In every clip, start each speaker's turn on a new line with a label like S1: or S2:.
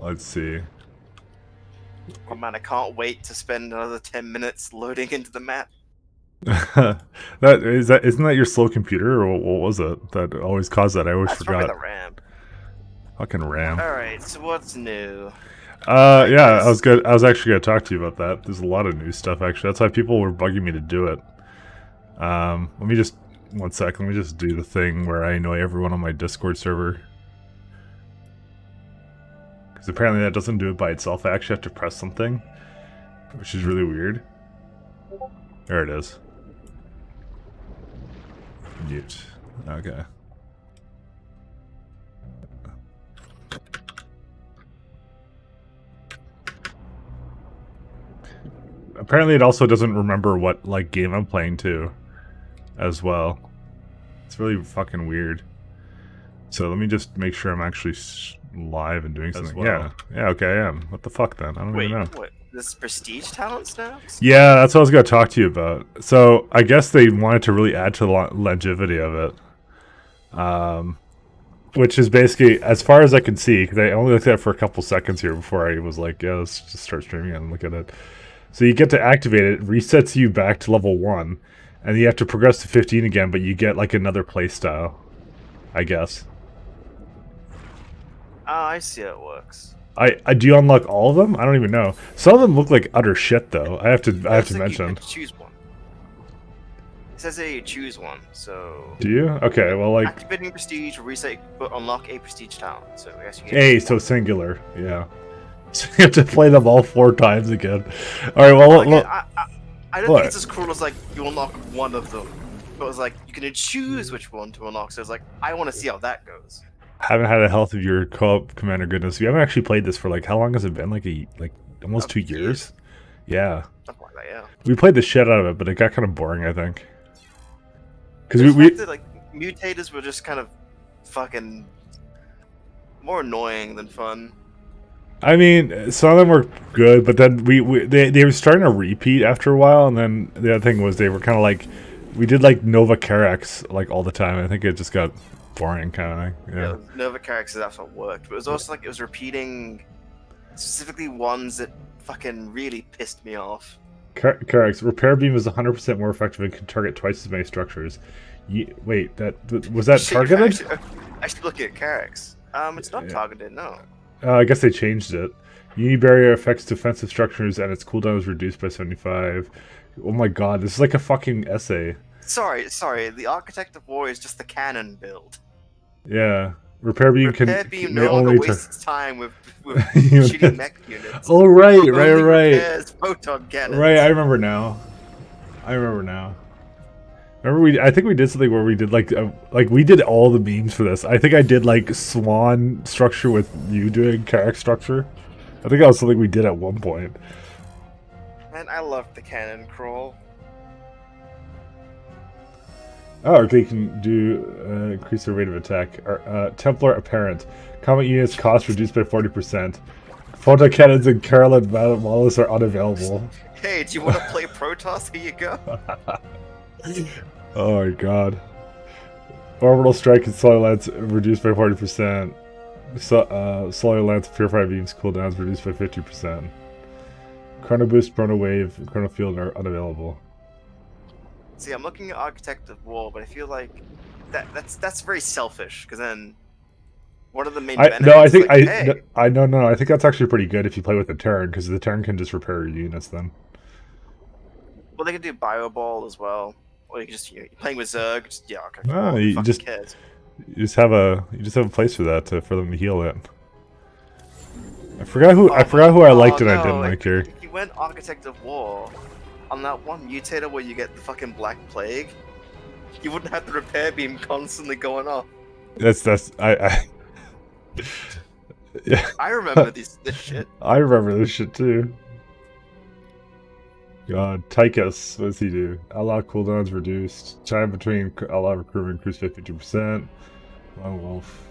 S1: Let's see.
S2: Oh man, I can't wait to spend another 10 minutes loading into the map.
S1: that is that isn't that your slow computer or what was it that always caused that? I always
S2: That's
S1: forgot.
S2: probably the RAM.
S1: Fucking RAM.
S2: Alright, so what's new?
S1: Uh, yeah, I was good. I was actually gonna talk to you about that. There's a lot of new stuff actually. That's why people were bugging me to do it. Um, let me just one sec. Let me just do the thing where I annoy everyone on my Discord server. Because apparently that doesn't do it by itself. I actually have to press something, which is really weird. There it is. Mute. Okay. Apparently it also doesn't remember what like game I'm playing to as well. It's really fucking weird. So let me just make sure I'm actually live and doing something.
S3: well.
S1: Yeah. Yeah, okay, I am. What the fuck then? I don't
S2: Wait,
S1: even know.
S2: what? This prestige talents now?
S1: Yeah, that's what I was going to talk to you about. So I guess they wanted to really add to the longevity of it. Um, which is basically, as far as I can see, because I only looked at it for a couple seconds here before I was like, yeah, let's just start streaming and look at it. So you get to activate it, resets you back to level 1, and you have to progress to 15 again, but you get like another playstyle, I guess.
S2: Ah, I see how it works.
S1: I, I do you unlock all of them? I don't even know. Some of them look like utter shit though. I have to I have to mention.
S2: get to choose one. It says here you choose one, so...
S1: Do you? Okay, well like
S2: Activating prestige will reset but unlock a prestige talent. So I guess you
S1: A, so singular. Yeah. So you have to play them all four times again. All right. Well,
S2: Like,
S1: look,
S2: I, I, I don't
S1: What?
S2: think it's as cruel as like you unlock one of them. But it's like you can choose which one to unlock. So it's like I want to see how that goes.
S1: Haven't had a health of your co-op commander goodness. You haven't actually played this for like how long has it been? Like a like almost two years.
S2: years.
S1: Yeah,
S2: Stuff like that, yeah.
S1: we played the shit out of it, but it got kind of boring. I think because we, we
S2: that, like mutators were just kind of fucking more annoying than fun.
S1: I mean, some of them were good, but then we, we they they were starting to repeat after a while, and then the other thing was they were kind of like we did like Nova Karax like all the time. I think it just got boring, kind of thing. Yeah.
S2: Yeah. Nova characters that's what worked. But it was also like it was repeating specifically ones that fucking really pissed me off.
S1: Car- Karax repair beam is 100% more effective and can target twice as many structures. Ye- wait, that was that targeted?
S2: Actually, actually looking at Karax. Um, it's not
S1: Yeah.
S2: targeted, no.
S1: Uh, I guess they changed it. Uni barrier affects defensive structures and its cooldown is reduced by 75. Oh my god, this is like a fucking essay.
S2: Sorry, sorry. The Architect of War is just the cannon build.
S1: Yeah, repair beam
S2: Repair
S1: can
S2: beam no
S1: only
S2: wastes time with, with shitty mech units.
S1: Oh right,
S2: It
S1: right, right.
S2: Photon cannons.
S1: Right, I remember now. I remember now. Remember we? I think we did something where we did like, uh, like we did all the memes for this. I think I did like Swann structure with you doing Karax structure. I think that was something we did at one point.
S2: Man, I love the cannon crawl.
S1: Oh, you can do uh, increase the rate of attack. Uh, Templar apparent. Combat units cost reduced by forty percent. Photon cannons and Carolyn Wallace are unavailable.
S2: Hey, do you want to play Protoss? Here you go.
S1: Oh my god. Orbital strike and solar lance reduced by 40%. So, uh, solar lance purified beams cooldowns reduced by 50%. Chrono boost, chrono wave, chrono field are unavailable.
S2: See, I'm looking at Architect of War, but I feel like that that's that's very selfish. Because then, one of the main
S1: I
S2: benefits
S1: no, I think
S2: like,
S1: I
S2: hey,
S1: no, I no no I think that's actually pretty good if you play with the Terran because the Terran can just repair your units then.
S2: well, they can do Bio Ball as well. Or you can just you know, you're playing with Zerg. Just, yeah, okay.
S1: No,
S2: who
S1: you just-
S2: cares?
S1: You just have a you just have a place for that to, for them to heal it. I forgot who I
S2: Oh,
S1: forgot who I
S2: oh,
S1: liked and I didn't like here.
S2: You went Architect of War on that one mutator where you get the fucking Black Plague, you wouldn't have the repair beam constantly going off.
S1: That's that's I, I yeah.
S2: I remember this this shit.
S1: I remember this shit too. God, Tychus, what does he do? Allow cooldowns reduced. Time between allow recruitment increase by 50%. Lone Wolf.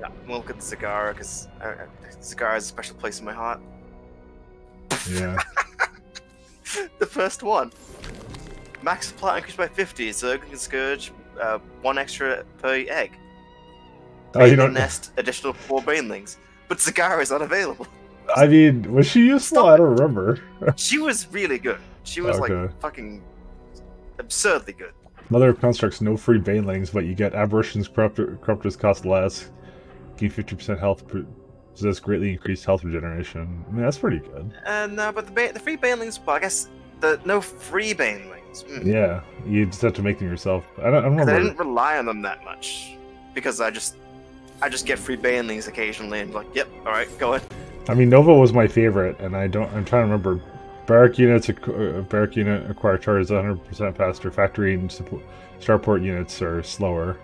S2: Yeah, we'll look at the Zagara because uh, Zagara has a special place in my heart.
S1: Yeah.
S2: the first one. Max supply increased by 50. Zerg and Scourge, uh, one extra per egg.
S1: oh, you don't.
S2: nest, additional four banelings. but Zagara is unavailable.
S1: I mean, was she useful? I don't remember.
S2: She was really good. She was
S1: Okay.
S2: like fucking absurdly good.
S1: Mother of Constructs, no free banelings, but you get Aberrations Corruptors cost less, gain 50% health, possess greatly increased health regeneration. I mean, that's pretty good.
S2: And uh, but the ba- the free banelings, well, I guess the no free banelings. Mm.
S1: Yeah, you just have to make them yourself. I don't, I don't
S2: I didn't rely on them that much because I just I just get free banelings occasionally and like, yep, all right, go ahead.
S1: I mean, Nova was my favorite, and I don't. I'm trying to remember. Barrack units, uh, barrack unit acquire charges 100% faster. Factory and support, starport units are slower.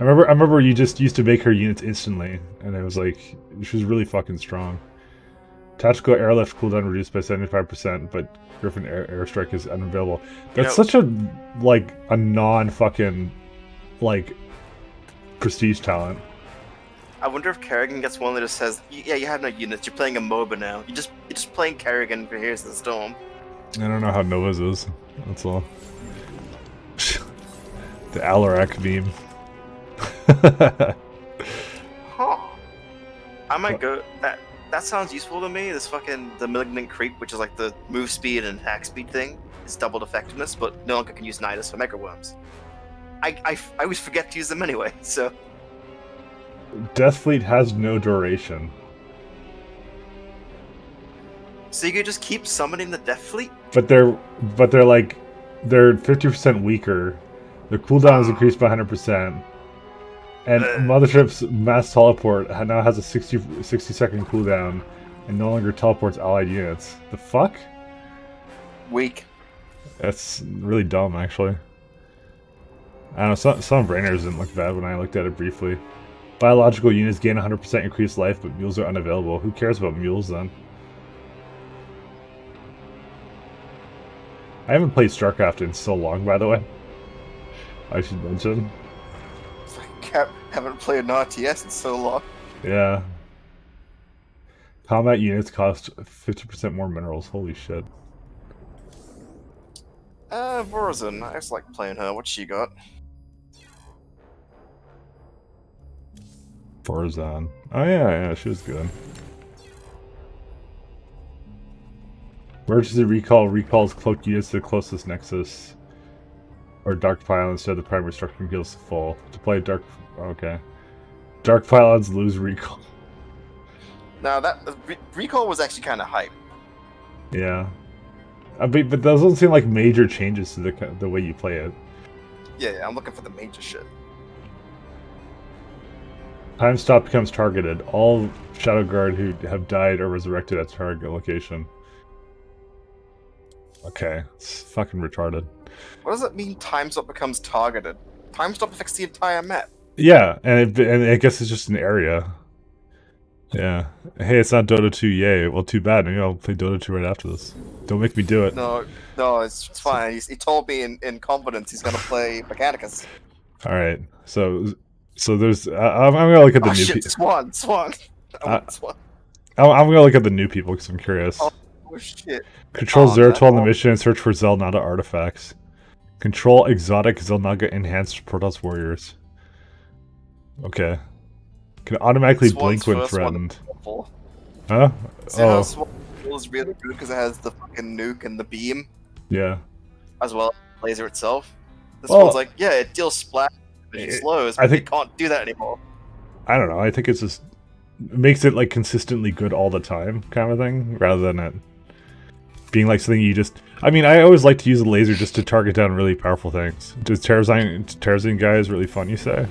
S1: I remember. I remember you just used to make her units instantly, and it was like she was really fucking strong. Tactical airlift cooldown reduced by 75%, but Griffin air, airstrike is unavailable. That's
S2: know-
S1: such a like a non fucking like prestige talent.
S2: I wonder if Kerrigan gets one that just says, "Yeah, you have no units. You're playing a MOBA now. You just you're just playing Kerrigan for Here's the Storm."
S1: I don't know how Nova's is. That's all. the Alarak beam.
S2: Huh. I might go. That that sounds useful to me. This fucking the malignant creep, which is like the move speed and attack speed thing, is doubled effectiveness, but no longer can use Nydus for Mega Worms. I, I, I always forget to use them anyway, so
S1: Death Fleet has no duration.
S2: so you could just keep summoning the Death Fleet.
S1: But they're but they're like they're fifty percent weaker. Their cooldown is ah. increased by hundred percent. And. Mothership's mass teleport now has a 60, 60 second cooldown and no longer teleports allied units. The fuck?
S2: Weak.
S1: That's really dumb, actually. I don't know, some, some brainers didn't look bad when I looked at it briefly. Biological units gain 100% increased life, but mules are unavailable. Who cares about mules then? I haven't played StarCraft in so long, by the way. I should mention.
S2: Haven't played an RTS in so long.
S1: Yeah. Combat units cost 50% more minerals. Holy shit.
S2: Uh, Vorazun. I just like playing her. What she got?
S1: Vorazun. Oh yeah, yeah, she was good. Emergency recall recalls cloaked units to the closest nexus. Or dark pile instead of the primary structure and heals full. To play dark okay. Dark pylons lose recall.
S2: Now that re- recall was actually kind of hype.
S1: Yeah. Uh, but, but those don't seem like major changes to the the way you play it.
S2: Yeah, yeah, I'm looking for the major shit.
S1: Time stop becomes targeted. All Shadow Guard who have died are resurrected at target location. Okay, it's fucking retarded.
S2: What does it mean? Time stop becomes targeted. Time stop affects the entire map.
S1: Yeah, and it, and I guess it's just an area. Yeah. Hey, it's not Dota 2. Yay. Well, too bad. Maybe I'll play Dota 2 right after this. Don't make me do it.
S2: No, no, it's, it's fine. He's, he told me in, in confidence he's gonna play Mechanicus.
S1: All right. So, so there's. Uh, I'm, I'm gonna look at the
S2: Oh
S1: new. people.
S2: Swann, Swann. I
S1: Uh,
S2: Swann.
S1: I'm, I'm gonna look at the new people because I'm curious.
S2: Oh. Oh shit.
S1: Control
S2: Oh,
S1: Zeratul on the mission and search for Xel'Naga artifacts. Control exotic Xel'Naga enhanced Protoss warriors. Okay. Can automatically
S2: Swann's
S1: blink when
S2: first
S1: threatened.
S2: Awful.
S1: Huh?
S2: See how
S1: Oh,
S2: Swan is really good because it has the fucking nuke and the beam
S1: yeah.
S2: as well as the laser itself. This
S1: Well-
S2: one's like, yeah, it deals splash and
S1: It-
S2: slows,
S1: I think-
S2: it can't do that anymore.
S1: I don't know. I think it's just makes it like consistently good all the time kind of thing rather than it being like something you just I mean, I always like to use a laser just to target down really powerful things. Does Terrazine Terrazine guy is really fun, you say?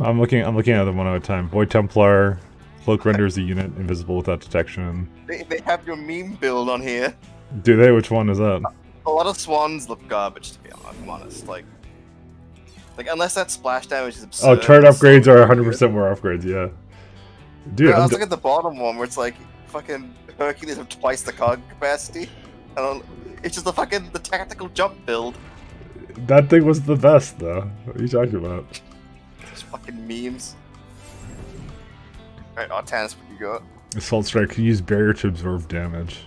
S1: I'm looking I'm looking at them one at a time. Void Templar, Cloak renders the unit invisible without detection.
S2: They, they have your meme build on here.
S1: Do they? Which one is that?
S2: A lot of swans look garbage, to be honest. Like, like unless that splash damage is oh, absurd.
S1: Oh, turret upgrades
S2: so
S1: are
S2: weird.
S1: 100% more upgrades, yeah. Dude,
S2: Yeah, I was looking at the bottom one where it's like fucking Hercules have twice the cog capacity. I don't. It's just the fucking the tactical jump build.
S1: that thing was the best, though. What are you talking about?
S2: Fucking memes. Alright, Artanis, what you got?
S1: Assault strike can use barrier to absorb damage.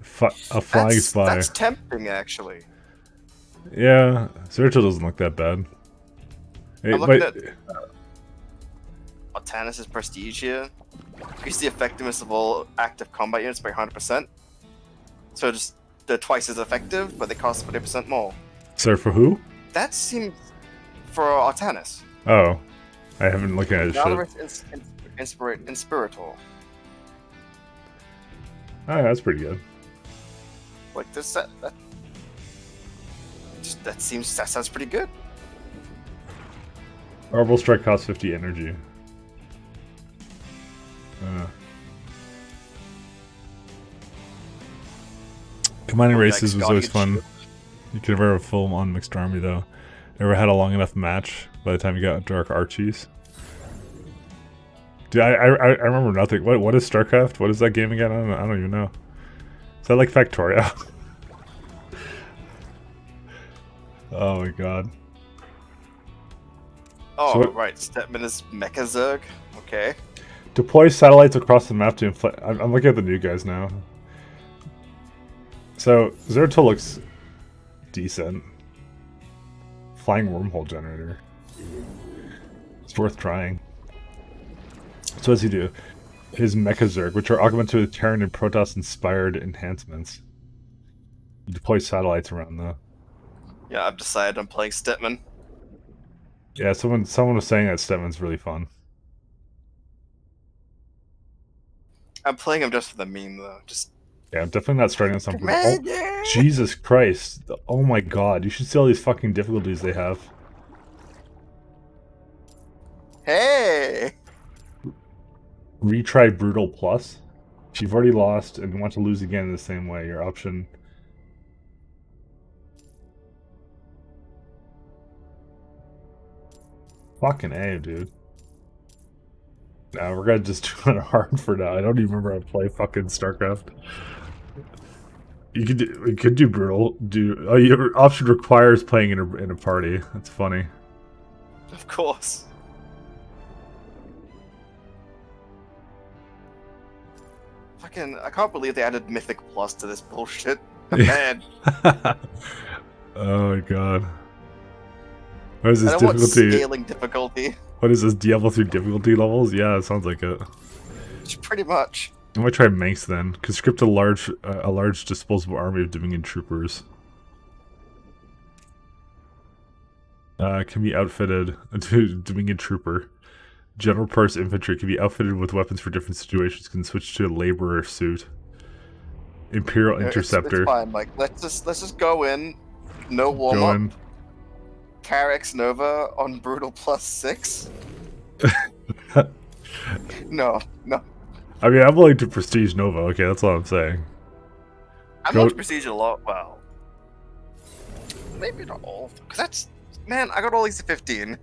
S1: A flying
S2: that's,
S1: spy.
S2: That's tempting, actually.
S1: Yeah, Zeratul doesn't look that bad. Hey,
S2: I'm looking
S1: but
S2: at- uh, Artanis' prestige here. Increase the effectiveness of all active combat units by 100%. So just they're twice as effective, but they cost 40% more.
S1: Sir, for who?
S2: That seems for Artanis.
S1: Oh, I haven't looked at it.
S2: Valorous Ins- Ins- Inspira- Inspirator.
S1: Oh, that's pretty good.
S2: Like this, that, that, that seems that sounds pretty good.
S1: Orbital strike costs 50 energy. Uh. Combining races was always fun. You could have a full on mixed army though. Never had a long enough match by the time you got Dark Archies. Dude, I, I I remember nothing. What what is StarCraft? What is that game again? I don't, know. I don't even know. Is that like Factorio? oh my god.
S2: Oh,
S1: So what-
S2: right. Stetmann is Mechazerg. Okay.
S1: Deploy satellites across the map to inflate. I'm, I'm looking at the new guys now. So Zeratul looks decent. Flying wormhole generator. It's worth trying. So what does he do? His Mechazerg, which are augmented with Terran and Protoss inspired enhancements. You deploy satellites around the.
S2: Yeah, I've decided I'm playing Stetmann.
S1: Yeah, someone someone was saying that Stetmann's really fun.
S2: I'm playing him just for the meme, though. Just.
S1: Yeah, I'm definitely not starting on something. Oh, Jesus Christ. Oh my god. You should see all these fucking difficulties they have.
S2: Hey!
S1: Retry Brutal Plus. If you've already lost and want to lose again in the same way, your option. Fucking A, dude. Nah, we're gonna just do it hard for now. I don't even remember how to play fucking StarCraft. You could do, we could do brutal. Do oh, your option requires playing in a in a party. That's funny.
S2: Of course. Fucking, I can't believe they added Mythic Plus to this bullshit. Man,
S1: oh my god. What is
S2: I
S1: this
S2: want
S1: difficulty?
S2: scaling difficulty.
S1: What is this Diablo 3 difficulty levels? Yeah, it sounds like it.
S2: It's Pretty much.
S1: I'm gonna try Mengsk then. Conscript a large uh, a large disposable army of Dominion troopers. Uh, can be outfitted to Dominion trooper. General Purse infantry can be outfitted with weapons for different situations. Can switch to a laborer suit. Imperial
S2: Yeah, it's-
S1: interceptor.
S2: It's, fine, Mike. Let's just let's just go in. No warm up.
S1: going.
S2: Karax Nova on Brutal plus six. no, no.
S1: I mean, I'm willing to prestige Nova. Okay, that's all I'm saying.
S2: I'm
S1: Go-
S2: not prestige a lot. Well, maybe not all. Cause that's man. I got all these at 15.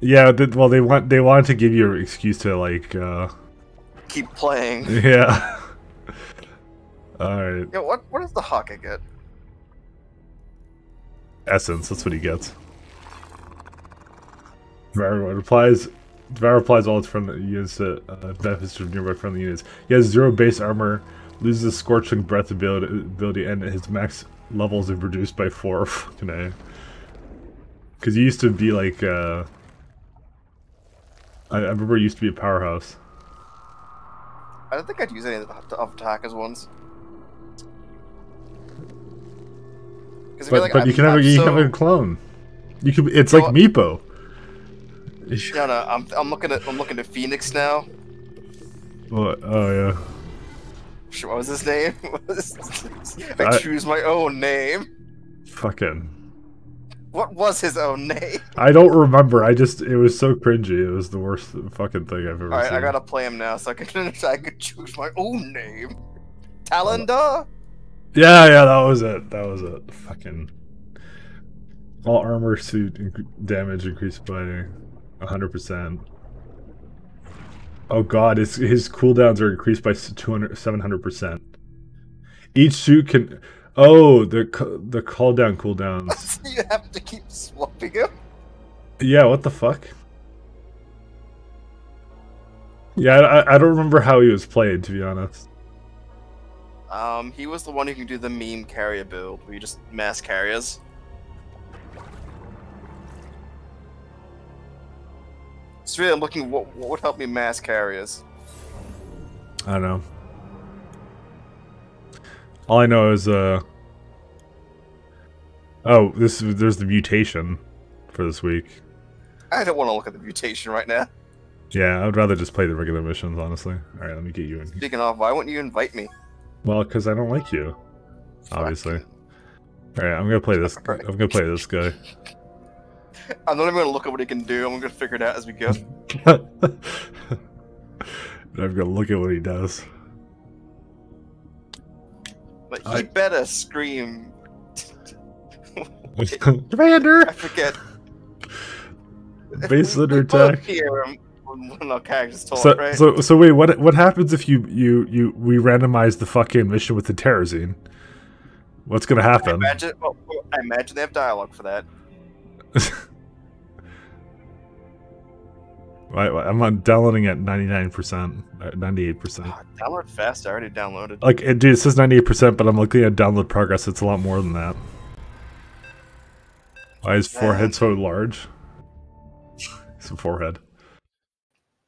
S1: Yeah, th- well, they want they wanted to give you an excuse to like, uh,
S2: Keep playing.
S1: yeah. All right,
S2: Yo, what what does Dehaka get?
S1: essence. That's what he gets. Devour replies. Devour applies all its friendly units to uh, benefits to nearby friendly units. He has zero base armor, loses his scorching breath ability, ability and his max levels are reduced by four. Fucking a. Because he used to be like. Uh, I, I remember he used to be a powerhouse.
S2: I don't think I'd use any of the of attackers ones. Because I feel
S1: But,
S2: like
S1: but you can have a, you
S2: so,
S1: can have a clone. You could. It's
S2: You
S1: like Meepo.
S2: No, no. I'm, I'm looking at I'm looking at Fenix now.
S1: What? Oh yeah.
S2: What was his name? What was his- I
S1: I-
S2: choose my own name.
S1: Fucking.
S2: What was his own name?
S1: I don't remember. I just it was so cringy. It was the worst fucking thing I've ever
S2: All right,
S1: seen.
S2: I gotta play him now, so I can I could choose my own name. Talandar.
S1: Yeah, yeah, that was it. That was it. Fucking. All armor suit inc- damage increased by hundred percent. Oh god, his his cooldowns are increased by 200 700 percent. Each suit can. Oh, the the call down cooldowns.
S2: you have to keep swapping him.
S1: Yeah, what the fuck? Yeah, I, I don't remember how he was played, to be honest.
S2: Um, he was the one who can do the meme carrier build, where you just mass carriers. It's It's really I'm looking what what would help me mass carriers.
S1: I don't know. All I know is uh Oh, this there's the mutation for this week.
S2: I don't want to look at the mutation right now.
S1: Yeah, I'd rather just play the regular missions, honestly. All right, let me get you in.
S2: Speaking of, why wouldn't you invite me?
S1: Well, because I don't like you, obviously. All right, I'm gonna play this. I'm gonna play this guy.
S2: I'm not even gonna look at what he can do. I'm gonna figure it out as we go.
S1: I'm gonna look at what he does.
S2: Like he
S1: I-
S2: better scream.
S1: Commander,
S2: I forget.
S1: base under attack.
S2: hear him when when our characters talk,
S1: So,
S2: right?
S1: so, so wait. What what happens if you you you we randomize the fucking mission with the terrazine? What's gonna
S2: I
S1: happen?
S2: imagine. Well, well, I imagine they have dialogue for that.
S1: I, I'm on downloading at 99%, uh, 98%.
S2: Ah, download fast. I already downloaded.
S1: Like, it, dude, it says 98%, but I'm looking at download progress. It's a lot more than that. Why is forehead so large? It's a forehead.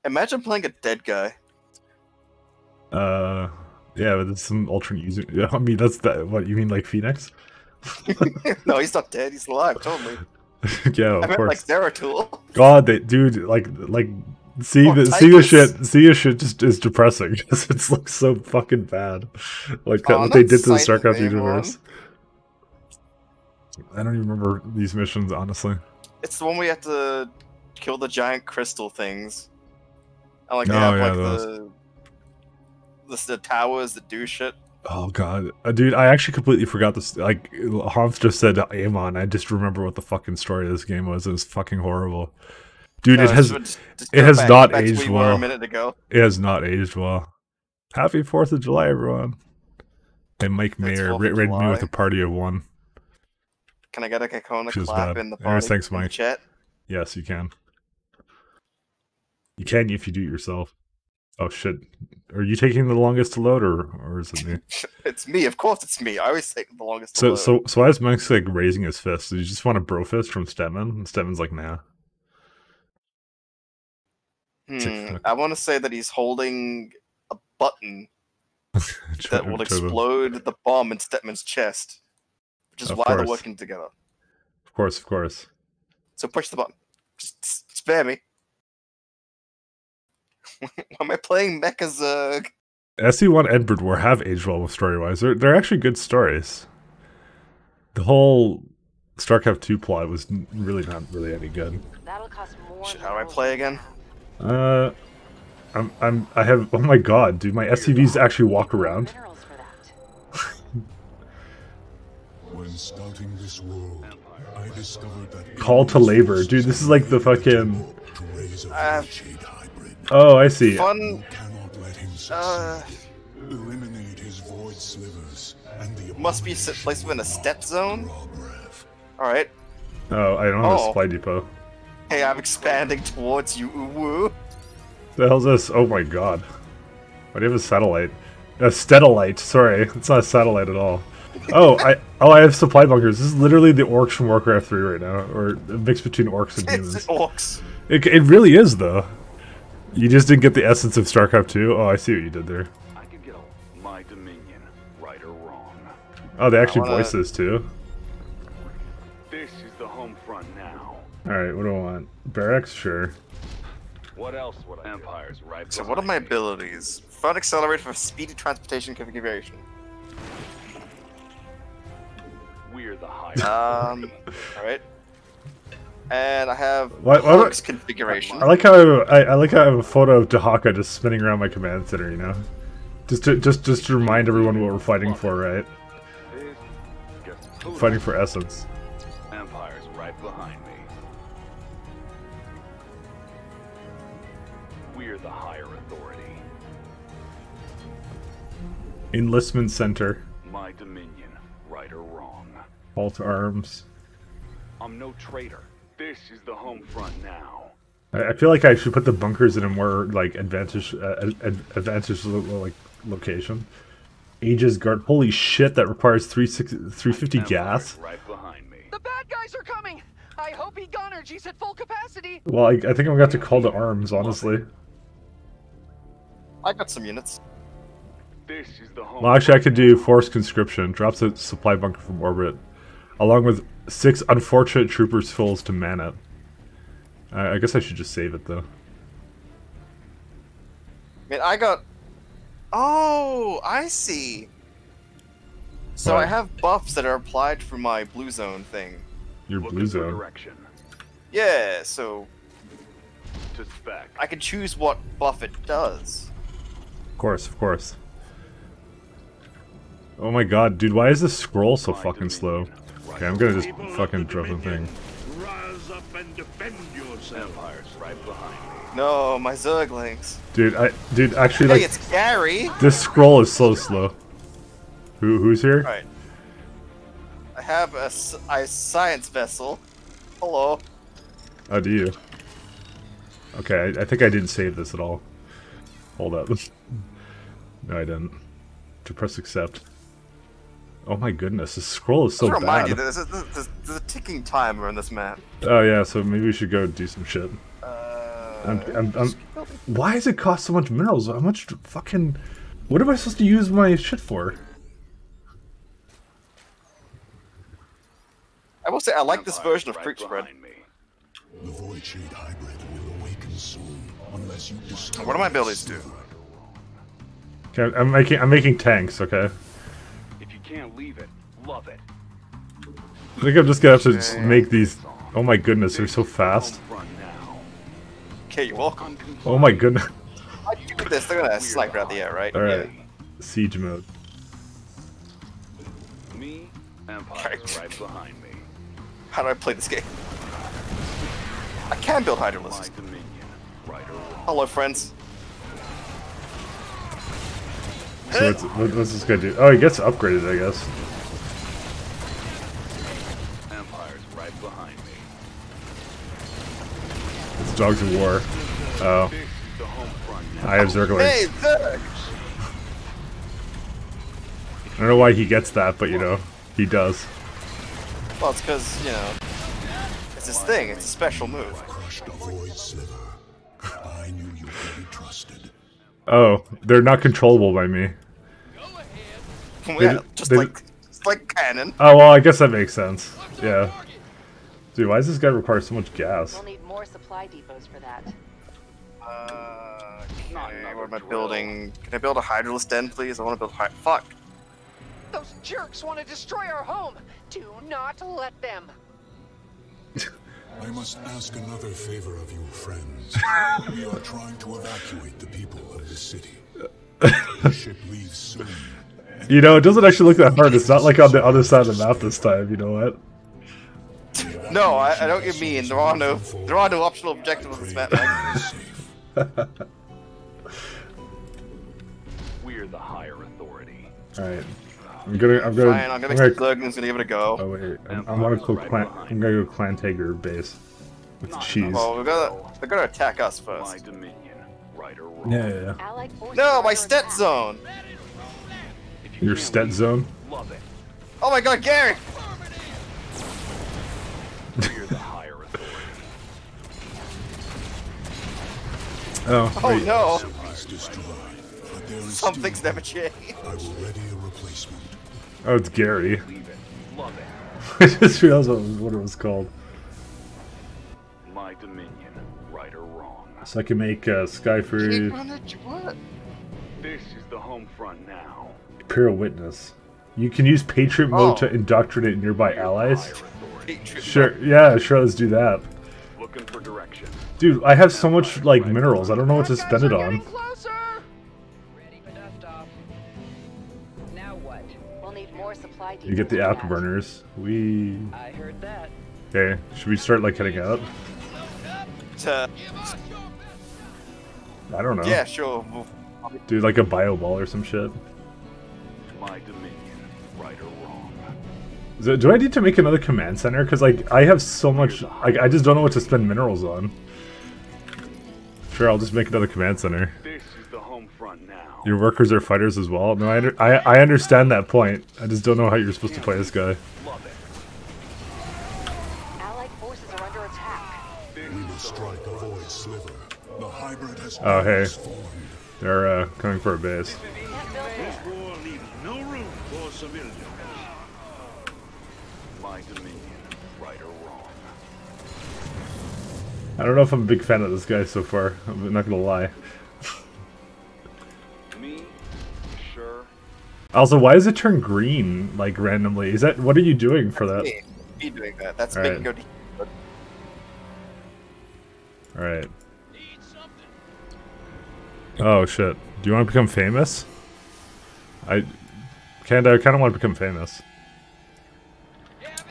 S2: Imagine playing a dead guy.
S1: Uh, yeah, but it's some alternate user. I mean, that's that. What you mean, like Fenix?
S2: no, he's not dead. He's alive. Totally.
S1: yeah, of I
S2: meant
S1: course.
S2: like Zeratul.
S1: God, they, dude, like, like, see
S2: Oh,
S1: the see the shit, see the shit just is depressing because it looks so fucking bad. Like
S2: Oh,
S1: what they did to the StarCraft universe. I don't even remember these missions, honestly.
S2: It's the one we have to kill the giant crystal things. And like they
S1: Oh,
S2: have
S1: yeah,
S2: like
S1: those.
S2: the, the the towers that do shit.
S1: Oh god, uh, dude, I actually completely forgot this. Like, Hans just said Amon. I just remember what the fucking story of this game was. It was fucking horrible, dude.
S2: No,
S1: it has
S2: just- just
S1: it has
S2: back-
S1: not
S2: back
S1: aged
S2: were
S1: well.
S2: A minute ago.
S1: it has not aged well. Happy Fourth of July, everyone! And Mike Mayer
S2: 4th
S1: rated me with a party of one.
S2: Can I get a
S1: is
S2: clap in the party?
S1: thanks,
S2: in
S1: Mike.
S2: chat?
S1: Yes, you can. You can if you do it yourself. Oh shit! Are you taking the longest to load, or or is it me?
S2: It's me, of course. It's me. I always take the longest. to
S1: So
S2: load.
S1: so so why is Mike's like raising his fist? You just want a bro fist from Stetmann? And Stetmann's like, nah.
S2: Hmm, I want to say that he's holding a button that will explode the bomb in Stetmann's chest, which is
S1: Of
S2: why they're working together.
S1: Of course, of course.
S2: So push the button. Just spare me. Why am I playing Mechazerg?
S1: SE1 and Brood War have aged well story wise. They're they're actually good stories. The whole StarCraft 2 plot was really not really any good.
S3: That'll cost more.
S2: Shit, how do I play again?
S1: Uh I'm I'm I have oh my god, dude, my SCVs actually walk around.
S3: Minerals for that.
S4: When scouting this world, I discovered that
S1: Call to labor. Dude, this is like the fucking
S4: to raise
S2: Uh,
S4: shade hybrid.
S1: Oh, I see.
S2: Fun.
S4: cannot let him.
S2: Uh,
S4: Eliminate his void slivers and the
S2: must be s- placed within a step zone. All right.
S1: Oh, I don't have a
S2: Oh.
S1: supply depot.
S2: Hey, I'm expanding towards you, Uwu.
S1: The hell's this? Oh my god. Why do you have a satellite? A Stetellite, sorry. It's not a satellite at all. Oh, I oh I have supply bunkers. This is literally the orcs from Warcraft 3 right now. Or a mix between orcs and humans.
S2: It's orcs.
S1: It, it really is though. You just didn't get the essence of StarCraft 2? Oh, I see what you did there.
S5: I could get a my dominion, right or wrong.
S1: Oh, they actually
S2: wanna-
S1: voice this too.
S5: This is the home front now.
S1: Alright, what do I want? Barracks? Sure.
S5: What else would I Empire's right
S2: So what are my abilities? Front accelerator for speedy transportation configuration.
S5: We're the higher.
S2: Um, all right. And I have
S1: Why- why do I-
S2: configuration.
S1: I like how I, I like how I have a photo of Dehaka just spinning around my command center, you know? Just to just just to remind everyone what we're fighting for, right?
S5: This gets food.
S1: Fighting for essence.
S5: Empire's right behind me. We're the higher authority.
S1: Enlistment center.
S5: My dominion, right or wrong.
S1: Call to arms.
S5: I'm no traitor. This is the home front now.
S1: I, I feel like I should put the bunkers in a more like advantage uh, ad, advantage lo- lo- like location. Aegis guard. Holy shit! That requires 360 350 gas.
S5: Right behind me.
S6: The bad guys are coming! I hope he Gonergy's at full capacity.
S1: Well, I, I think I'm gonna have to call to arms, honestly.
S2: I got some units.
S7: This is the home.
S1: Well, actually, I could do forced conscription. Drops a supply bunker from orbit, along with six unfortunate troopers fills to man it. I, I guess I should just save it though.
S2: I mean, I got. Oh, I see. So I have buffs that are applied for my blue zone thing.
S1: Your
S7: Looking
S1: blue
S7: for
S1: zone.
S7: direction.
S2: Yeah, so
S7: To spec.
S2: I can choose what buff it does.
S1: Of course, of course. Oh my god, dude, why is this scroll so fucking slow?
S7: Dominion. Right
S1: Okay, I'm gonna just fucking drop the thing.
S8: Rise up and defend yourself.
S7: Empire's right behind me.
S2: No, my Zerglings.
S1: Dude, I dude actually
S2: Hey,
S1: like
S2: it's Gary.
S1: this scroll is so slow. Who who's here?
S2: Alright. I have a, a science vessel. Hello.
S1: Oh, do you? Okay, I, I think I didn't save this at all. Hold up. no, I didn't. To press accept. Oh my goodness, this scroll is so
S2: Just remind
S1: bad.
S2: you, there's a, there's, there's a ticking timer on this map.
S1: Oh yeah, so maybe we should go do some shit.
S2: Uh,
S1: I'm, I'm, I'm, why does it cost so much minerals? How much fucking? What am I supposed to use my shit for?
S2: I will say I like this version of
S7: right
S2: Creep Spread.
S9: The Void Shade hybrid will awaken soon, unless you destroy
S2: What do my
S9: the
S2: abilities do?
S1: Okay, I'm making I'm making tanks. Okay,
S7: If you can't leave it, love it.
S1: I think I'm just gonna have to s-
S2: Okay.
S1: make these. Oh my goodness, they're so
S7: This is the home
S1: fast.
S7: front now.
S2: Okay, you're welcome.
S1: Oh my goodness.
S2: How do you do this? They're gonna snipe out the air, right?
S1: All right, siege mode.
S7: Me, Empire's
S2: Okay.
S7: right behind me.
S2: How do I play this game? I can build
S7: My
S2: Hydralisks.
S7: dominion, right or wrong.
S2: Hello, friends.
S1: So what's, what's this guy do? Oh, he gets upgraded, I guess.
S7: Empire's right behind me.
S1: It's dogs of war. Oh,
S7: This is the home front now.
S1: I have Zerglings.
S2: Hey, Zerg!
S1: I don't know why he gets that, but you know, he does.
S2: Well, it's because, you know, it's his thing. It's a special move.
S1: Oh, they're not controllable by me.
S2: yeah, just
S1: they-
S2: like just like cannon.
S1: Oh well, I guess that makes sense. Yeah. Dude, why does this guy require so much gas?
S10: We'll need more supply depots for that.
S2: Uh,
S7: Not
S2: okay,
S7: another
S2: what am I
S7: drill.
S2: building? Can I build a Hydralisk den, please? I want to build hy- Fuck.
S6: Those jerks want to destroy our home. Do not let them.
S9: I must ask another favor of you, friends. we are trying to evacuate the people of the city. The ship leaves soon.
S1: You know, it doesn't actually look that hard. It's not like on the other side of the map this time. You know what?
S2: No, I, I don't get mean. There are no there are no optional objectives on this map.
S7: We're the higher authority.
S1: All right. I'm gonna. I'm gonna.
S2: Fine, I'm gonna make
S1: gonna-
S2: gonna give it a go.
S1: Oh wait, I'm, I want to go clan. I'm gonna go clan Tiger base with
S7: Not
S1: cheese.
S2: Oh, we're gonna they're gonna attack us
S7: My
S2: first.
S7: dominion, right or wrong.
S1: Yeah, yeah, yeah.
S2: No, my stet zone.
S7: You
S1: Your stet
S7: leave
S1: zone.
S7: Love it.
S2: Oh my God, Gary!
S7: We're the higher authority.
S1: Oh,
S2: Oh
S1: wait.
S2: no,
S9: Is destroyed, but there is
S2: some
S9: still
S2: things never change.
S1: Oh, it's Gary.
S7: It. It.
S1: I just realized what, what it was called.
S7: My dominion, right or wrong.
S1: So I can make uh, Sky Fury
S7: This is the home front now.
S1: Imperial Witness. You can use Patriot mode
S2: Oh.
S1: to indoctrinate nearby allies.
S7: higher authority.
S2: Patriot
S1: Sure, yeah, sure. Let's do that,
S7: Looking for direction.
S1: dude. I have so much like minerals. I don't know what to spend it on. You get the afterburners. We
S11: I heard that.
S1: okay. Should we start like heading out?
S2: To,
S1: I don't know.
S2: yeah, sure. We'll-
S1: Do like a bio ball or some shit.
S7: My dominion, right or wrong.
S1: Is it- do I need to make another command center? Because like I have so much. Like I just don't know what to spend minerals on. Sure, I'll just make another command center. Your workers are fighters as well? No, I, I, I understand that point. I just don't know how you're supposed to play this guy. Oh, hey. They're uh, coming for a base. I don't know if I'm a big fan of this guy so far. I'm not gonna lie. Also, why does it turn green like randomly? Is that what are you doing for that?
S2: Me, me doing that. That's
S1: All
S2: making
S1: right.
S2: go.
S1: All right. Oh shit! Do you want to become famous? I, Canada, I kind of want to become famous.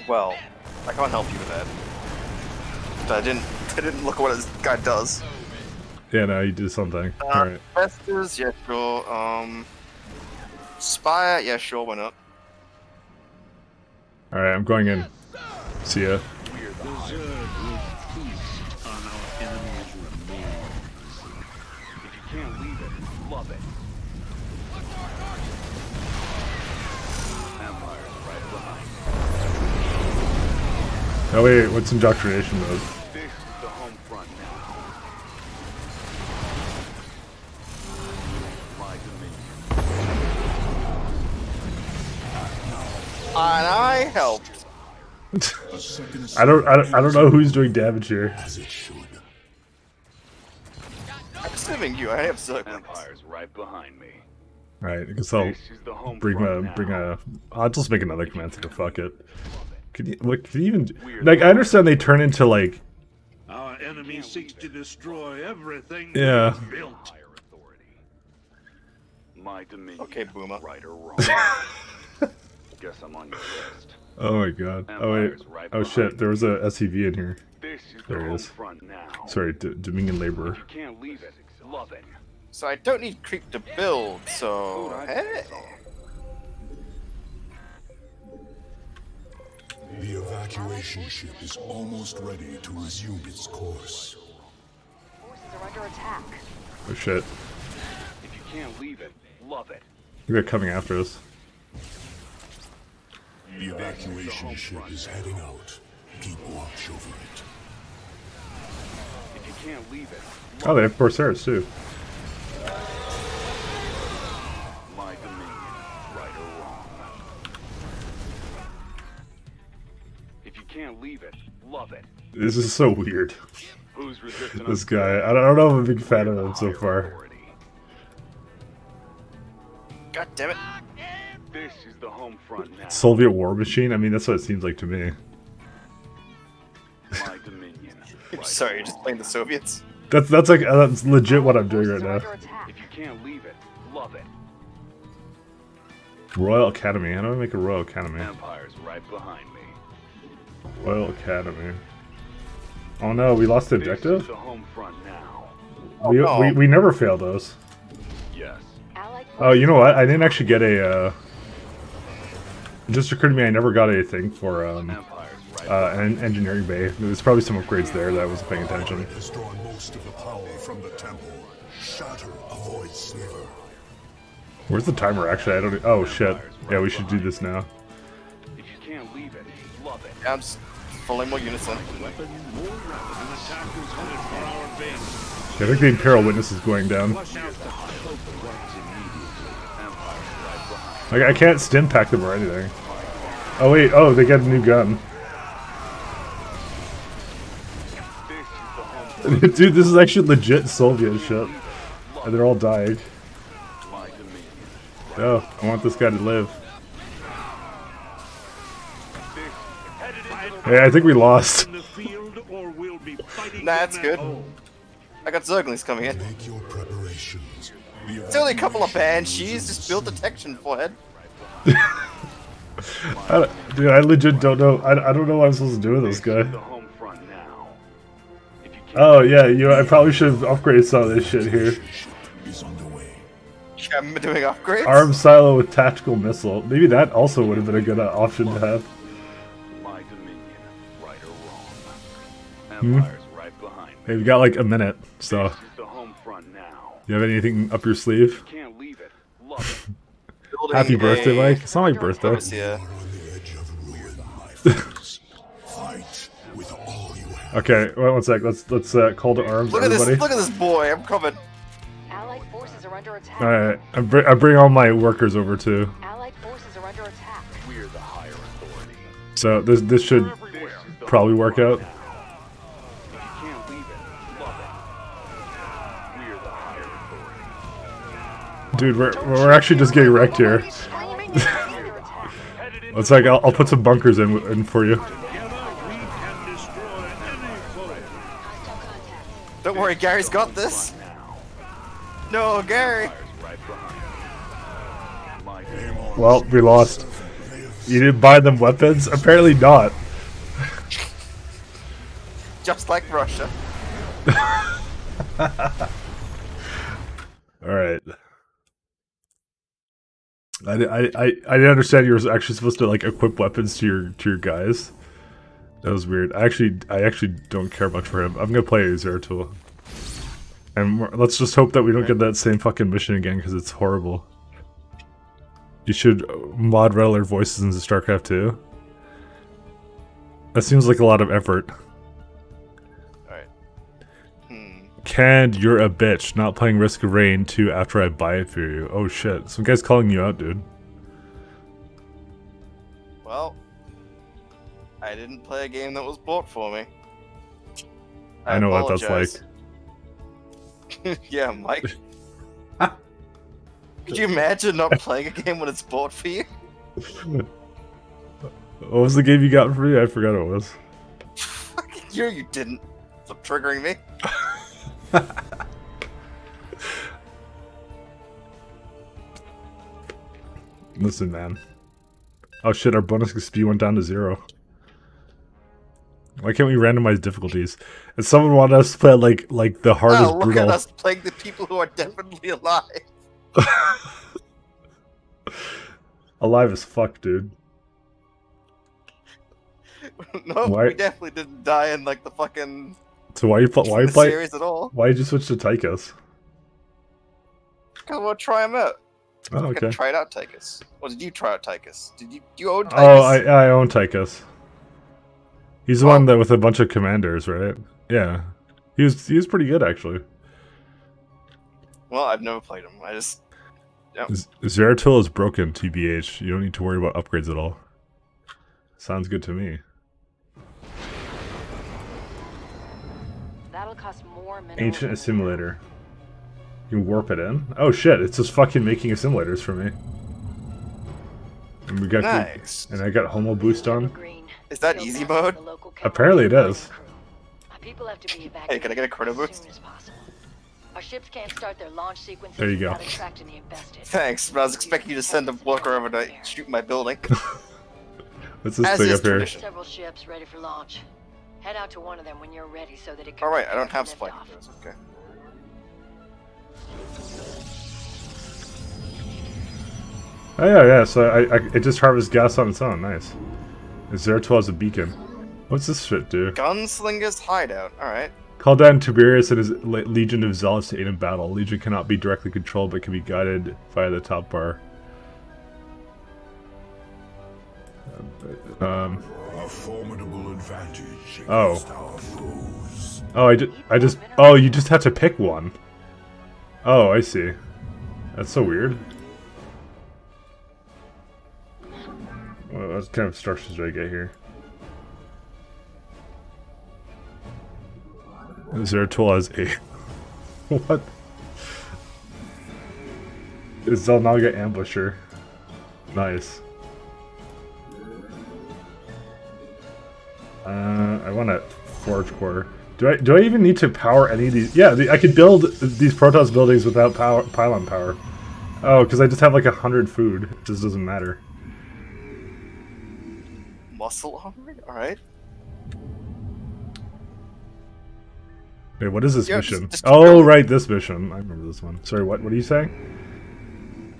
S2: Well, I can't help you with that. I didn't. I didn't look at what this guy does.
S1: Yeah, no, you do something.
S2: Uh,
S1: All right.
S2: Investors, yeah, sure. Um, Spire, yeah, sure. Why not?
S1: All right, I'm going in. See ya. Oh wait, what's indoctrination mode?
S2: And I helped.
S1: I don't, I don't, I don't know who's doing damage here.
S9: as it should.
S2: I'm saving you. I have circles.
S7: Empire's right behind me.
S1: All right, I guess I'll
S7: This is the home
S1: bring a, bring a. I'll just make another command center. Fuck it. Could you, what, could you even like? I understand they turn into like,
S8: Our enemy seeks to destroy everything
S1: Yeah.
S8: built.
S7: My dominion.
S2: Okay, Boomer.
S7: Right or wrong. Guess I'm on your list.
S1: oh my god. Oh wait.
S7: Right
S1: Oh shit. There was a SCV in here.
S7: This is
S1: There
S7: the
S1: it
S7: front now.
S1: Sorry, D- Dominion laborer.
S7: You can't leave it. Love it.
S2: So I don't need creep to build. So
S7: Food I
S2: hey.
S9: The evacuation ship is almost ready to resume its course.
S10: Forces are under attack.
S1: Oh shit.
S7: If you can't leave it, love it.
S1: They're coming after us.
S9: The evacuation ship is heading out. Keep watch over it.
S7: If you can't leave it,
S1: Oh, they have Corsairs too.
S7: my dominion, right or wrong. If you can't leave it, love it.
S1: This is so weird.
S7: Who's
S1: This guy. I don't, I don't know if I'm a big fan of him so far.
S2: God damn it.
S7: This is the home front now.
S1: Soviet war machine. I mean, that's what it seems like to me.
S7: My dominion. right
S2: Sorry, you're just playing the Soviets.
S1: That's that's like uh, that's legit what I'm doing right now.
S7: If you can't leave it, love it.
S1: Royal Academy. How do I make a Royal Academy?
S7: Empire's right behind me.
S1: Royal Academy. Oh no, we lost the objective.
S7: the home front now.
S1: We,
S2: no.
S1: we, we never fail those.
S7: Yes.
S1: Oh, you know what? I didn't actually get a. Uh, it just occurred to me I never got anything for um, uh, an engineering bay. There's probably some upgrades there that I wasn't paying attention.
S9: Has drawn most of the power from the temple. Shatter avoid sliver.
S1: Where's the timer? Actually, I don't. Oh shit! Yeah, we should do this now.
S7: If you can't leave it, love it.
S2: I'm just fully more unison.
S8: Weapon more rapid than attackers headed for our base.
S1: I think the Imperial Witness is going down.
S8: Flush out the cloak ones immediately.
S7: Empire's right behind.
S1: Like I can't stim pack them or anything. Oh wait, oh they got a new gun.
S7: This is the home front.
S1: Dude, this is actually legit Soviet shit. And they're all dying.
S7: My.
S1: Oh, I want this guy to live.
S7: This headed into the
S1: Hey, I think we lost.
S8: In the field, or we'll be fighting
S2: Nah, that's good. I got Zerglings coming in.
S9: Make your preparations.
S2: It's only a couple of banshees. Just build detection forehead.
S1: I dude, I legit don't know. I, I don't know what I'm supposed to do with this guy.
S7: the home front now. If you can't
S1: Oh yeah, you. I probably should have upgraded some of this shit here.
S9: Ship is underway.
S2: Yeah, I'm doing upgrades.
S1: Arm silo with tactical missile. Maybe that also would have been a good uh, option to have.
S7: my dominion, right or wrong.
S1: Hmm?
S7: Empire's right behind me.
S1: Hey, we got like a minute, so you have anything up your sleeve?
S7: Can't leave it. Love it.
S2: Building
S1: Happy birthday,
S2: a-
S1: Mike! It's not my birthday.
S2: Purpose
S9: You
S2: here.
S9: are on the edge of ruin, my friends. Fight with all you have.
S1: Okay, wait one sec. Let's let's uh, call to arms,
S2: Look at
S1: everybody.
S2: this! Look at this boy! I'm coming.
S3: Allied forces are under attack.
S1: All right, I bring, I bring all my workers over too.
S3: Allied forces are under attack.
S5: We're the higher authority.
S1: So this this should
S5: This is the
S1: probably work
S5: front
S1: out.
S5: now. If you can't leave it, love it. We're the higher authority.
S1: Dude, we're we're actually just getting wrecked here.
S6: He's screaming.
S3: Under attack.
S5: Headed in
S1: It's like I'll, I'll put some bunkers in in for you.
S7: Together we can destroy any foe.
S3: Hostile contact.
S2: Don't worry, Gary's got this. No, Gary.
S5: Fire's right behind you. My favorite.
S1: Well, we lost. You didn't buy them weapons? Apparently not.
S2: Just like Russia.
S1: All right. I, I, I, didn't understand you were actually supposed to like equip weapons to your to your guys. That was weird. I actually I actually don't care much for him. I'm gonna play Zeratul. And let's just hope that we don't get that same fucking mission again because it's horrible. You should uh, mod Rattler voices into StarCraft 2. That seems like a lot of effort. Canned, you're a bitch. Not playing Risk of Rain 2 after I buy it for you. Oh shit. Some guy's calling you out, dude.
S2: Well, I didn't play a game that was bought for me.
S1: I know what that's
S2: like. yeah, Mike. Could you imagine not playing a game when it's bought for you?
S1: What was the game you got for me? I forgot what it was.
S2: Fucking you didn't. Stop triggering me.
S1: Listen, man. Oh shit, our bonus XP went down to zero. Why can't we randomize difficulties? And someone wanted us to play like like the oh, hardest
S2: Oh, look
S1: brutal.
S2: at us playing the people who are definitely alive.
S1: Alive as fuck, dude.
S2: no,
S1: Why-
S2: we definitely didn't die in like the fucking
S1: So why you pl- why you
S2: the
S1: play?
S2: series at all.
S1: Why did you switch to Tychus?
S2: Because I want to try him out.
S1: Oh, okay.
S2: try it out, Tychus. Or did you try out Tychus? Did you you own oh, Tychus?
S1: Oh, I I own Tychus. He's the
S2: Oh.
S1: one that with a bunch of commanders, right? Yeah. He was he was pretty good actually.
S2: Well, I've never played him. I just
S1: Z- Zeratul is broken, TBH. You don't need to worry about upgrades at all. Sounds good to me.
S3: Cost more minerals.
S1: Ancient assimilator. You warp it in? Oh shit, it's just fucking making assimilators for me. And we got the- and I got homo boost on.
S3: Green.
S2: Is that easy mode?
S1: Apparently it
S3: community
S1: is.
S3: crew. My people have to be
S2: Hey, can I get a chrono boost?
S3: soon as possible. Our ships can't start their launch sequences
S1: There you go.
S3: the.
S2: Thanks, but I was expecting you to send a worker over to shoot my building.
S1: What's this
S2: As
S1: thing up here?
S3: Several ships ready for launch. Head out to one of them when you're ready so that it can
S2: Alright, I don't have
S3: for
S2: spike arrows, Okay.
S1: Oh yeah, yeah. So I, I it just harvests gas on its own. Nice. Zeratul has a beacon. What's this shit do?
S2: Gunslinger's hideout. Alright.
S1: Call down Tiberius and his legion of zealots to aid in battle. Legion cannot be directly controlled, but can be guided via the top bar. Um.
S4: A formidable advantage
S1: Oh. Oh, I just, I just. Oh, you just have to pick one. Oh, I see. That's so weird. Well, what kind of instructions do I get here? Is there a tool as a what? Is Xel'Naga ambusher? Nice. Uh, I want a forge core. Do I do I even need to power any of these? Yeah, the, I could build these Protoss buildings without power pylon power. Oh, because I just have like a hundred food. It just doesn't matter.
S2: Muscle armor? Alright.
S1: Wait, what is this mission?
S2: just keep
S1: oh, right, this mission. I remember this one. Sorry, what? What are you saying?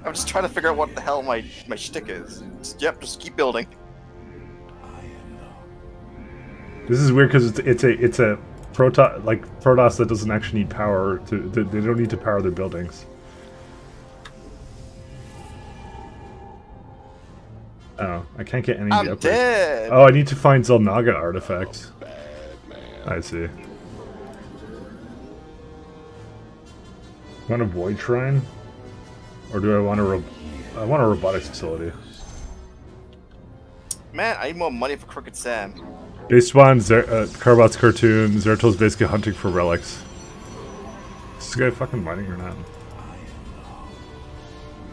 S2: I'm just trying to figure out what the hell my, my shtick is. Just- yep, just keep building.
S1: This is weird because it's it's a it's a Protoss like Protoss that doesn't actually need power to. They they don't need to power their buildings. Oh, I can't get any
S2: I'm dead!
S1: Oh, I need to find Xel'Naga artifacts. Oh, I see. Want a void shrine, or do I want a? Ro- I want a robotics facility.
S2: Man, I need more money for Crooked Sam.
S1: Based on Zer- uh, Carbot's cartoon, Zeratul's basically hunting for relics. Is this guy fucking mining or not?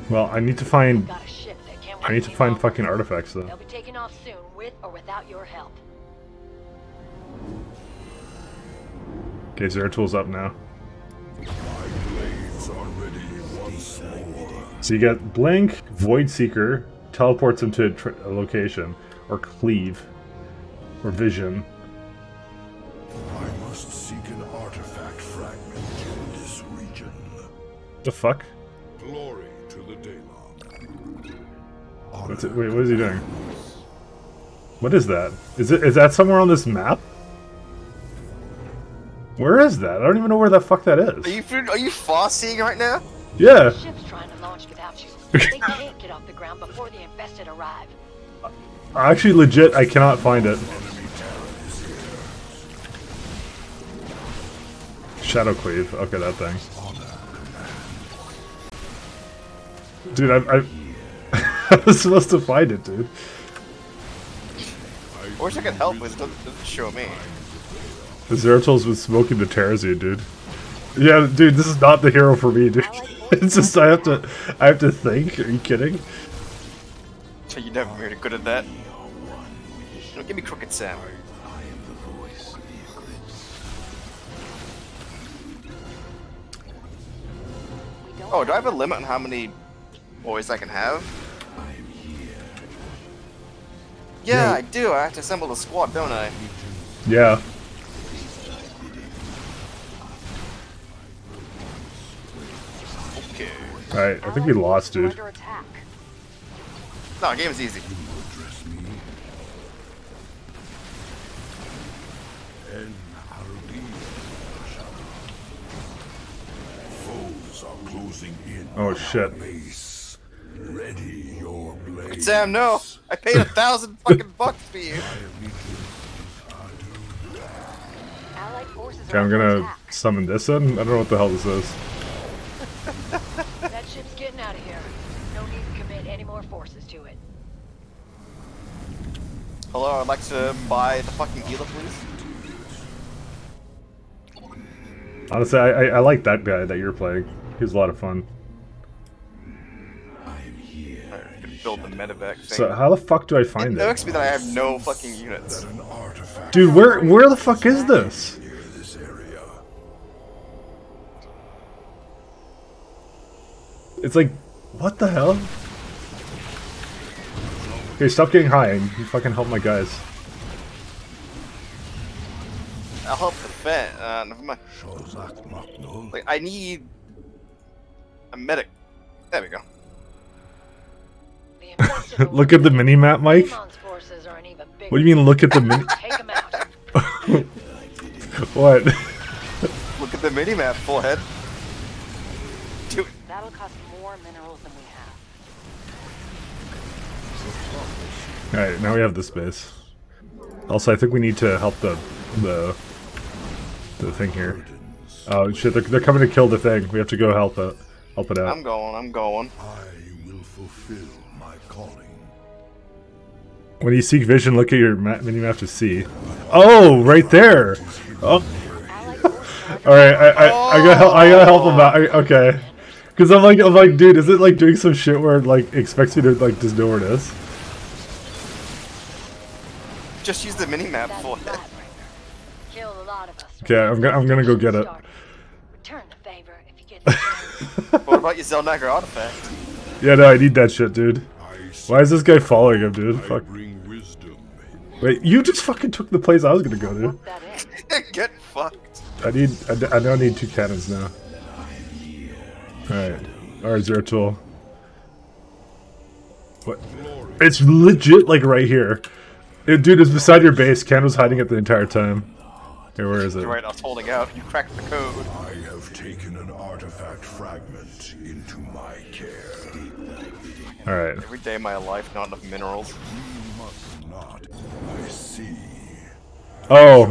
S1: Well, I need to find.
S3: Got a ship that can't
S1: I need to find fucking artifacts though.
S3: They'll be taking off soon, with or without your help.
S1: Okay, Zeratul's up now.
S4: Blades are ready once more.
S1: So you get Blink, Void Seeker, teleports him to a, a location, or Cleave, or Vision.
S4: I must seek an artifact fragment in this region.
S1: The fuck?
S4: Glory to the Daelaam.
S1: What's it, wait, what is he doing? What is that? Is it is that somewhere on this map? Where is that? I don't even know where the fuck that is.
S2: Are you are you fossing right now?
S1: Yeah.
S3: Ship's trying to launch without you. They can't get off the ground before the infested arrive.
S1: Actually, legit, I cannot find it. Shadow Cleave. Okay, that thing. Dude, I, I, I was supposed to find it, dude.
S2: I wish I could help, but it doesn't, doesn't show me.
S1: The Zeratul was smoking the Terrazine, dude. Yeah, dude, this is not the hero for me, dude. It's just I have to, I have to think. Are you kidding?
S2: So you never really good at that. Don't give me Crooked Sam. Oh, do I have a limit on how many boys I can have? Yeah,
S1: Yeah.
S2: I do. I have to assemble a squad, don't I?
S1: Yeah.
S2: Okay.
S1: Alright, I think we lost, dude.
S3: Under attack.
S2: No, game's easy.
S4: Closing in.
S1: Oh, shit.
S4: Base. Ready your blades.
S2: Sam, no! I paid a thousand fucking bucks for you!
S3: Allied forces
S1: Okay, I'm gonna
S3: attack.
S1: summon this in. I don't know what the hell this is.
S3: That ship's getting out of here. No need to commit any more forces to it.
S2: Hello, I'd like to buy the fucking healer, please.
S1: Honestly, I, I, I like that guy that you're playing. He was a lot of fun.
S2: Alright, gonna build the medevac thing.
S1: So how the fuck do I
S2: it
S1: find
S2: irks
S1: it?
S2: me that I have no fucking units.
S1: Dude, where where the fuck is this?
S4: near this area.
S1: It's like, what the hell? Okay, stop getting high and you fucking help my guys.
S2: I'll help defend. Uh, never mind. Like, I need a medic. There we go.
S3: The
S1: Look at the mini map, Mike.
S3: Amon's forces are an even bigger
S1: What do you mean? Look at the mini?
S3: Take 'em out.
S1: what?
S2: Look at the minimap, fullhead. Dude,
S10: That'll cost more minerals than we have.
S1: All right, now we have the space. Also, I think we need to help the the the thing here. Oh shit! They're, they're coming to kill the thing. We have to go help it. Help it out.
S2: I'm going, I'm going.
S4: I will fulfill my calling.
S1: When you seek vision, look at your ma- minimap to see. Oh, right there. Oh,
S3: Allied forces are under
S1: all right. I I, I gotta help. I gotta help him out. I, okay. Because I'm like I'm like, dude, is it like doing some shit where it like expects me to like just know where it is?
S2: Just use the mini
S3: map
S2: for
S3: Lightbringer. Killed a lot of us.
S1: Okay, I'm gonna I'm gonna go get it.
S3: Return the favor if you get the chance.
S2: What about your Xel'Naga artifact?
S1: Yeah, no, I need that shit, dude. Why is this guy following him, dude? Fuck. Wait, you just fucking took the place I was gonna go to.
S10: Book that in.
S2: Get fucked.
S1: I need. I, d- I now need two cannons now. Alright. Alright, Zeratul. What? It's legit like right here. It, dude, it's beside your base. Ken was hiding it the entire time. Here, where is it?
S2: You're right, I was holding out. You cracked the code.
S1: Alright.
S2: Every day of my life, not enough minerals.
S4: You must not. I see.
S1: Oh,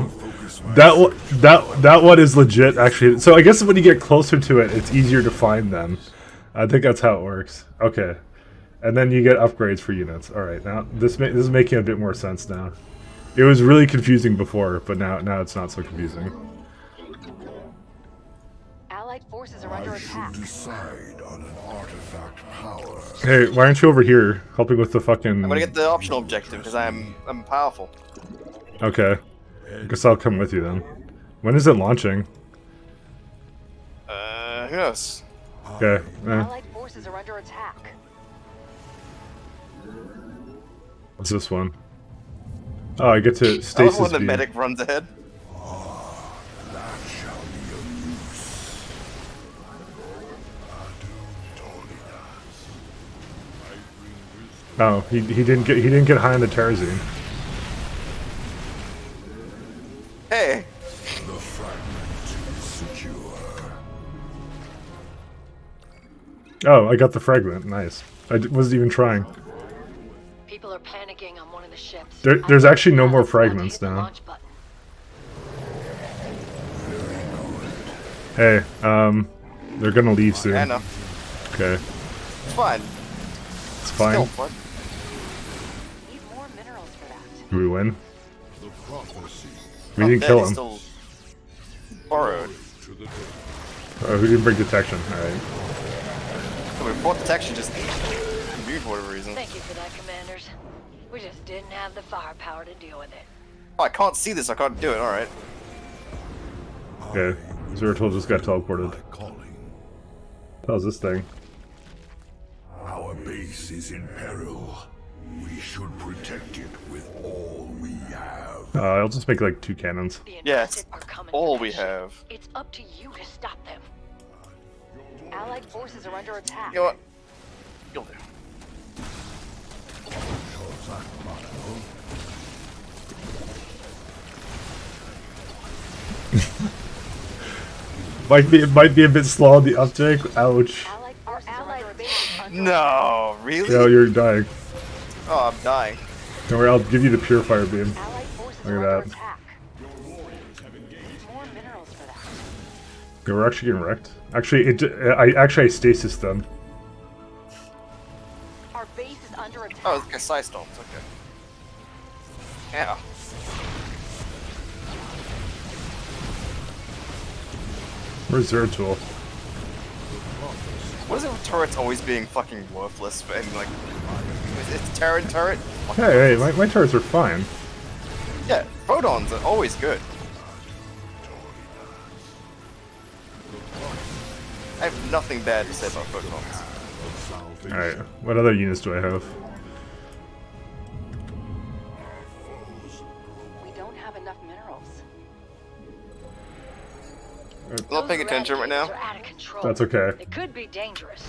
S1: That one, that that one is legit. Actually, so I guess when you get closer to it, it's easier to find them. I think that's how it works. Okay, and then you get upgrades for units. All right, now this ma- this is making a bit more sense now. It was really confusing before, but now now it's not so confusing.
S10: Allied forces are under
S4: I should
S10: attack.
S4: decide on an artifact power.
S1: Hey, why aren't you over here helping with the fucking?
S2: I'm gonna get the optional objective because I'm I'm powerful.
S1: Okay, I guess I'll come with you then. When is it launching?
S2: Uh, who knows?
S1: Okay. eh,
S10: Allied forces are under attack.
S1: what's this one? Oh, I get to
S2: I love
S1: stasis
S2: when the
S1: beam.
S2: medic runs ahead.
S1: Oh, he, he didn't get he didn't get high on the Terrazine.
S2: Hey,
S4: The fragment is secure.
S1: Oh, I got the fragment. Nice. I wasn't even trying.
S3: People are panicking on one of the ships.
S1: There- there's actually no more
S3: Alex about to
S1: fragments now. Hey, um, they're gonna leave soon.
S2: I know.
S1: Okay,
S2: It's fine.
S1: it's
S2: Still
S1: fine.
S2: fun.
S10: Need more minerals for.
S1: Do we win? We
S2: Oh,
S1: didn't
S2: dead,
S1: kill him.
S2: Borrowed.
S1: Oh, who didn't bring detection? All right.
S2: So we bought detection just immune for whatever reason.
S3: Thank you for that, commanders. We just didn't have the firepower to deal with it.
S2: Oh, I can't see this. I can't do it. All right.
S1: Okay. Zeratul just got teleported. How's this thing?
S4: Our base is in peril. We should protect it with all we have.
S1: Uh, I'll just make like two cannons.
S2: Yes,
S3: infested
S2: all we have.
S3: It's up to you to stop them.
S10: Allied forces are under attack.
S2: You know what? You'll do.
S1: Might be it might be a bit slow on the uptake. Ouch.
S10: Allied forces are under attack.
S2: No, really?
S1: Yeah, you're dying.
S2: Oh, I'm dying.
S1: Don't worry, I'll give you the purifier beam. Look at that.
S10: attack. Need more minerals for that.
S1: Okay, we're actually getting wrecked. Actually, it uh, I actually I stasis them.
S10: Our base is under attack.
S2: Oh, okay, side storms. Okay. Yeah.
S1: Where's Zeratul?
S2: What is it with turrets always being fucking worthless and like, it's- turret turret?
S1: Hey, hey, my, my turrets are fine.
S2: Yeah, photons are always good. I have nothing bad to say about photons.
S1: Alright, what other units do I have?
S2: I'm not paying attention right now.
S3: Eradicators are out of control.
S1: That's okay.
S3: They could be dangerous.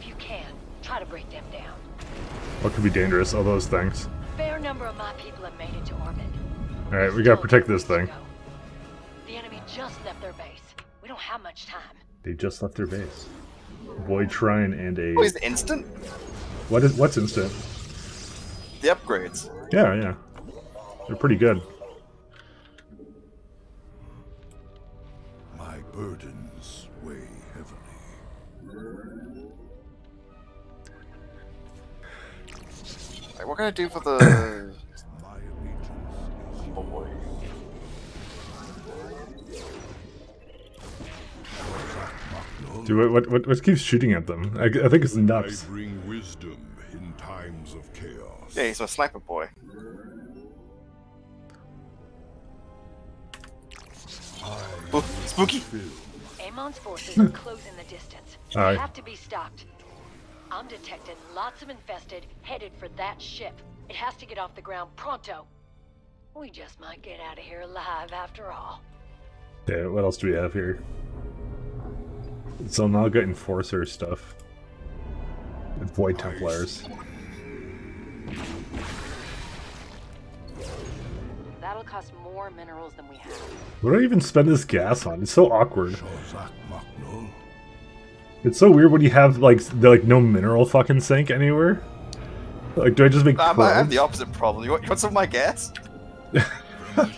S3: If you can, try to break them down.
S1: What could be dangerous? All those things.
S3: Fair number of my people have made it to orbit.
S1: Alright, we gotta protect this thing.
S3: The enemy just left their base. We don't have much time.
S1: They just left their base. Void Shrine and a
S2: Oh, is instant?
S1: what is what's instant?
S2: The upgrades.
S1: Yeah, yeah. They're pretty good.
S4: Burdens weigh heavily.
S2: Like, what can I do for the
S4: My allegiance is
S2: boy?
S1: Dude, what, what what what keeps shooting at them? I, I think it's
S4: I
S1: nuts.
S4: bring wisdom in times of chaos.
S2: Yeah, he's a sniper boy. Ooh, spooky.
S3: Amon's forces are closing the distance. They
S1: Aye.
S3: have to be stopped. I'm detecting lots of infested headed for that ship. It has to get off the ground pronto. We just might get out of here alive after all.
S1: Yeah, what else do we have here? So now got Enforcer stuff. And Void Templars.
S10: That'll cost more minerals than we have.
S1: What do I even spend this gas on? It's so awkward. It's so weird when you have like the, like no mineral fucking sink anywhere. Like, do I just make
S2: I'm, I have the opposite problem. You want, you want some of my gas?
S4: shadows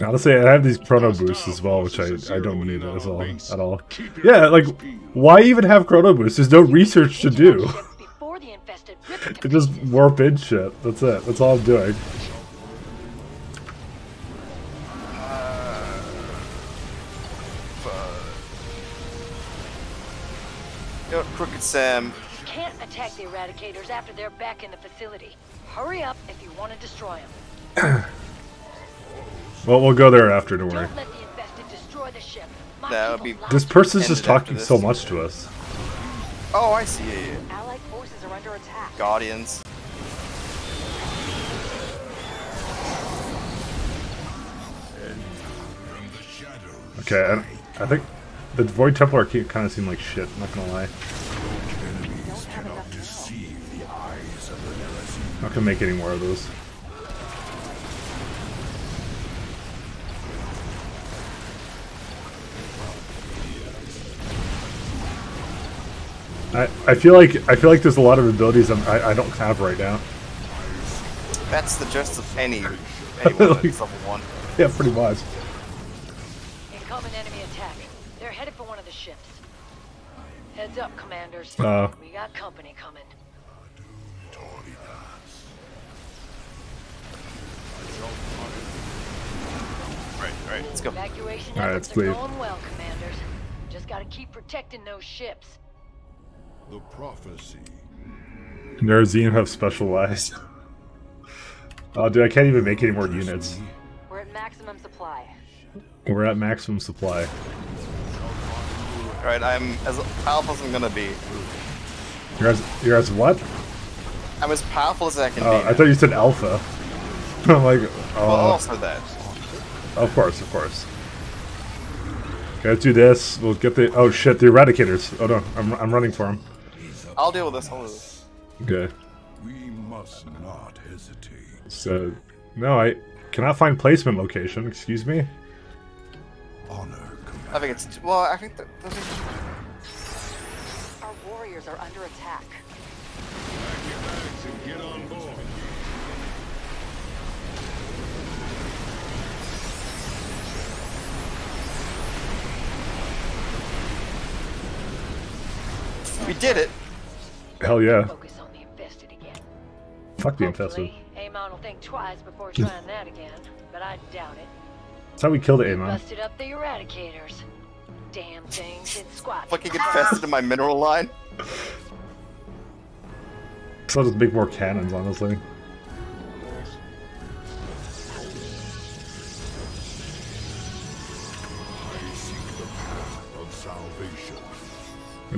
S4: I
S1: Honestly, I have these chrono boosts as well, which I, I don't need as all at all. Yeah, like why even have chrono boosts? There's no research to do.
S3: Ships before the infested rip the
S1: I just warp in shit. That's it. That's all I'm doing.
S2: Crooked Sam.
S3: You can't attack the eradicators after they're back in the facility. Hurry up if you want to destroy them.
S1: Well, we'll go there after. Don't worry.
S3: Don't let the infested destroy the ship. My
S2: That would be-
S1: This person's just talking so much to us.
S2: Oh, I see. Yeah, yeah.
S10: Allied forces are under attack.
S2: Guardians.
S1: Okay, and I think the Void Templar kind of seem like shit. Not gonna lie. Not gonna make any more of those. I, I feel like I feel like there's a lot of abilities I'm, I I don't have right now.
S2: That's the gist of any anyone that's level one.
S1: Yeah, pretty much.
S3: Incoming enemy attack. They're headed for one of the ships. Heads up, commanders.
S1: Uh.
S3: we got company coming.
S2: Right, right. Let's go.
S3: Evacuation
S1: All right, let's leave.
S3: going well, commanders. Just gotta keep protecting those ships.
S4: The prophecy.
S1: Nerazim have specialized. Oh, dude, I can't even make any more units.
S10: We're at maximum supply.
S1: We're at maximum supply.
S2: Alright, I'm as powerful as I'm gonna be.
S1: You're as, you're as what?
S2: I'm as powerful as I can
S1: Oh,
S2: be.
S1: I thought you said alpha. I'm like, oh,
S2: well, also that.
S1: Of course, of course. Okay, let's do this. We'll get the. Oh shit, the eradicators. Oh no, I'm, I'm running for them.
S2: I'll deal with this. I'll deal this.
S1: Okay,
S4: We must not hesitate.
S1: so no, I cannot find placement location. Excuse me.
S4: Honor
S2: I think it's well. I think that. that
S10: Our warriors are under attack.
S2: We did it.
S1: Hell yeah.
S3: Focus on the infested again.
S1: Fuck the infested.
S3: Hopefully, Amon will think twice before trying that again, but I doubt it.
S1: That's how we killed it, Amon.
S3: Busted up the eradicators. Damn things did squat.
S2: Fucking infested in my mineral line.
S1: So I'll just make more cannons, honestly.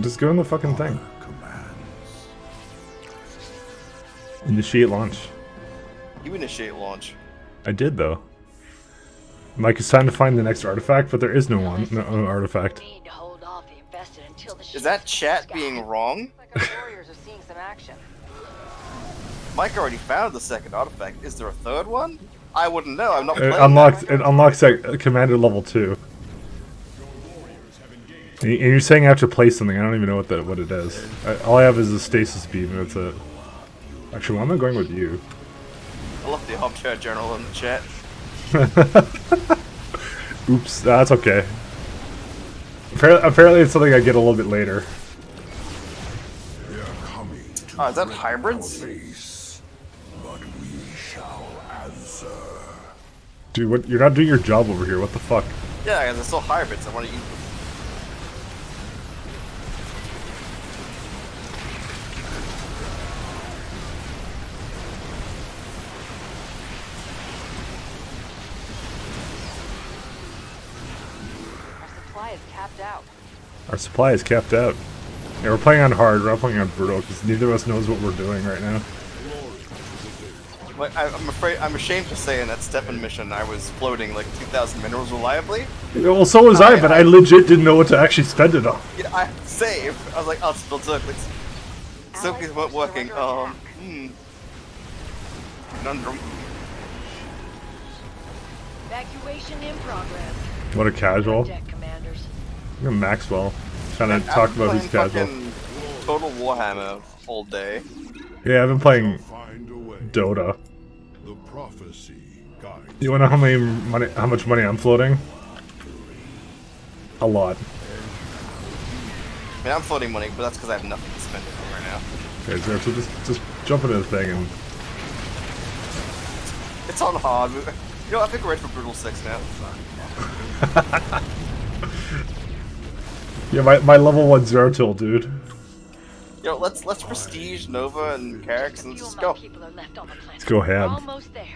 S1: Just go in the fucking thing.
S4: Commands.
S1: Initiate launch.
S2: You initiate launch.
S1: I did though. Mike, it's time to find the next artifact, but there is no one, no, no artifact.
S3: Need to hold off the infested until the
S2: Is that chat being wrong?
S10: Looks like our warriors are seeing some action.
S2: Mike already found the second artifact. Is there a third one? I wouldn't know. I'm not
S1: It
S2: playing.
S1: unlocked. It unlocks at commander level two. And you're saying I have to play something. I don't even know what that what it is. I, all I have is a stasis beam, and that's it. Actually, why am I going with you?
S2: I love the armchair journal in the chat.
S1: Oops, that's okay. Apparently, apparently, it's something I get a little bit later.
S2: Oh, is that hybrids?
S4: our base, but we shall answer.
S1: Dude, what? You're not doing your job over here. What the fuck?
S2: Yeah, they're still hybrids. I want to eat them.
S10: Our supply is capped out.
S1: Our supply is capped out. Yeah, we're playing on hard. We're not playing on brutal because neither of us knows what we're doing right now.
S2: Like, I, I'm afraid, I'm ashamed to say in that Stetmann mission, I was floating like 2,000 minerals reliably.
S1: Yeah, Well, so was I, but I legit didn't know what to actually spend it on.
S2: Yeah, I saved. I was like, oh, still took. Like, Silky's weren't working. Um, hmm. Conundrum.
S3: Evacuation in progress.
S1: What a casual.
S3: Deck commanders.
S1: Look at Maxwell trying to talk about his casual.
S2: Total Warhammer all day.
S1: Yeah, I've been playing
S4: Find a way.
S1: Dota.
S4: The prophecy guides
S1: You wanna know how many money how much money I'm floating? A lot.
S2: I mean, I'm floating money, but that's because I have nothing to spend it on right now.
S1: Okay, so so just just jump into the thing and
S2: It's on hard. You know, I think we're ready for Brutal 6 now.
S1: Yeah, my, my level one Zeratul, dude.
S2: Yo, let's let's prestige Nova and Carrick and
S3: Few
S2: just
S3: of my
S2: go.
S3: people are left on the planet.
S1: Let's go ham.
S3: almost there.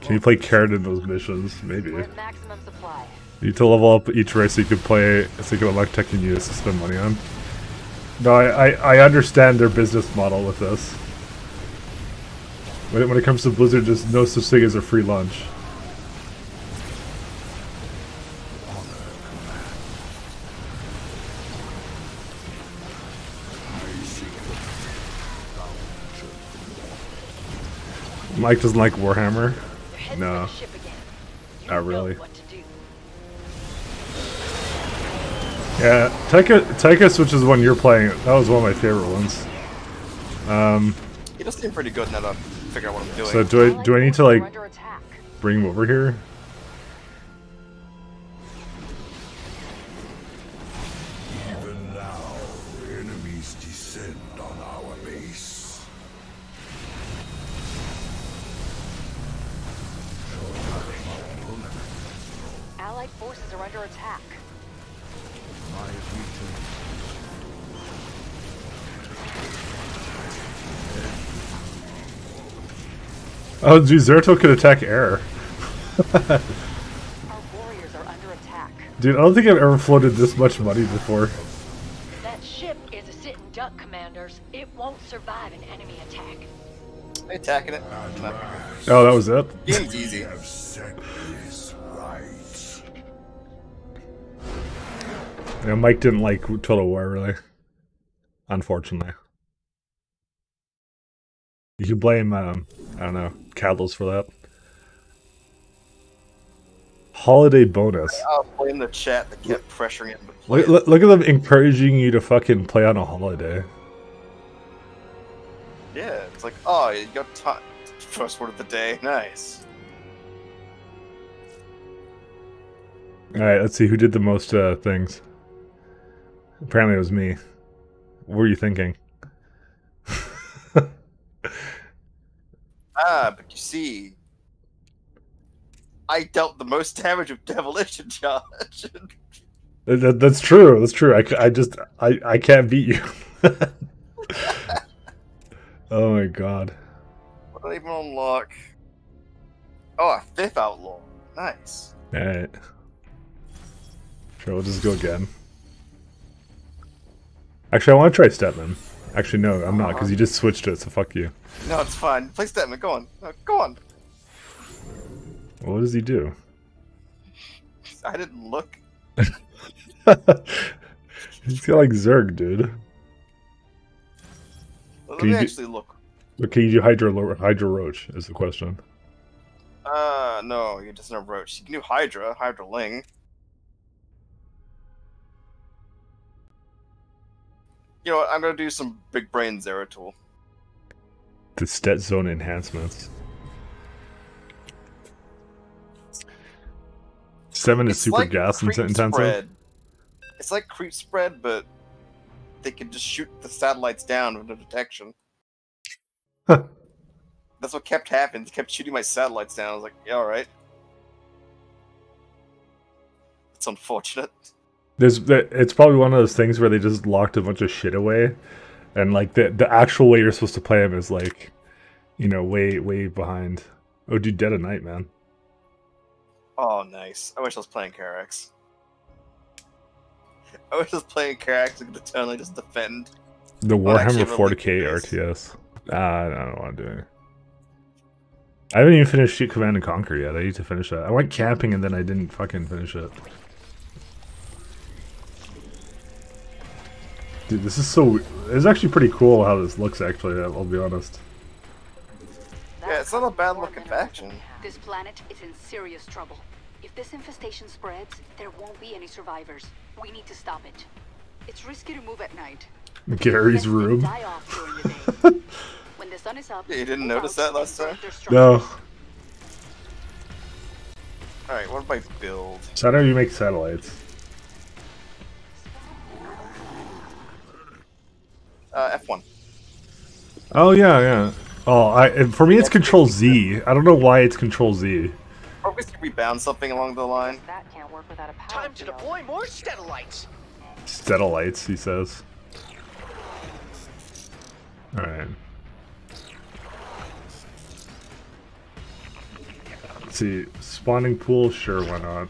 S1: Can you play Carrot in those missions? Maybe.
S3: We're at maximum supply.
S1: You need to level up each race so you can play so you can unlock tech and use to spend money on. No, I, I, I understand their business model with this. When it, when it comes to Blizzard, there's no such thing as a free lunch. Mike doesn't like Warhammer. No.
S3: for the ship again. You
S1: Not really.
S3: what to do.
S1: Yeah, Taika, Taika Switch is one you're playing. That was one of my favorite ones. Um,
S2: He does seem pretty good now that I figure out what I'm doing.
S1: so do I do I need to like
S3: forces are under attack.
S1: bring him over here? Oh, dude, Zeratul could attack air.
S10: Our warriors are under attack.
S1: Dude, I don't think I've ever floated this much money before.
S3: That ship is a sitting duck, commanders. It won't survive an enemy attack.
S2: Are you attacking it?
S1: Oh, that was it.
S2: Game's easy.
S4: have set.
S1: Yeah, Mike didn't like Total War really. Unfortunately. You can blame, um, I don't know, Cadlos for that. Holiday bonus.
S2: I'll blame the chat that kept pressuring him.
S1: Look, look, look at them encouraging you to fucking play on a holiday.
S2: Yeah, it's like, oh, you got time. First word of the day. Nice.
S1: Alright, let's see who did the most uh, things. Apparently it was me. What were you thinking?
S2: Ah, but you see, I dealt the most damage with Demolition Charge.
S1: That- that- that's true. That's true. I, I just I, I can't beat you. oh my god.
S2: what did I even unlock? Oh, a fifth outlaw. Nice.
S1: Alright. Sure, we'll just go again. Actually, I want to try Stetmann. Actually, no, I'm not, because you just switched it, so fuck you.
S2: No, it's fine. Play Stetmann. Go on. No, go on.
S1: What does he do?
S2: I didn't look.
S1: He's got like Zerg, dude.
S2: Let
S1: Can
S2: me
S1: you do-
S2: actually look.
S1: But can you do Hydra, Hydra Roach, is the question.
S2: Uh, no, you just no roach. You can do Hydra, Hydra You know what? I'm gonna do some big brain Zeratul.
S1: The Stetzone enhancements. Seven is
S2: It's
S1: super
S2: like
S1: gas
S2: creep
S1: intensive.
S2: spread. It's like creep spread, but they can just shoot the satellites down with no detection.
S1: Huh.
S2: That's what kept happening. They kept shooting my satellites down. I was like, yeah, all right. It's unfortunate.
S1: There's, it's probably one of those things where they just locked a bunch of shit away, and like the the actual way you're supposed to play them is like, you know, way way behind. Oh, dude, Dead of Night, man.
S2: Oh, nice. I wish I was playing Karax. I wish I was playing Karax and could totally just defend.
S1: The Warhammer
S2: I'm a
S1: 40k RTS. Ah, I don't want to do it. I haven't even finished Shoot Command and Conquer yet. I need to finish that. I went camping and then I didn't fucking finish it. Dude, this is so. It's actually pretty cool how this looks. Actually, I'll be honest.
S2: Yeah, it's not a bad looking faction.
S10: This planet is in serious trouble. If this infestation spreads, there won't be any survivors. We need to stop it. It's risky to move at night.
S1: Gary's room.
S10: Die off during the day. when the sun is up,
S2: Yeah, you didn't notice that last time?
S10: serve
S1: No.
S2: Alright, what do I build?
S1: So how do you make satellites?
S2: Uh, F1.
S1: Oh yeah, yeah. Oh, I and for me it's Control Z. I don't know why it's Control Z.
S2: Probably should rebound something along the line.
S10: That can't work without a power
S6: Time to
S10: field.
S6: deploy more satellites.
S1: Satellites, he says. All right. Let's see, spawning pool. Sure, why not?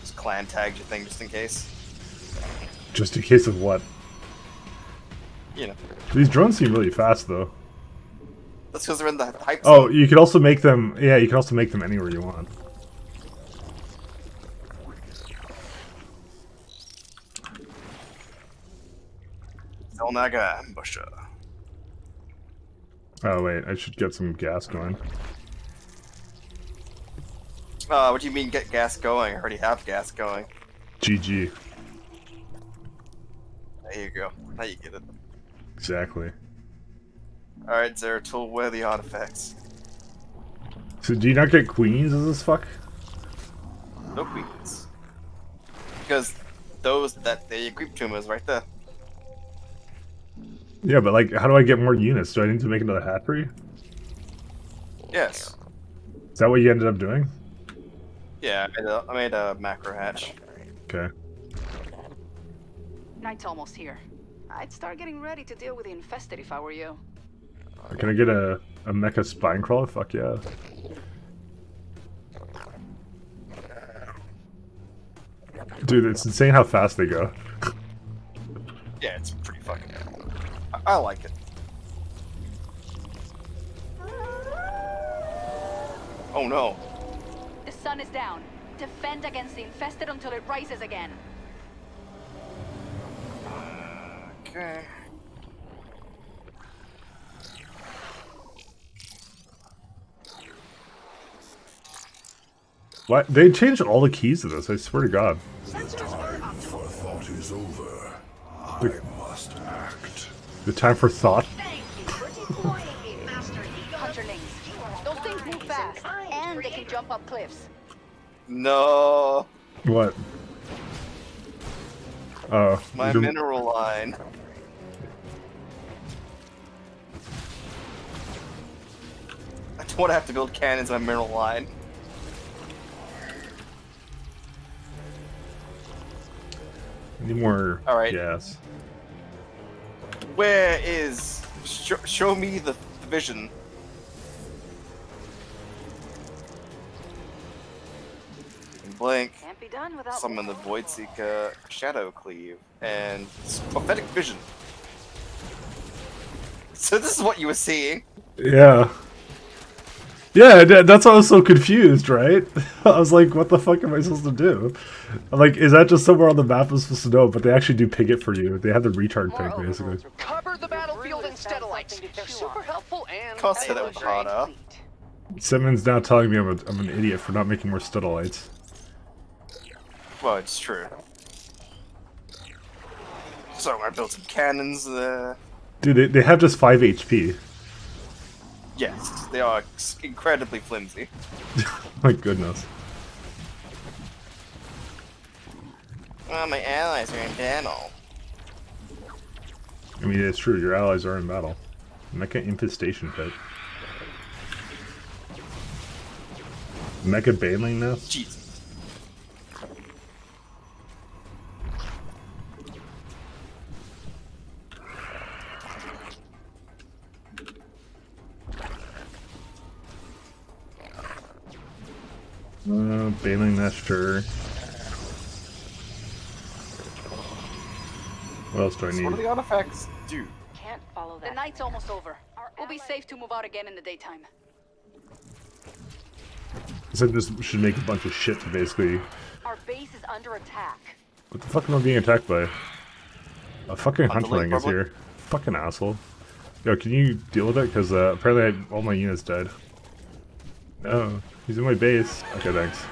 S2: Just clan tagged your thing just in case.
S1: Just in case of what?
S2: You know.
S1: These drones seem really fast though.
S2: That's because they're in the hype
S1: Oh, you can also make them. Yeah, you can also make them anywhere you want.
S2: Xel'Naga ambusher.
S1: Oh wait, I should get some gas going.
S2: Uh, what do you mean get gas going? I already have gas going.
S1: GG.
S2: There you go. Now you get it.
S1: Exactly.
S2: Alright, Zeratul, where are the artifacts?
S1: So do you not get queens as this fuck?
S2: No queens. Because those, that, the creep tumors right there.
S1: Yeah, but like, how do I get more units? Do I need to make another hatchery?
S2: Yes.
S1: Is that what you ended up doing?
S2: Yeah, I made a, I made a macro hatch.
S1: Okay.
S10: Night's almost here. I'd start getting ready to deal with the infested if I were you.
S1: Uh, can I get a, a mecha spine crawler? Fuck yeah. Dude, it's insane how fast they go.
S2: Yeah, it's pretty fucking. I, I like it. Oh no.
S10: The sun is down. Defend against the infested until it rises again.
S1: What? They changed all the keys to this, I swear to god.
S4: The time for thought is over. I must act.
S1: The time for thought?
S10: Those things move fast, and they can jump up cliffs.
S2: No.
S1: What? Oh.
S2: My mineral line. Don't want to have to build cannons on mineral line.
S1: Need more
S2: All right.
S1: gas.
S2: Where is? Sh- show me the, the vision. Blink.
S10: Can't be done without.
S2: Summon the Void Seeker, Shadow Cleave, and Prophetic Vision. So this is what you were seeing.
S1: Yeah. Yeah, that's why I was so confused, right? I was like, what the fuck am I supposed to do? I'm like, is that just somewhere on the map I'm supposed to know? But they actually do ping it for you. They have the retard
S10: More
S1: ping, basically.
S10: required.
S6: Cover the battlefield in
S10: Really sounds like to
S6: They're super helpful and.
S2: Can't say that with
S6: Great
S2: Hana.
S1: Simmons now telling me I'm, a, I'm an idiot for not making more Stetellites.
S2: Well, it's true. So I built some cannons there.
S1: Dude, they, they have just 5 HP.
S2: Yes, they are incredibly flimsy.
S1: My goodness.
S2: Well, my allies are in battle.
S1: I mean, it's true, your allies are in battle. Mecha Infestation Pit. Mecha Baneling Nest?
S2: Jesus.
S1: Uh, Baneling Nest, sure. What else do I
S2: need? what do the artifacts do?
S3: Can't follow that.
S10: The night's almost over. We'll be safe to move out again in the daytime.
S1: So this should make a bunch of shit basically...
S3: Our base is under attack.
S1: What the fuck am I being attacked by? A fucking
S2: Hunter
S1: is here. Fucking asshole. Yo, can you deal with it? Because uh, apparently I, all my units died. No, he's in my base. Okay, thanks.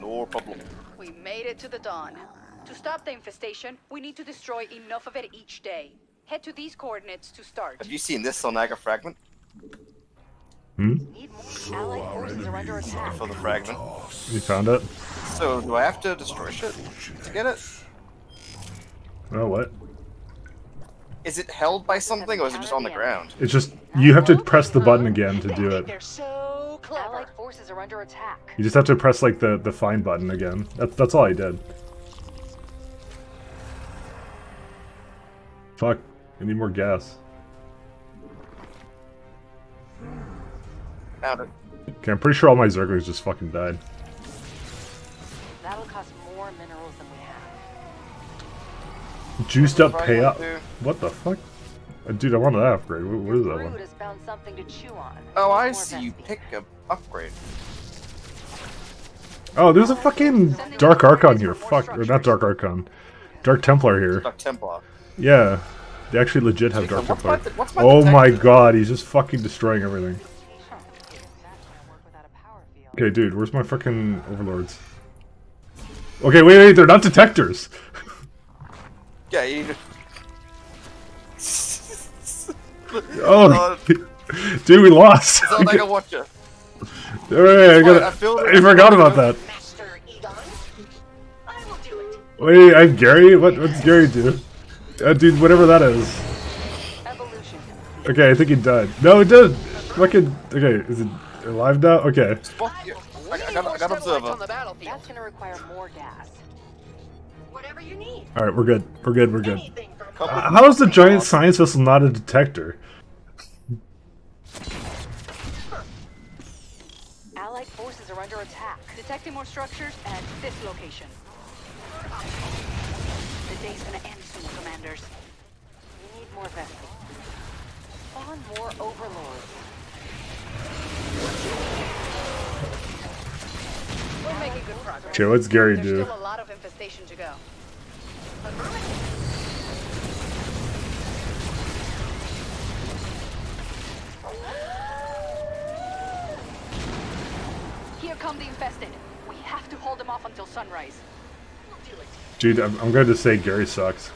S2: No problem.
S10: We made it to the dawn. To stop the infestation, we need to destroy enough of it each day. Head to these coordinates to start.
S2: Have you seen this Sonaga fragment?
S1: Hmm?
S10: Need more allied forces are under attack.
S2: For the fragment.
S1: You found it?
S2: So, do I have to destroy shit to get it?
S1: Oh, what?
S2: Is it held by something, or is it just on the ground?
S1: It's just you have to press the button again to do it.
S6: They're so clever.
S10: Allied forces are under attack.
S1: You just have to press like the the find button again. That's that's all I did. Fuck, I need more gas. Okay, I'm pretty sure all my Zerglings just fucking died.
S10: That'll cost more minerals than we have.
S1: Juiced up
S2: Probably
S1: pay up. What the fuck? Uh, Dude, I wanted that upgrade. What, what is that one?
S10: has found something to chew on.
S2: Oh,
S10: Need
S2: I see. You pick a upgrade.
S1: Oh, there's a fucking Dark Archon here. Fuck, or not Dark Archon. Dark Templar here.
S2: Dark Templar.
S1: Yeah, they actually legit have Dark
S2: What's my-
S1: Templar.
S2: what's my
S1: Oh my god, he's just fucking destroying everything. Okay, dude, where's my fucking overlords? Okay, wait, wait, they're not detectors.
S2: Yeah, you.
S1: Oh, dude, we lost.
S2: Sounds like a watcher.
S1: Alright, I
S2: Wait, I
S1: got.
S2: feel-
S1: I forgot about that.
S3: Master Egon, I will do it.
S1: Wait, I'm Gary. What? What's Gary do? Uh, dude, whatever that is. Okay, I think he died. No, it did. Fucking. Okay, is it alive now? Okay.
S2: I, I got, I got observer.
S10: That's gonna require more gas.
S3: Whatever you need.
S1: All right, we're good. We're good. We're good.
S3: Anything for
S2: Couple-
S1: Uh, how is the giant science vessel not a detector?
S10: Allied forces are under attack. Detecting more structures at this location. The day's gonna end soon, commanders. We need more vesting. Spawn more overlords.
S6: We're making good progress.
S1: Okay, what's Gary
S6: There's
S1: do?
S6: still a lot of infestation to go.
S10: Come the infested. We have to hold them off until sunrise.
S1: Dude, I'm, I'm going to say Gary sucks.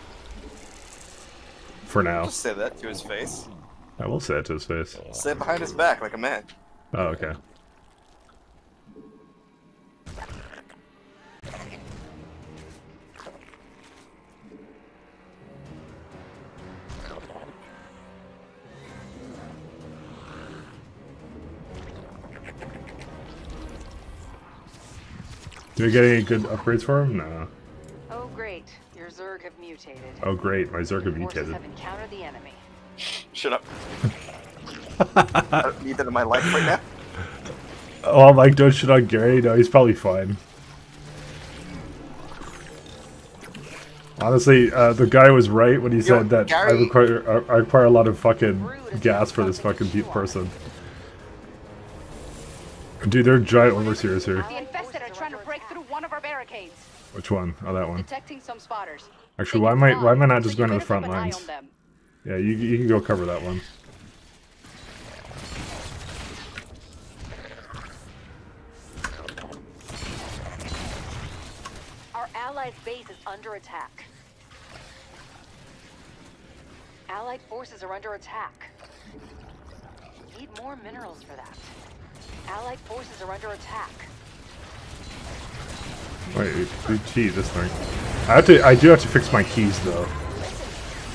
S1: For now.
S2: Just say that to his face.
S1: I will say it to his face.
S2: Say it behind his back like a man.
S1: Oh, okay. Do we get any good upgrades for him? No.
S10: Oh great, your Zerg have mutated.
S1: Oh, great. My Zerg have
S10: Forces
S1: mutated.
S10: have encountered the enemy.
S2: Shut up. I don't need that in my life right now.
S1: Oh, I'm like, don't shit on Gary. No, he's probably fine. Honestly, uh, the guy was right when he said that I require I I require a lot of fucking gas for this fucking pe- person. Dude, there are giant overseers here.
S10: The infested are trying to break through one of our barricades.
S1: Which one? Oh, that one.
S10: Detecting some spotters.
S1: Actually, why am I why am I not just going to the front lines? Yeah, you you can go cover that one.
S10: Our allied base is under attack. Allied forces are under attack. Need more minerals for that. Allied forces are under attack.
S1: Wait, we cheat this thing. I have to. I do have to fix my keys though,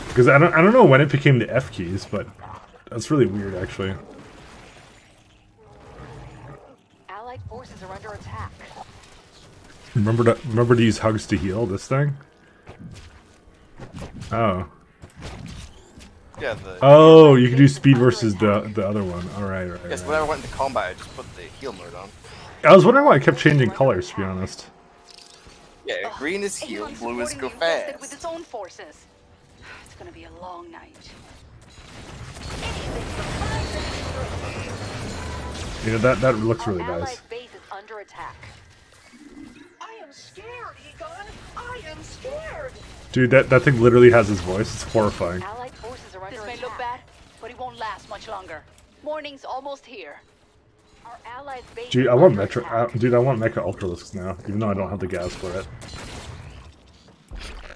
S1: because I don't. I don't know when it became the F keys, but that's really weird actually.
S10: Allied forces are under attack.
S1: Remember to remember to use hugs to heal this thing. Oh.
S2: Yeah, the.
S1: Oh, you can do speed versus the the other one. All right, right.
S2: Yes,
S1: right.
S2: when I went into combat, I just put the heal mode on.
S1: I was wondering why I kept changing colors. To be honest.
S2: Yeah, green is heal, blue is
S10: supporting
S2: go
S10: the infested with
S2: fast.
S10: its own forces. It's gonna be a long night.
S1: You know that that looks really nice.
S10: allied base is under attack.
S6: I am scared, Egon. I am scared.
S1: Dude, that that thing literally has his voice. It's horrifying.
S10: Allied forces are under attack. This may look bad, but it won't last much longer. Morning's almost here.
S1: Dude, I want Metro. Uh, dude, I want Mecha Ultralisks now, even though I don't have the gas for it.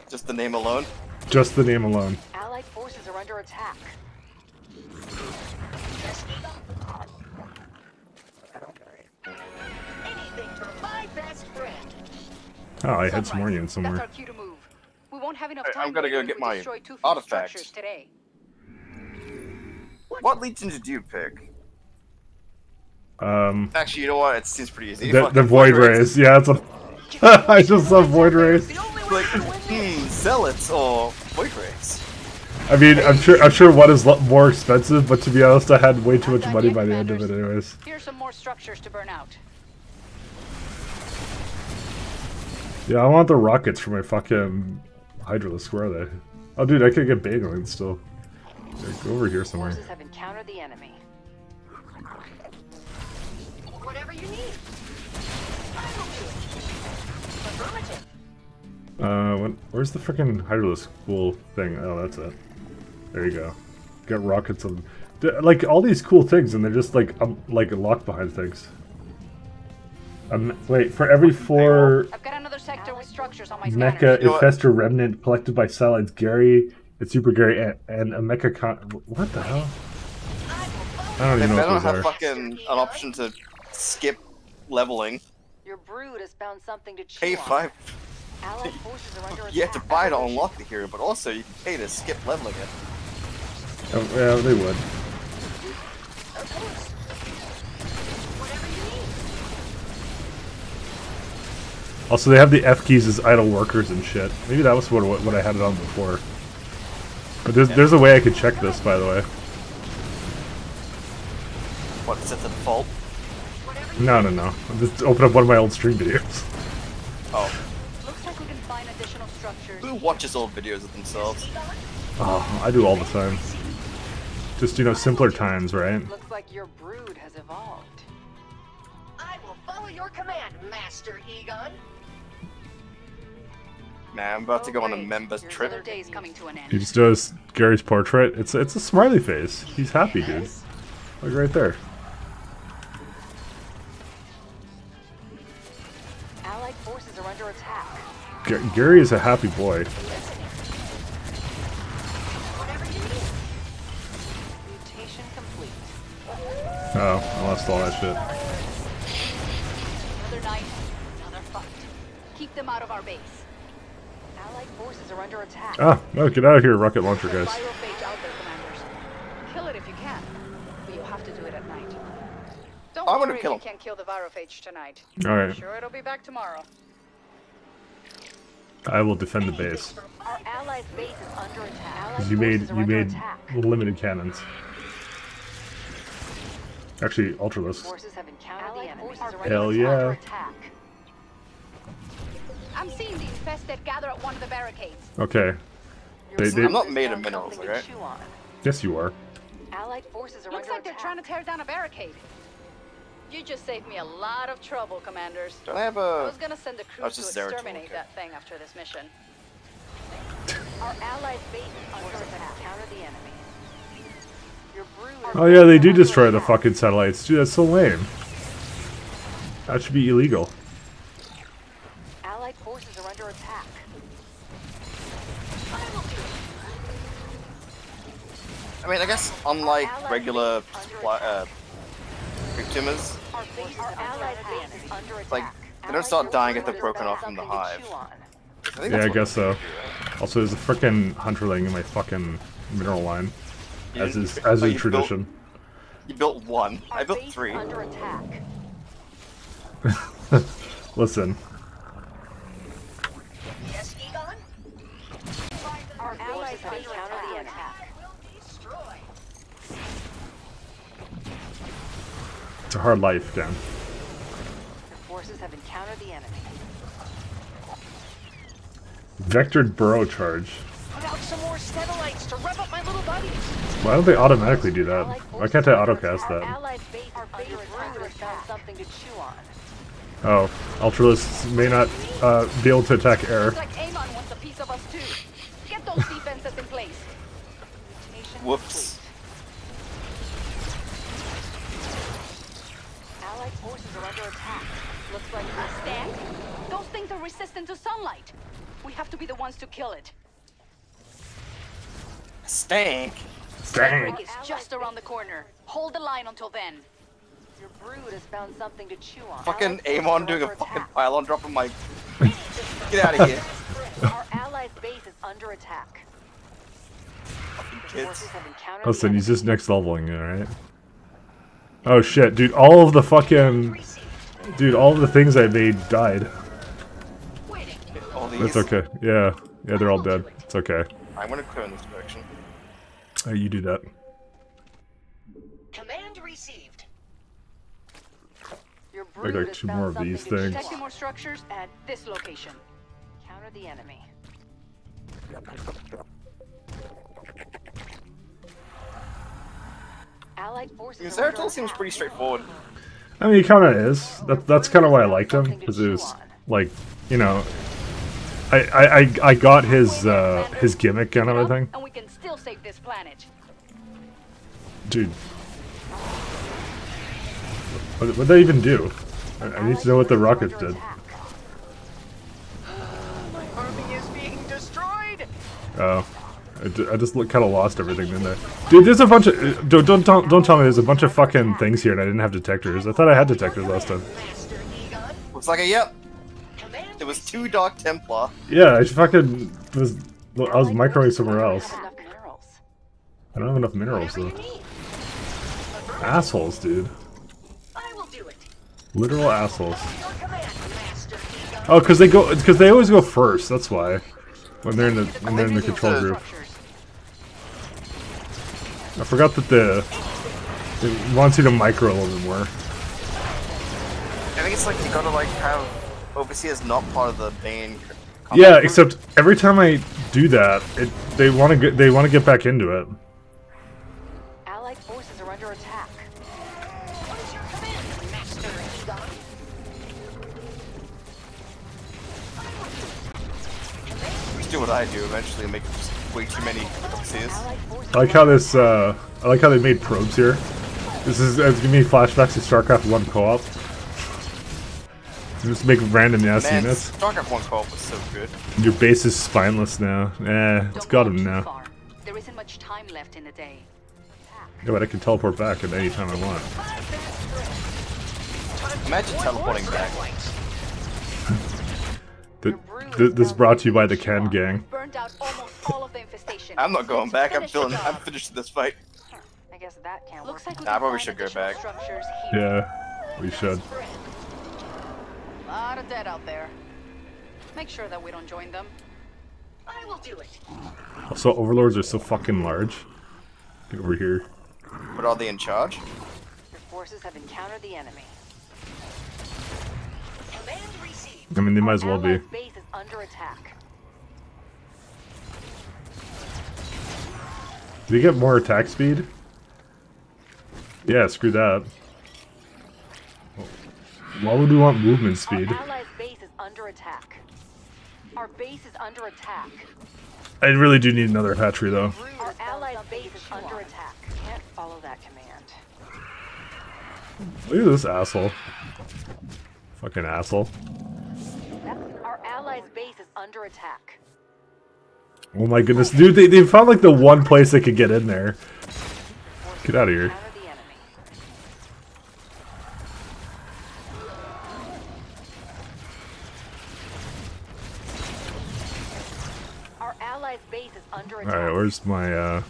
S2: Just the name alone.
S1: Just the name alone.
S10: Allied forces are under attack.
S1: Oh, I had some
S10: onions
S1: somewhere.
S10: We won't have enough time I,
S2: I'm gonna go get my
S10: artifacts. Today.
S2: What? what legion did you pick?
S1: Um,
S2: Actually, you know what? It seems pretty easy.
S1: the, the Void Rays. Yeah, it's a. I just saw Void Rays.
S2: Like, hmm, zealots or void rays.
S1: I mean, I'm sure I'm sure one is more expensive, but to be honest, I had way too much money by the end of it, anyways.
S10: Here's some more structures to burn out.
S1: Yeah, I want the rockets for my fucking Hydralisk. Where are they? Oh, dude, I could get Baneling still. Yeah, go over here somewhere.
S10: Forces have encountered the enemy.
S3: You need. I will do it. Affirmative.
S1: Uh, when, where's the freaking Hydralisk cool thing? Oh, that's it. There you go. Got rockets on. d- Like all these cool things, and they're just like um, like locked behind things. Um, wait, for every four
S10: I've got another sector with structures on my
S1: Mecha
S10: scanners.
S2: You know what?
S1: Infestor Remnant collected by satellites Gary it's Super Gary and, and a Mecha Con. What the hell? I don't
S2: If
S1: even know
S2: I don't
S1: what
S2: have
S1: are.
S2: fucking an option to skip leveling,
S10: Your brood has found something to chew
S2: pay five.
S10: Allied forces are under
S2: You have to
S10: attack.
S2: buy to unlock the hero, but also you can pay to skip leveling it.
S1: Oh, yeah, they would.
S3: Whatever you need.
S1: Also, they have the F keys as idle workers and shit. Maybe that was what what, what I had it on before. But there's there's a way I could check this, by the way.
S2: What, is it the default?
S1: No, no, no. I'll just open up one of my old stream videos.
S2: Oh.
S10: Looks like we can find additional structures.
S2: Who watches old videos of themselves?
S1: Oh, I do all the time. Just you know, simpler times, right?
S10: Looks like your brood has evolved.
S3: I will follow your command, Master Egon.
S2: Nah, I'm about to go on a oh,
S10: great.
S2: members
S10: Your
S2: trip.
S10: other day's coming to an end.
S1: He just does Gary's portrait. It's it's a smiley face. He's happy, dude. Like right there. Ga- Gary is a happy boy.
S3: Whatever you need.
S10: Mutation complete.
S1: Oh, I lost all that shit.
S10: Another night, another fight. Keep them out of our base. Allied forces are under attack.
S1: Ah, no, get out of here, rocket launcher guys.
S10: Pyrophage out there. Kill it if you can, but you have to do it at night. Don't
S2: I'm gonna
S10: worry
S2: kill
S10: if you
S2: him.
S10: can't kill the Pyrophage tonight.
S1: All right,
S10: Sure, it'll be back tomorrow.
S1: I will defend the base.
S10: Our allies' base is under attack. Allied
S1: You made
S10: forces
S1: you made
S10: attack.
S1: limited cannons. Actually, ultralisk.
S10: Have encountered the.
S1: Hell yeah.
S10: I'm seeing the infested gather at one of the barricades.
S1: Okay. They, they,
S2: I'm not made of minerals,
S10: Something to
S2: alright?
S10: chew on.
S1: yes, you are.
S10: Allied forces are Looks like they're trying to tear down a barricade. You just saved me a lot of trouble, commanders.
S2: Don't I have
S10: I
S2: a...
S10: was gonna send a crew to
S2: just Zeratul,
S10: exterminate
S2: okay.
S10: that thing after this mission. Our allied base is under attack. Counter the enemy. Your
S1: Oh yeah, they do destroy the fucking satellites. Dude, that's so lame. That should be illegal.
S10: Allied forces are under attack.
S2: I mean, I guess unlike regular supply, victims,
S10: Our, base, our allied base is
S2: like, they don't start dying if they're broken off from the hive. I
S1: Yeah, I guess so.
S2: do, right?
S1: Also, there's a freaking hunterling in my fucking mineral line,
S2: You
S1: as
S2: didn't
S1: is as
S2: oh,
S1: is
S2: you
S1: tradition.
S2: Built, you built one. I built three.
S10: is under attack.
S1: Listen,
S3: Yes, Egon?
S10: Our allied base counter the enemy.
S3: Will destroy.
S1: It's a hard life, Dan.
S10: The forces have encountered the enemy.
S1: Vectored burrow charge.
S6: Put out some more Stetellites to rev up my little buddies.
S1: Why don't they automatically do that? Why can't I
S10: are under
S1: autocast that?
S10: Our allied base Our base under attack. has found something to chew on.
S1: Oh, ultralisks may not uh, be able to attack air.
S10: Looks like Amon wants a piece of us too. Get those defenses in place. Mutation
S2: Whoops.
S10: complete. Allied forces are under attack. Looks like a stand. Those things are resistant to sunlight. We have to be the ones to kill it.
S2: Stank.
S1: Stank.
S10: Break is just around the corner. Hold the line until then. Your brood has found something to chew on.
S2: Fucking Amon doing a fucking
S10: attack.
S2: pylon drop on my Get out of here.
S10: Our allies' base is under attack.
S2: Kids.
S10: Forces have encountered oh, the
S1: Listen, he's just next leveling, alright? Oh shit, dude, all of the fucking. Dude, all of the things I made died.
S2: All these.
S1: That's okay. Yeah. Yeah, they're all dead. It's okay.
S2: I'm gonna clear in this direction.
S1: Uh, you do that.
S3: Command received.
S10: Your
S1: like
S10: brood has
S1: two more of
S10: something
S1: these things.
S10: Detecting more structures at this location. Counter the enemy. Allied forces. are
S2: Zeratul seems pretty straightforward.
S1: I mean, he kind of is. That, that's kind of why I liked him because it was like, you know, I I, I, I got his uh, his gimmick and everything,
S10: And we can still save this planet.
S1: dude. What what they even do? I, I need to know what the rockets did.
S6: My army is being destroyed.
S1: Oh, I, ju- I just kind of lost everything in there. Dude, there's a bunch of uh, don't don't don't don't tell me there's a bunch of fucking things here and I didn't have detectors. I thought I had detectors last time.
S2: Looks like a yep.
S3: Command
S2: There was two Dark Templar.
S1: Yeah, I fucking was I was microwaving somewhere else.
S10: Have enough minerals.
S1: I don't have enough minerals though. Assholes, dude.
S3: I will do it.
S1: Literal assholes.
S3: Your command, Master Egon.
S1: Oh, because they go, because they always go first. That's why. When they're in the when they're in the control group. I forgot that the it wants you to micro a little bit more.
S2: I think it's like you gotta like have overseers not part of the main.
S1: Yeah,
S2: group.
S1: except every time I do that, it they want to get they want to get back into it.
S10: Allied forces are under attack.
S3: What is your command, Master Egon?
S2: Just do what I do. Eventually, make way too many overseers.
S1: I like how this. uh I like how they made probes here. This is it's giving me flashbacks to StarCraft One co-op. Just make random ass
S2: Man,
S1: units.
S2: StarCraft One co-op was so good.
S1: Your base is spineless now. Eh, it's
S10: Don't
S1: got him now.
S10: far. There isn't much time left in the day. Attack.
S1: Yeah, but I can teleport back at any time I want.
S2: Imagine teleporting back.
S1: Th- th- this brought to you by the Ken Gang.
S10: Burned out almost all of the infestation.
S2: I'm not going back. I'm
S10: finish
S2: feeling. I'm
S10: job.
S2: finished this fight.
S10: I guess that can't Looks like we
S2: Nah, I probably should go back.
S1: Yeah, we should.
S10: Lot of dead out there. Make sure that we don't join them.
S3: I will do it.
S1: Also, overlords are so fucking large. Get over here.
S2: But are they in charge?
S10: Your forces have encountered the enemy.
S3: Command received.
S1: I mean, they might as well be.
S10: Base is under attack.
S1: Do you get more attack speed? Yeah, screw that. Why would we want movement speed?
S10: Our allies' base is under attack. Our base is under attack.
S1: I really do need another hatchery though.
S10: Our allies' base is under attack. Can't follow that command.
S1: Look at this asshole. Fucking asshole.
S10: Our allies' base is under attack.
S1: Oh my goodness, dude, they, they found like the one place they could get in there. Get out of here.
S10: Encounter the enemy. Our allies' base is under attack.
S1: Alright, where's my, uh...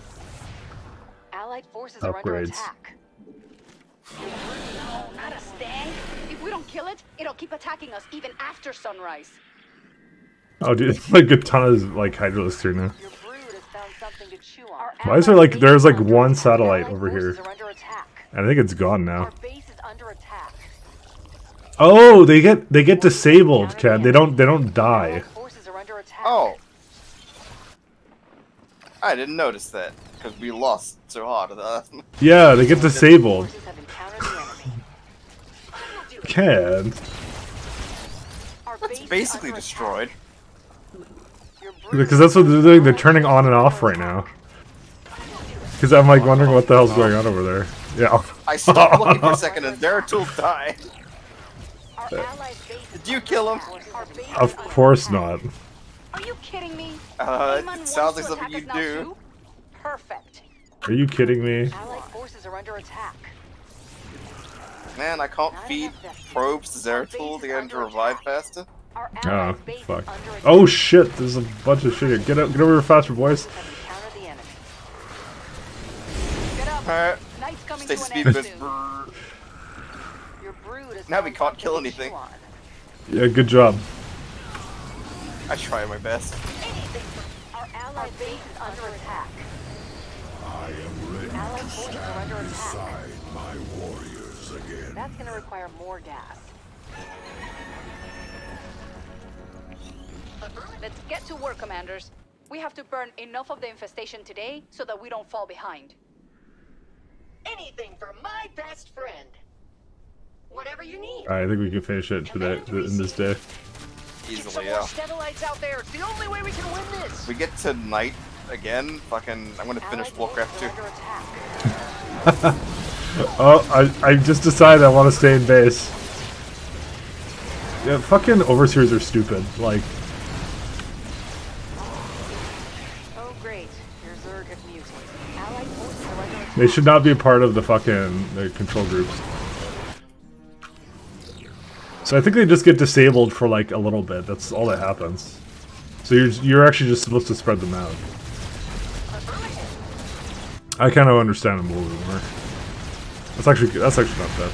S10: Allied forces are under
S1: Upgrades.
S10: attack. Not a stang. If we don't kill it, it'll keep attacking us even after sunrise.
S1: Oh, dude, like a ton of, like, Hydralisks here now.
S10: Your brood has found something to chew on.
S1: Why is there, like- there's, like, one satellite over here?
S10: Are.
S1: I think it's gone now.
S10: Our base is under attack.
S1: Oh, they get they get disabled, Ken. They don't they don't die.
S10: Allied forces are under attack.
S2: Oh. I didn't notice that because we lost so hard.
S1: Yeah, they get disabled.
S10: Forces have encountered the enemy.
S1: Ken.
S10: Our
S2: it's basically destroyed.
S10: attack. Your brood
S1: Because that's what they're doing. They're turning on and off right now. Because I'm like wondering what the hell's going on over there. Yeah.
S2: I stopped looking for a second and Zeratul died.
S10: Our allied
S2: Did you kill him?
S10: Our base is
S1: Of course not.
S10: Are you kidding me?
S2: Uh, it sounds like something you
S10: attack us now
S2: do.
S10: Perfect.
S1: Are you kidding me?
S10: Allied forces are under attack.
S2: Man, I can't
S10: Not
S2: feed probes to
S10: Our base
S2: Zeratul to get him to
S10: under
S2: revive faster.
S1: Oh,
S10: allies' base is
S1: fuck. Oh shit, there's a bunch of shit here. Get up, get over here faster, boys.
S10: Have to counter the enemy. Get up.
S2: Alright.
S10: Night's
S2: Stay speed
S10: end
S2: boost. Now we can't kill anything.
S1: Yeah, good job.
S2: I try my best.
S10: Anything from our base is under attack.
S4: I am ready
S10: Allied
S4: to
S10: forces are
S4: stand
S10: under attack.
S4: beside my warriors again.
S10: That's gonna require more gas. Let's get to work, commanders. We have to burn enough of the infestation today so that we don't fall behind.
S12: Anything for my best friend. Whatever you need.
S1: Alright, I think we can finish it today in this day.
S12: Get some
S2: Easily,
S12: more
S2: yeah.
S12: Stetellites out there. It's the only way we can win this.
S2: We get to night again. Fucking, I'm gonna finish
S10: Allied
S2: Warcraft
S10: forces
S2: 2.
S10: are under attack.
S1: Oh, I, I just decided I want to stay in base. Yeah, fucking overseers are stupid. Like,
S10: Oh great, here's Zerg at mutant. Allied forces are under attack.
S1: they should not be a part of the fucking the control groups. So I think they just get disabled for like a little bit. That's all that happens. So you're you're actually just supposed to spread them out. I kind of understand them a little bit more. That's actually that's actually not bad.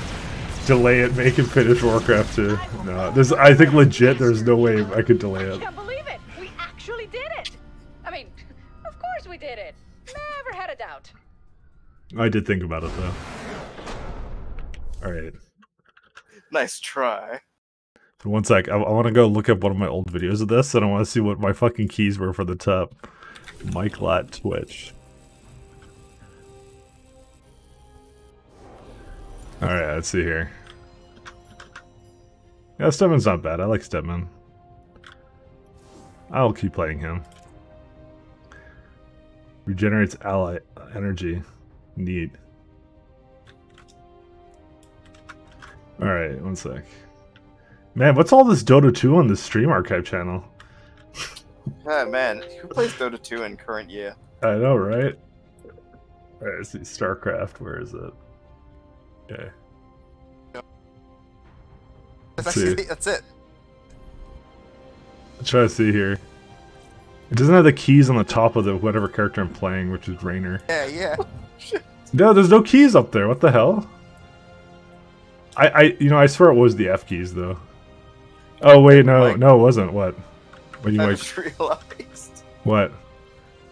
S1: Delay it, make him finish Warcraft 2. No, there's I think legit. There's no way I could delay it.
S10: I can't believe it! We actually did it! I mean, of course we did it! Never had a doubt.
S1: I did think about it though. All right.
S2: Nice try.
S1: So one sec. I, I want to go look up one of my old videos of this, and I want to see what my fucking keys were for the top. Mikelat Twitch. All right, let's see here. Yeah, Stetmann's not bad. I like Stedman. I'll keep playing him. Regenerates ally energy. Neat. Alright, one sec. Man, what's all this Dota 2 on the stream archive channel?
S2: Yeah, man. Who plays Dota 2 in current year?
S1: I know, right? Alright, let's see. StarCraft, where is it? Okay.
S2: That's,
S1: see.
S2: that's it.
S1: Let's try to see here. It doesn't have the keys on the top of the whatever character I'm playing, which is Raynor.
S2: Yeah, yeah.
S1: No, there's no keys up there. What the hell? I, I, you know, I swear it was the F keys though. Oh wait, no,
S2: Like-
S1: no, it wasn't. What? What you
S2: I
S1: like?
S2: just realized.
S1: What?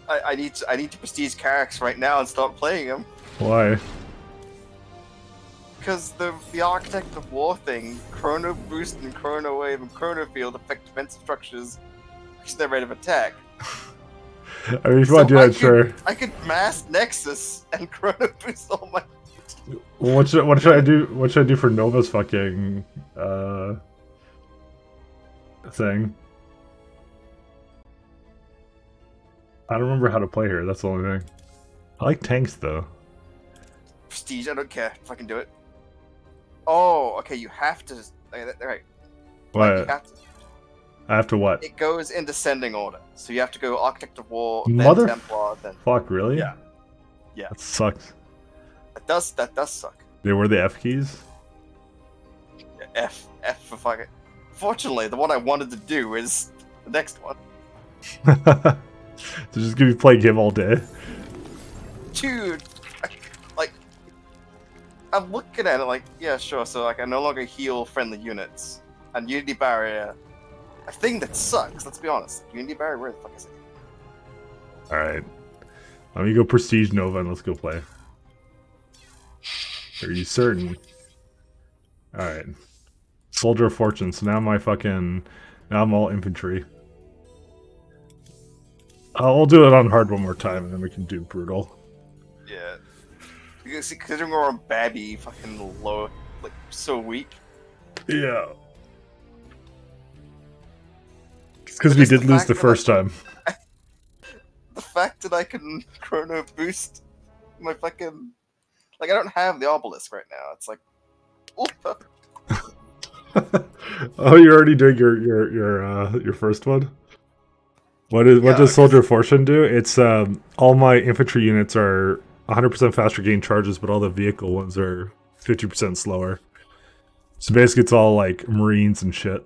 S2: I, I need to, I need to prestige Karax right now and start playing him.
S1: Why?
S2: Because the the Architect of War thing, Chrono Boost and Chrono Wave and Chrono Field affect defensive structures, increase their rate of attack.
S1: I mean, if you
S2: So
S1: want to do
S2: I
S1: that,
S2: could-
S1: sure.
S2: I could mass Nexus and Chrono Boost all my.
S1: What should what should I do? What should I do for Nova's fucking uh thing? I don't remember how to play her. That's the only thing. I like tanks though.
S2: Prestige, I don't care. If I fucking do it. Oh, okay. You have to. Okay, right.
S1: What?
S2: have to,
S1: I have to what?
S2: it goes in descending order, so you have to go Architect of War, then
S1: Mother-
S2: Templar, then.
S1: Fuck, really?
S2: Yeah. Yeah.
S1: That sucks.
S2: That does that does suck.
S1: They were the F keys.
S2: F F for fucking. Fortunately, the one I wanted to do is the next one.
S1: so just give me play game all day.
S2: dude, I, like, I'm looking at it like, yeah, sure. So like, I no longer heal friendly units, and Unity Barrier, a thing that sucks. Let's be honest. Unity Barrier, where the fuck is it?
S1: All right. Let me go Prestige Nova and let's go play. Are you certain? All right. Soldier of Fortune. So now my fucking now I'm all infantry. I'll do it on hard one more time, and then we can do brutal.
S2: Yeah. Because considering we're on Babby, fucking low, like so weak.
S1: Yeah. Because we
S2: Just the
S1: did lose the first time.
S2: The fact that I can chrono boost my fucking, like, I don't have the obelisk right now. It's like,
S1: oh, you're already doing your your your uh your first one. What is what
S2: Yeah,
S1: does Soldier Fortune do? It's um all my infantry units are 100% faster gain charges, but all the vehicle ones are 50% slower. So basically, it's all like Marines and shit.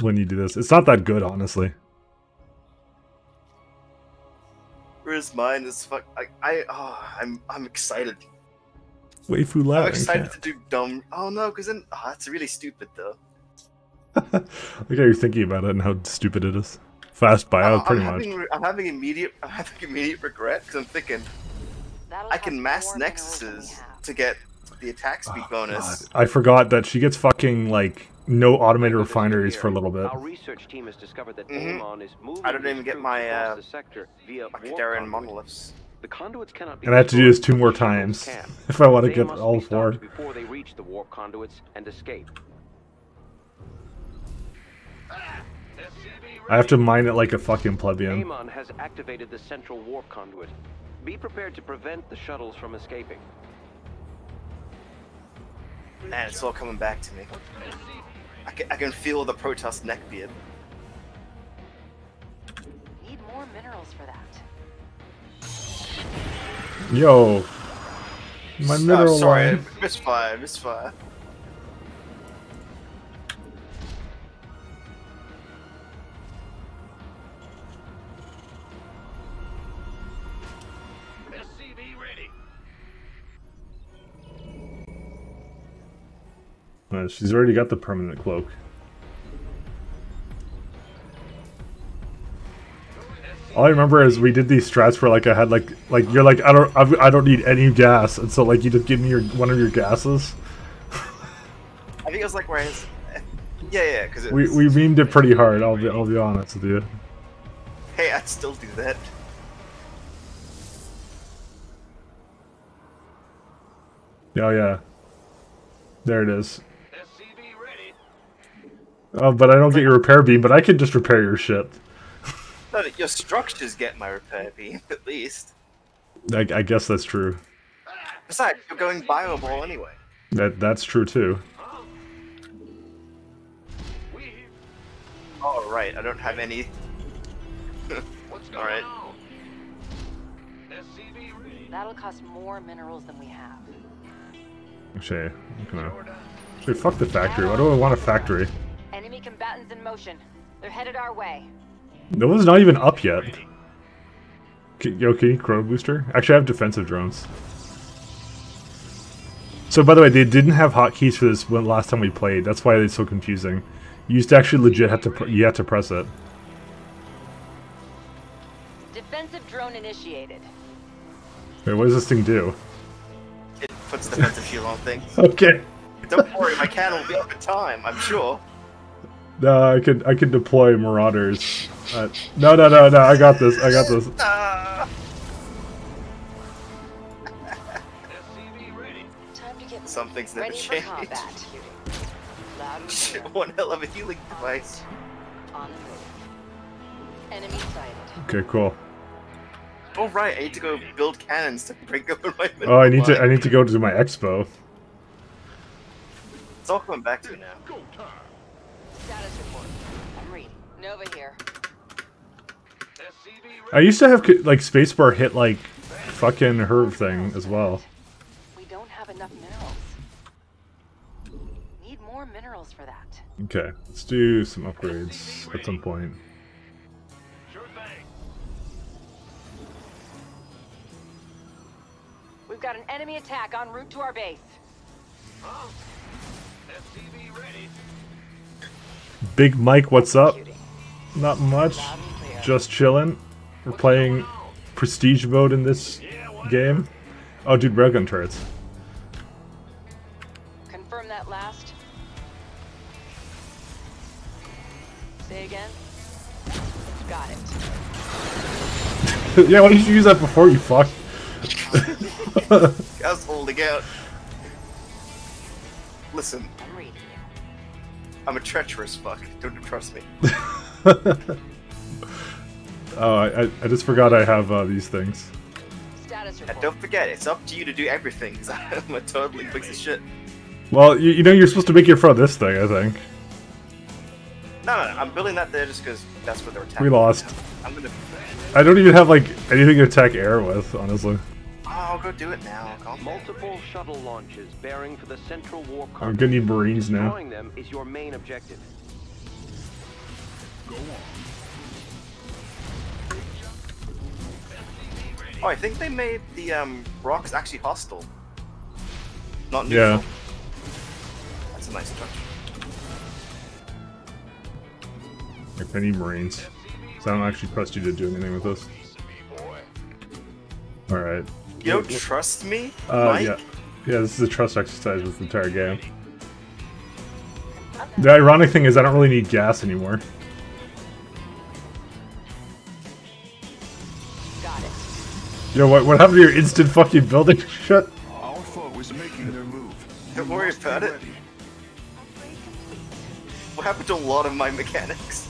S1: when you do this. It's not that good, honestly.
S2: Where's mine? Is fuck. I. I. Oh, I'm. I'm excited.
S1: Waifu
S2: I'm
S1: Latin.
S2: excited to do dumb. Oh no, because then. Oh, that's really stupid though.
S1: Look how you're thinking about it and how stupid it is. Fast buyout,
S2: I'm,
S1: pretty
S2: I'm
S1: much.
S2: having, I'm having immediate. I'm having immediate regret because I'm thinking
S10: That'll
S2: I can mass
S10: more minerals than we
S2: nexuses to get the attack speed
S1: Oh,
S2: bonus.
S1: I forgot that she gets fucking like no automated refineries for a little bit.
S13: Our research team has discovered that
S2: Mhm.
S13: Amon is moving
S2: I don't even get my, uh,
S13: the sector via
S2: My
S13: warp Khaydarin
S2: monoliths.
S13: The conduits cannot be
S1: And I have to do this two more times if I want to get all four.
S13: before they reach the warp conduits and escape.
S1: I have to mine it like a fucking plebeian.
S13: Amon has activated the central warp conduit. Be prepared to prevent the shuttles from escaping.
S2: Man, it's all coming back to me. I can, I can feel the Protoss neckbeard.
S10: Need more minerals for that.
S1: Yo, my
S2: Oh,
S1: mineral
S2: sorry,
S1: line.
S2: misfire, misfire.
S1: Uh, she's already got the permanent cloak. All I remember is we did these strats where like I had like like you're like I don't I've, I don't need any gas, and so like you just give me your one of your gases.
S2: I think it was like where his. Yeah, yeah, because
S1: We we memed it pretty hard. I'll be I'll be honest with you.
S2: Hey, I'd still do that.
S1: Oh yeah, there it is. Oh, but I don't get your repair beam, but I can just repair your shit.
S2: No, your structures get my repair beam, at least.
S1: I, I guess that's true.
S2: Besides, you're going bioball anyway.
S1: That that's true too.
S2: Oh, right, I don't have any. Alright.
S10: That'll cost more minerals than we have.
S1: Actually, I'm gonna. Actually, fuck the factory. Why do I want a factory?
S10: Enemy combatants in motion. They're headed our way.
S1: That was not even up yet. K- Yo, can you chrono booster? Actually, I have defensive drones. So, by the way, they didn't have hotkeys for this when last time we played. That's why it's so confusing. You used to actually legit have to pr- you had to press it.
S10: Defensive drone initiated.
S1: Wait, what does this thing do?
S2: It puts defensive shield on things.
S1: Okay.
S2: Don't worry, my cannon will be up in time, I'm sure.
S1: No, I could I could deploy marauders. Uh, no, no, no, no. I got this. I got this.
S2: Ah,
S10: Time to get
S2: some things never changed.
S10: combat. Loud
S2: Shit. One hell of a healing device.
S10: On the move. Enemy sighted.
S1: Okay, cool.
S2: Oh right, I need to go build cannons to break open my
S1: Oh, I need to. I need to go to my expo.
S2: It's all coming back to me now.
S10: Status report. I'm reading. Nova here.
S1: I used to have like spacebar hit like fucking herb thing as well.
S10: We don't have enough minerals. Need more minerals for that.
S1: Okay, let's do some upgrades at some point.
S10: We've got an enemy attack en route to our base.
S1: Big Mike, what's up? Not much. Just chilling. We're playing prestige mode in this game. Oh, dude, railgun turrets.
S10: Confirm that last. Say again. Got it.
S1: yeah, why didn't you use that before, you fuck?
S2: I was holding out. Listen,
S10: I'm reading you.
S2: I'm a treacherous fuck. Don't trust me.
S1: Oh, I, I- I just forgot I have uh, these things.
S10: Status
S2: And don't forget, it's up to you to do everything, 'cause I'm a totally piece of shit.
S1: Well, you, you know you're supposed to make it for this thing, I think.
S2: No, no, no, I'm building that there just because that's what they're attacking.
S1: We lost.
S2: I'm gonna.
S1: I don't even have like anything to attack air with, honestly.
S2: Oh, I'll go do it now. Calm down.
S13: Multiple shuttle launches bearing for the central warp
S1: I'm gonna need marines now.
S13: Destroying them is your main objective.
S2: Oh, I think they made the um, rocks actually hostile. Not
S1: Yeah.
S2: That's a nice touch.
S1: Like I need Marines. So I don't actually trust you to do anything with this. Alright.
S2: You don't trust me,
S1: Uh,
S2: Mike?
S1: yeah. Yeah, this is a trust exercise with the entire game. The ironic thing is I don't really need gas anymore.
S14: Got it.
S1: You know what? What happened to your instant fucking building shit?
S15: Our foe is making their move.
S2: Don't worry about it. What happened to a lot of my mechanics?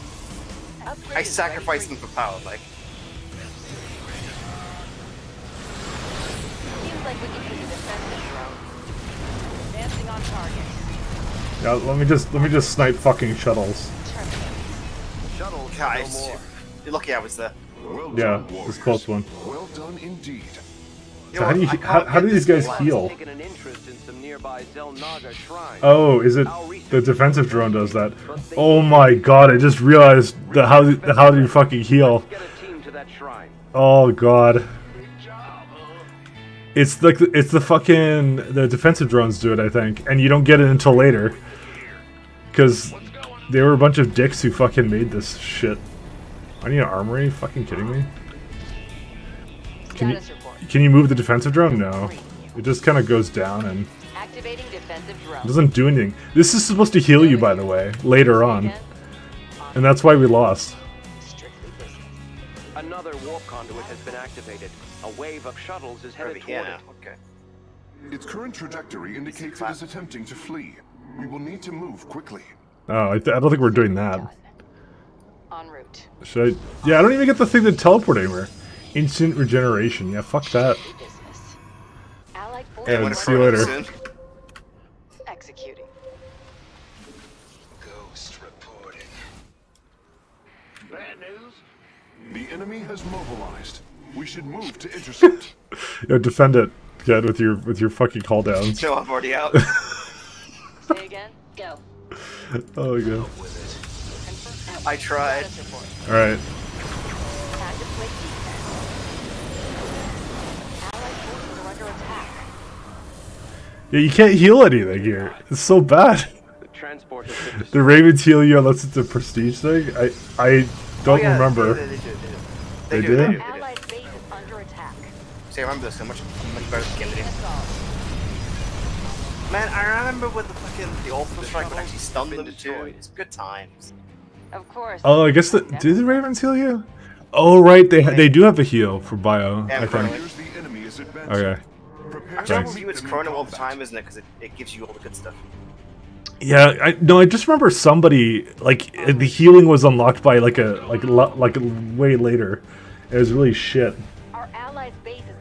S2: I sacrificed them for power, Mike.
S10: Like we can use a defensive drone. Dancing on target.
S1: Yeah, let me just let me just snipe fucking shuttles.
S13: Shuttles
S2: Guys,
S13: no
S2: you're lucky I was there.
S15: Well
S1: Yeah,
S15: done,
S1: this close one.
S15: Well done indeed.
S1: So how do you how, how do these guys heal?
S13: Taken an interest in some nearby Xel'Naga shrines.
S1: Oh, is it the defensive drone does that? Oh my god! I just realized the how how do you fucking heal?
S13: Get a team to that.
S1: Oh god. It's like the, it's the fucking the defensive drones do it, I think, and you don't get it until later, because they were a bunch of dicks who fucking made this shit. I need an armory. Fucking kidding me? Can you can you move the defensive drone? No, it just kind of goes down and
S10: Activating defensive drone.
S1: it doesn't do anything. This is supposed to heal you, by the way, later on, and that's why we lost.
S13: Another warp conduit has been activated. A wave of shuttles is headed toward
S2: now.
S13: it.
S2: Okay.
S15: Its current trajectory indicates it is attempting to flee. We will need to move quickly.
S1: Oh, I, th- I don't think we're doing that.
S10: Done. En route.
S1: Should I? Yeah, I don't even get the thing to teleport anywhere. Instant regeneration. Yeah, fuck that.
S10: Business. Allied
S1: Yeah, see you later.
S10: executing.
S15: Ghost reporting. Bad news? The enemy has mobilized. We should move to intercept.
S1: Yo, defend it, kid, with your with your fucking call downs.
S2: No, I'm already out.
S10: Say again. Go.
S1: Oh my god.
S2: I tried.
S1: All right.
S10: Time to play defense. Allied forces are under attack.
S1: Yeah, you can't heal anything here. It's so bad.
S13: The transport has been
S1: The Ravens heal you unless it's a prestige thing. I I oh, don't
S2: Oh, yeah,
S1: remember.
S2: They, they, do,
S1: They
S2: they do. They, do,
S1: do?
S2: they do. They do.
S10: Allied base is under attack.
S2: See, I remember this so much, much better than Kennedy.
S10: Assault.
S2: Man, I remember when the fucking the Ultimate Strike would actually stun
S13: been
S2: them too.
S13: destroyed.
S2: It's good times.
S10: Of course.
S1: Oh, I guess the do the Ravens heal you? Oh right, they they do have a heal for bio.
S2: Yeah,
S1: I
S2: Chrono.
S1: think.
S15: Here's the enemy.
S1: Okay.
S15: Prepare
S2: I
S15: to
S1: Thanks.
S2: don't
S15: meet
S2: view it's
S15: them
S2: Chrono all the time, isn't it? Because it, it gives you all the good stuff.
S1: Yeah, I no, I just remember somebody like uh, the healing was unlocked by like a like lo- like way later. It was really shit.
S10: Our allies' base is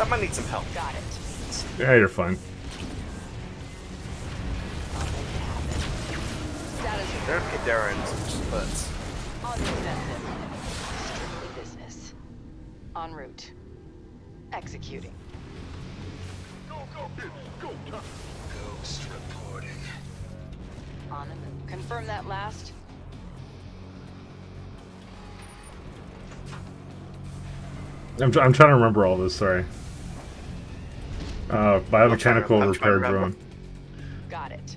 S2: That might need some help.
S10: Got it.
S1: Yeah, you're fine.
S10: I'll make it happen. Status report.
S2: They're okay, they're some spurts.
S10: On. Strictly business. En route. Executing.
S15: Ghost reporting.
S10: On the move. Confirm that last.
S1: I'm, I'm trying to remember all this. Sorry. Uh, biomechanical
S2: I'm
S1: repair drone.
S10: Got it.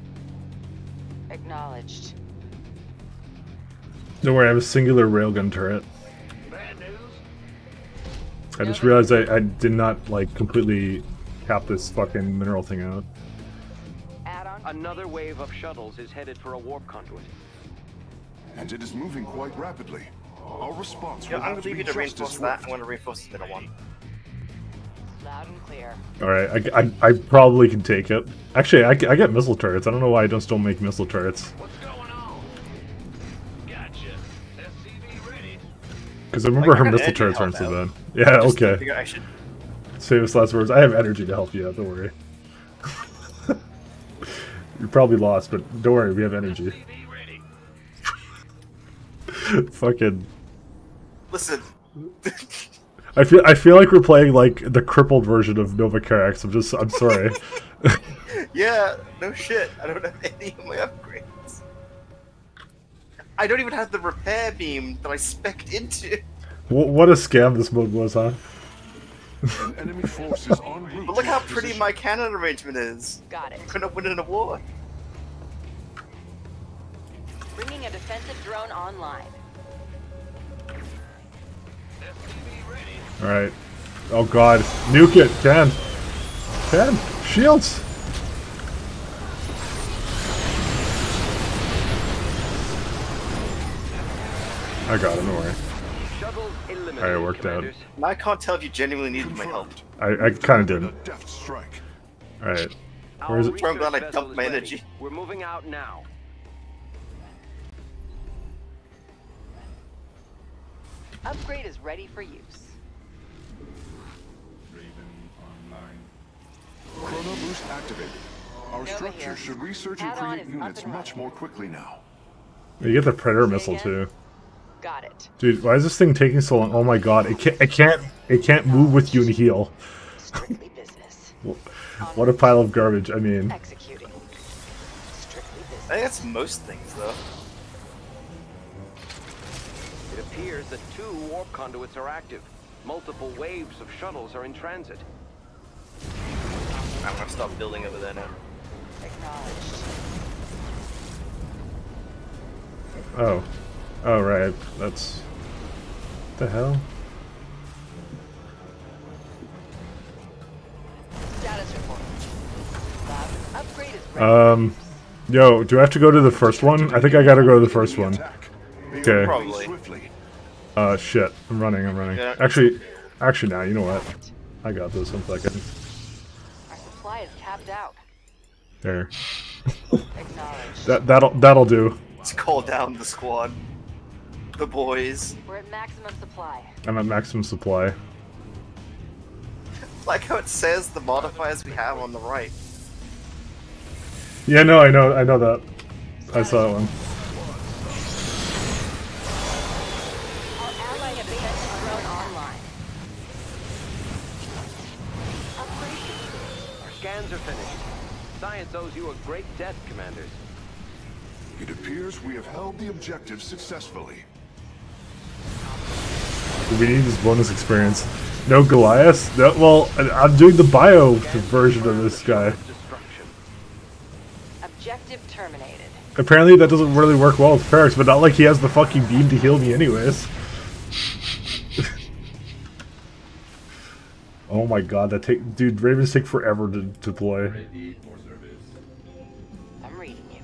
S10: Acknowledged.
S1: Don't worry, I have a singular railgun turret. Bad news. I just realized I, I did not like completely cap this fucking mineral thing out.
S10: Add on.
S13: Another wave of shuttles is headed for a warp conduit.
S15: And it is moving quite rapidly. Our response
S2: Yeah,
S15: will
S2: I'm
S15: have
S2: gonna leave
S15: be
S2: you to
S15: just
S2: reinforce
S15: as
S2: that. I'm gonna reinforce the middle one.
S10: Loud and clear.
S1: All right, I, I, I probably can take it. Actually, I, I get missile turrets. I don't know why I don't still make missile turrets. Because I remember
S2: Like,
S1: her
S2: got
S1: missile turrets aren't
S2: help
S1: so bad. Yeah,
S2: Just
S1: okay.
S2: figure I should.
S1: Famous last words. I have energy to help you out. Don't worry. You're probably lost, but don't worry. We have energy. Fucking.
S2: Listen,
S1: I feel. I feel like we're playing like the crippled version of Nova Karax. I'm just. I'm sorry.
S2: Yeah, no shit. I don't have any of my upgrades. I don't even have the repair beam that I spec'd into.
S1: Wh- what a scam this mode was, huh?
S4: Enemy forces on en route.
S2: But look how pretty my cannon arrangement is.
S10: Got it.
S2: I'm gonna win an award.
S10: Bringing a defensive drone online.
S1: Alright. Oh god. Nuke it, Ken. Ken, shields. I got him, don't worry. Alright, it worked out.
S13: commanders.
S2: Now I can't tell if you genuinely needed my help.
S1: I, I kinda didn't. Alright. Where is it?
S2: I'm glad I dumped my energy.
S13: We're moving out now.
S10: Upgrade is ready for use.
S4: Chrono boost activated. Our structure should research and create units
S10: and
S4: much more quickly now.
S1: You get the Predator missile too.
S10: Got it.
S1: Dude, why is this thing taking so long? Oh my god, it can't, it can't, it can't move with you and heal.
S10: Strictly business.
S1: What a pile of garbage. I mean,
S10: Executing. Strictly
S2: I
S10: business.
S2: think that's most things, though.
S13: It appears that two warp conduits are active. Multiple waves of shuttles are in transit.
S2: I'm gonna stop building over there now.
S10: Acknowledged.
S1: oh, oh right, that's the hell.
S10: Status report. Lab upgrade is ready.
S1: Um, yo, do I have to go to the first one? I think I gotta go to the first one. Okay.
S4: are
S2: Probably.
S4: Swiftly.
S1: Uh, shit, I'm running, I'm running. Actually, actually, now you know what? I got this. One second.
S10: Our supply is capped out.
S1: There. That that'll that'll do.
S2: Let's call down the squad. The boys.
S10: We're at maximum supply.
S1: I'm at maximum supply.
S2: Like how it says the modifiers we have on the right.
S1: Yeah, no, I know, I know that. I saw that one.
S13: Are finished. Science owes you a great debt, commanders.
S4: It appears we have held the objective successfully.
S1: We need this bonus experience. No Goliath? No, well, I- I'm doing the bio version of this guy.
S10: Objective terminated.
S1: Apparently that doesn't really work well with Ferrex, but not like he has the fucking beam to heal me anyways. Oh my god, that take dude, Ravens take forever to deploy.
S10: I'm reading you.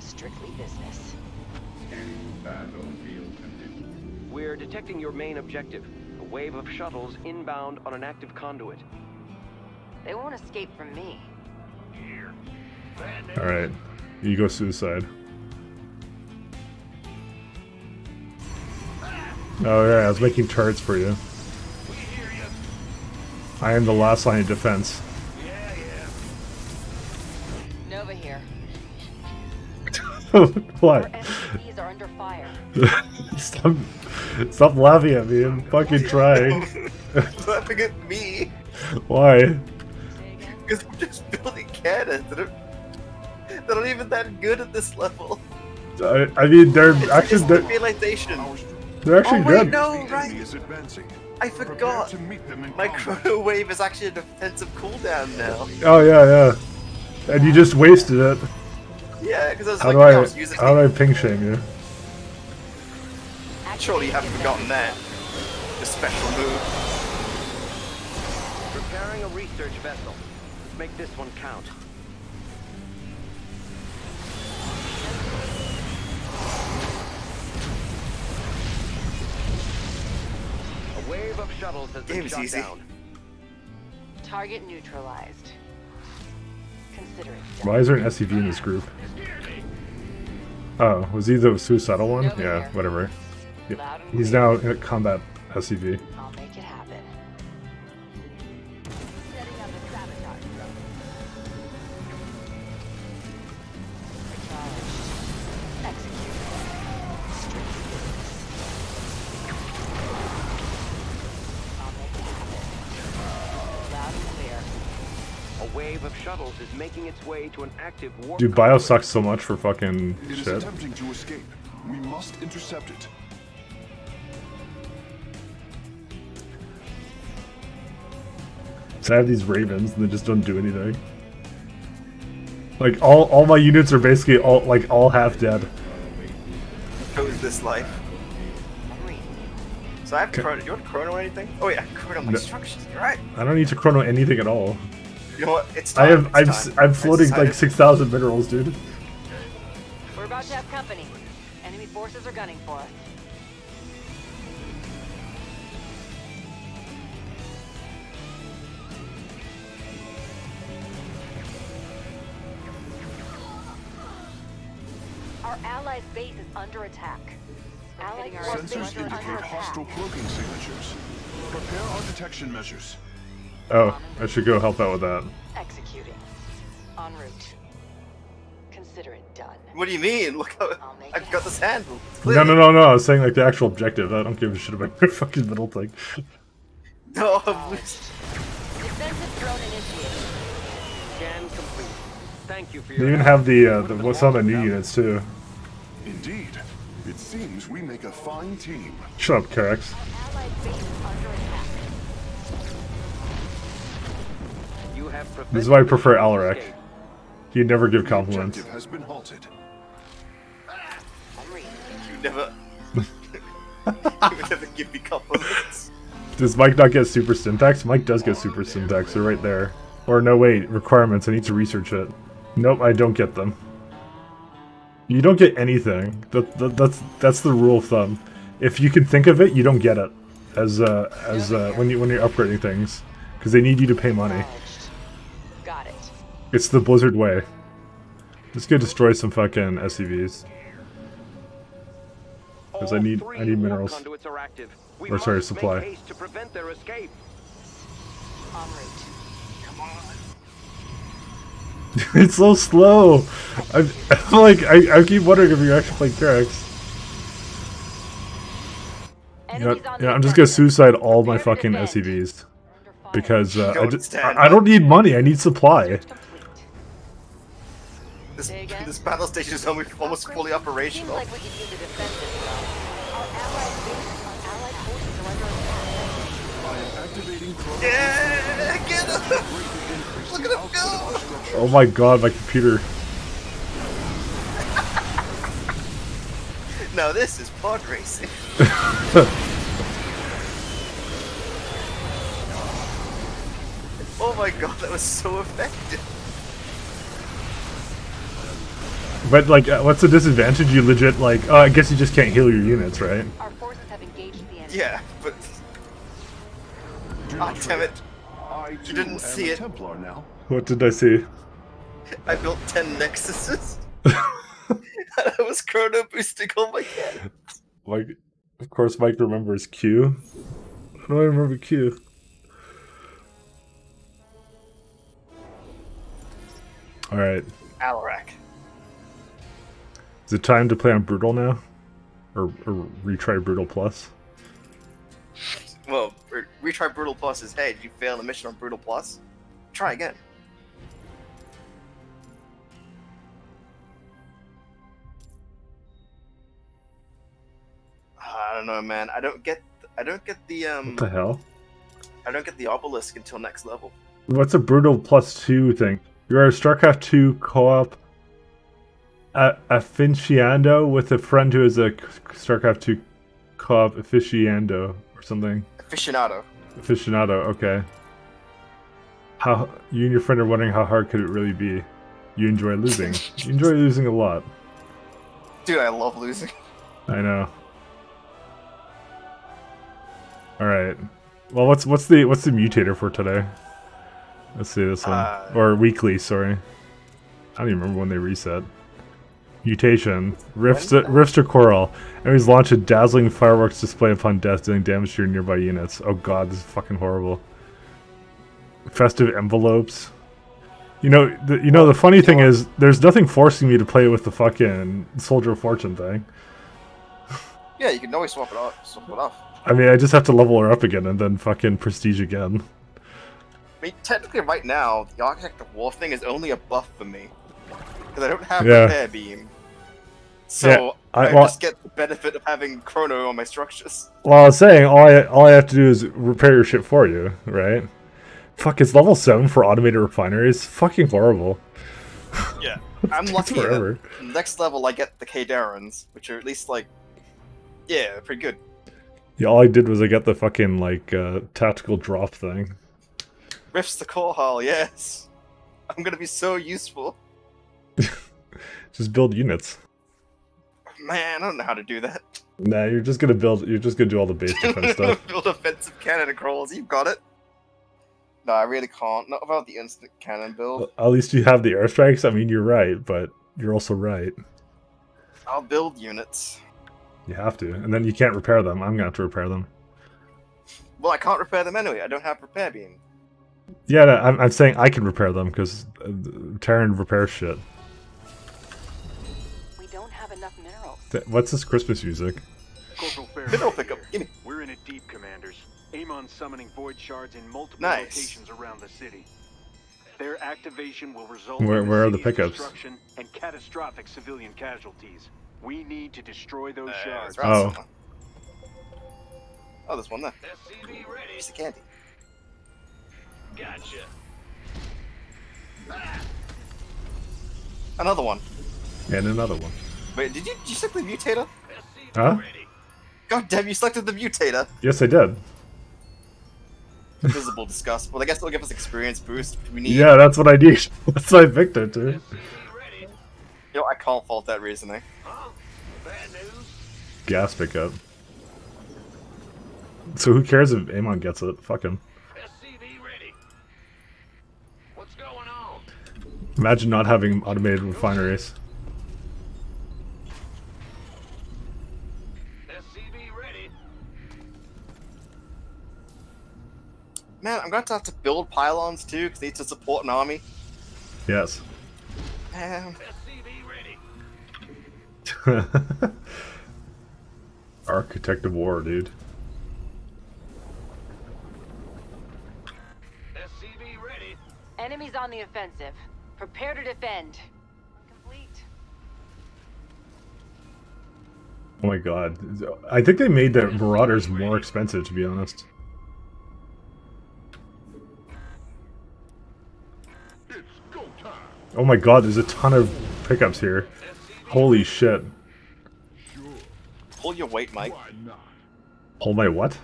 S10: Strictly business.
S13: We're detecting your main objective. A wave of shuttles inbound on an active conduit.
S10: They won't escape from me.
S1: Alright. Ego suicide. Oh yeah, I was making turrets for you. I am the last line of defense.
S10: Nova here.
S1: what?
S10: Our are under fire.
S1: stop, stop laughing at me. I'm fucking trying.
S2: Laughing at me.
S1: Why?
S2: Because I'm just building cannons that are, that aren't even that good at this level.
S1: I, I mean, they're
S2: It's
S1: actually
S2: just
S1: they're, they're actually
S2: Oh, wait,
S1: good.
S2: no. right.
S4: Is advancing.
S2: I forgot.
S4: to meet them in
S2: My chrono wave is actually a defensive cooldown now.
S1: Oh yeah, yeah. And you just wasted it.
S2: Yeah, because I was
S1: How
S2: like,
S1: do I
S2: I was using
S1: how do I ping shame you?
S2: Surely you haven't forgotten that. The special move.
S13: Preparing a research vessel. Let's make this one count. Wave of shuttles has been
S2: Game's
S13: shot
S2: easy.
S13: down.
S10: Target neutralized. Consider it
S1: Why is there an SCV in this group? Oh, was he the suicidal one? Yeah, whatever. Yeah, He's now in a combat SCV.
S13: Its way to an active warp
S1: Dude, Bio sucks so much for fucking
S4: It is
S1: shit.
S4: attempting to escape. We must intercept it.
S1: So I have these ravens and they just don't do anything. Like all all my units are basically all like all half dead.
S2: Chose this life. So I have chrono. Do you want chrono or anything? Oh yeah, chrono my
S1: No.
S2: structures. You're right.
S1: I don't need to chrono anything at all.
S2: You know what? It's
S1: I
S2: time.
S1: have I'm
S2: time.
S1: I'm floating like six thousand minerals, dude.
S3: We're about to have company. Enemy forces are gunning for us. Our allies' base is under attack. Allied
S4: Sensors
S3: are
S4: indicate hostile cloaking signatures. Prepare our detection measures.
S1: Oh, I should go help out with that.
S3: Executing. En route. Consider it done.
S2: What do you mean? Look how I've got this handle.
S1: No, no, no, no. I was saying like the actual objective. I don't give a shit about your fucking middle thing.
S2: No.
S3: Defensive drone initiated.
S13: Scan complete. Thank you for
S1: They
S13: your
S1: even have the uh, the what's on the new units too.
S4: Indeed. It seems we make a fine team.
S1: Shut up,
S13: Karax.
S1: This is why I prefer
S13: Alarak.
S1: He'd never give compliments.
S4: objective has been halted.
S2: You never. you would never give me compliments.
S1: Does Mike not get super syntax? Mike does get super syntax. They're right there. Or no, wait, requirements. I need to research it. Nope, I don't get them. You don't get anything. That, that, that's that's the rule of thumb. If you can think of it, you don't get it as uh, as uh, when you when you're upgrading things because they need you to pay money.
S3: Got it.
S1: It's the Blizzard way. Let's go destroy some fucking SCVs. Because I need
S13: three
S1: I need minerals.
S13: conduits are active. We
S1: Or sorry, supply.
S13: haste to prevent their escape.
S1: It's so slow. I, I'm like I, I keep wondering if you're actually playing Karax. You know, yeah, I'm just gonna suicide all my fucking
S3: defend.
S1: SCVs because uh, I, just, I I don't need money. I need supply.
S3: Complete.
S2: This, this battle station is almost, almost fully operational.
S3: like we could use a defensive drone. Our allied base, our allied forces are under attack.
S4: I am activating chrono.
S2: Yeah, get him! Look at him go!
S4: of our structure.
S1: Oh my god, my computer.
S2: Now this is pod racing. oh my god, that was so effective.
S1: But like, uh, what's the disadvantage? You legit like. Uh, I guess you just can't heal your units, right?
S10: Our forces have engaged the enemy.
S2: Yeah, but
S4: Do
S2: ah, damn it,
S4: forget, I too
S2: didn't see it.
S4: Templar now.
S1: What did I see?
S2: I built ten nexuses. and I was chrono boosting all my cannons.
S1: Like, of course, Mike remembers Q. How do I remember Q? All right.
S2: Alarak.
S1: Is it time to play on Brutal now? Or, or retry Brutal Plus?
S2: Well, re- retry Brutal Plus is hey, did you fail the mission on Brutal Plus? Try again. I don't know, man. I don't get. I don't get the um.
S1: What the hell?
S2: I don't get the obelisk until next level.
S1: What's a Brutal Plus 2 thing? You're a StarCraft 2 co op a- aficionado with a friend who is a StarCraft 2 co op aficionado or something.
S2: Aficionado.
S1: Aficionado, okay. How you and your friend are wondering how hard could it really be? You enjoy losing. you enjoy losing a lot.
S2: Dude, I love losing.
S1: I know. All right. Well, what's what's the what's the mutator for today? Let's see this one
S2: Uh,
S1: or weekly. Sorry, I don't even remember when they reset. Mutation rifts rifts to Korhal. Enemies launch a dazzling fireworks display upon death, dealing damage to your nearby units. Oh god, this is fucking horrible. Festive envelopes. You know, the, you know the funny thing is, there's nothing forcing me to play with the fucking Soldier of Fortune thing.
S2: Yeah, you can always swap it off. Swap it off.
S1: I mean, I just have to level her up again and then fucking prestige again.
S2: I mean, technically, right now, the Architect of War thing is only a buff for me. Because I don't have
S1: Yeah.
S2: repair beam. So,
S1: Yeah, I-
S2: I,
S1: well-
S2: just get the benefit of having Chrono on my structures.
S1: Well, I was saying all I all I have to do is repair your ship for you, right? Fuck, it's level seven for automated refineries. Fucking horrible.
S2: Yeah. I'm lucky
S1: forever.
S2: next level I get the Khaydarins, which are at least like, yeah, pretty good.
S1: Yeah, all I did was I got the fucking like uh, tactical drop thing.
S2: Rifts to Korhal, yes. I'm gonna be so useful.
S1: Just build units.
S2: Man, I don't know how to do that.
S1: Nah, you're just gonna build. You're just gonna do all the base defense stuff.
S2: Build offensive cannon crawls, You've got it. No, I really can't. Not about the instant cannon build.
S1: At least you have the airstrikes. I mean, you're right, but you're also right.
S2: I'll build units.
S1: You have to, and then you can't repair them. I'm gonna have to repair them.
S2: Well, I can't repair them anyway. I don't have repair beam.
S1: Yeah, no, I'm, I'm saying I can repair them because uh, Terran repairs shit. Th- What's this Christmas music?
S7: Corporal
S2: Mineral
S7: Faraday,
S2: pickup. Gimme.
S7: we're in it deep, commanders. Amon summoning void shards in multiple
S2: Nice.
S7: locations around the city. Their activation will result
S1: Where-
S7: in
S1: where are the pickups?
S7: destruction and catastrophic civilian casualties. We need to destroy those
S2: Uh,
S7: shards.
S2: it's
S1: Oh.
S2: somewhere. Oh, there's one there. Piece of candy.
S5: Gotcha.
S2: Another one.
S1: And another one.
S2: Wait, did you, did you select the mutator?
S1: Huh?
S2: God damn, you selected the mutator.
S1: Yes, I did.
S2: Invisible disgust. Well, I guess it'll give us experience boost. We need.
S1: Yeah, that's what I need. That's what I picked it.
S2: You know, I can't fault that reasoning.
S1: Gas pickup. So who cares if Amon gets it? Fuck him.
S5: What's going on?
S1: Imagine not having automated refineries.
S2: Man, I'm going to have to build pylons too, because they need to support an army.
S1: Yes.
S2: Man,
S5: SCV ready.
S1: Architect of War, dude.
S5: SCV ready.
S10: Enemies on the offensive. Prepare to defend. Complete.
S1: Oh my god. I think they made the Marauders more expensive, to be honest. Oh my god, there's a ton of pickups here. Holy shit.
S2: pull your weight, Mike.
S1: Pull my what?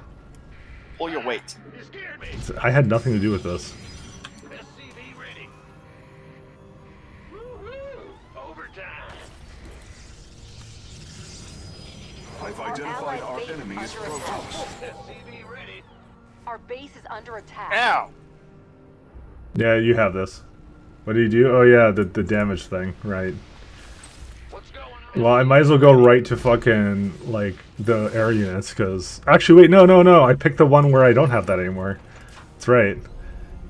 S2: Pull your weight.
S5: You.
S1: I had nothing to do with this.
S5: SCV ready. Woo-hoo. Overtime.
S4: I've identified
S10: allied
S4: our
S10: base
S4: enemy as
S10: under.
S4: Protoss.
S10: Our base is under attack.
S2: Ow!
S1: Yeah, you have this. What do you do? Oh yeah, the, the damage thing, right.
S5: What's going on?
S1: Well, I might as well go right to fucking, like, the air units, because... Actually, wait, no, no, no, I picked the one where I don't have that anymore. That's right.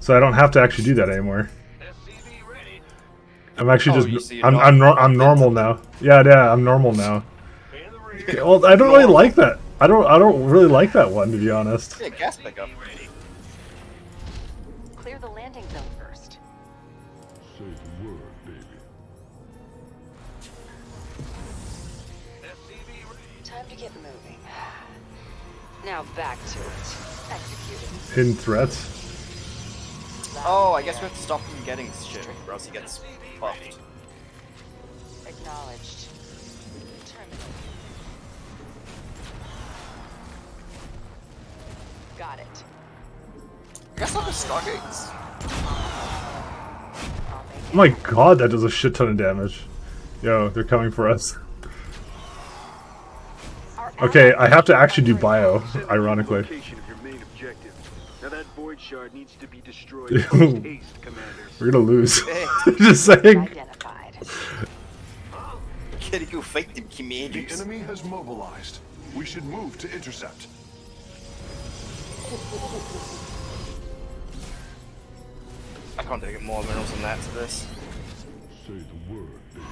S1: So I don't have to actually do that anymore. I'm actually
S2: Oh,
S1: just... I'm, I'm, nor- I'm normal now. Yeah, yeah, I'm normal now.
S5: In the rear.
S1: Okay, Well, I don't really like that. I don't, I don't really like that one, to be honest.
S2: Yeah, gas pickup.
S10: Now back to it. Executing.
S1: Hidden threats.
S2: Oh, I guess we have to stop him getting shit, or else he gets buffed.
S10: Acknowledged. Terminal. Got it.
S2: I guess I'll just Stargates.
S1: Oh my god, that does a shit ton of damage. Yo, they're coming for us.
S10: Our
S1: Okay, I have to actually do bio,
S7: Send me to the
S1: ironically.
S7: Location of your main objective. Now that void shard needs to be destroyed post haste, commanders.
S1: We're gonna lose. Just saying.
S10: Identified.
S2: Can you fight them
S4: The enemy has mobilized. We should move to intercept.
S2: I can't get more minerals than that to this.
S4: Say the word, baby.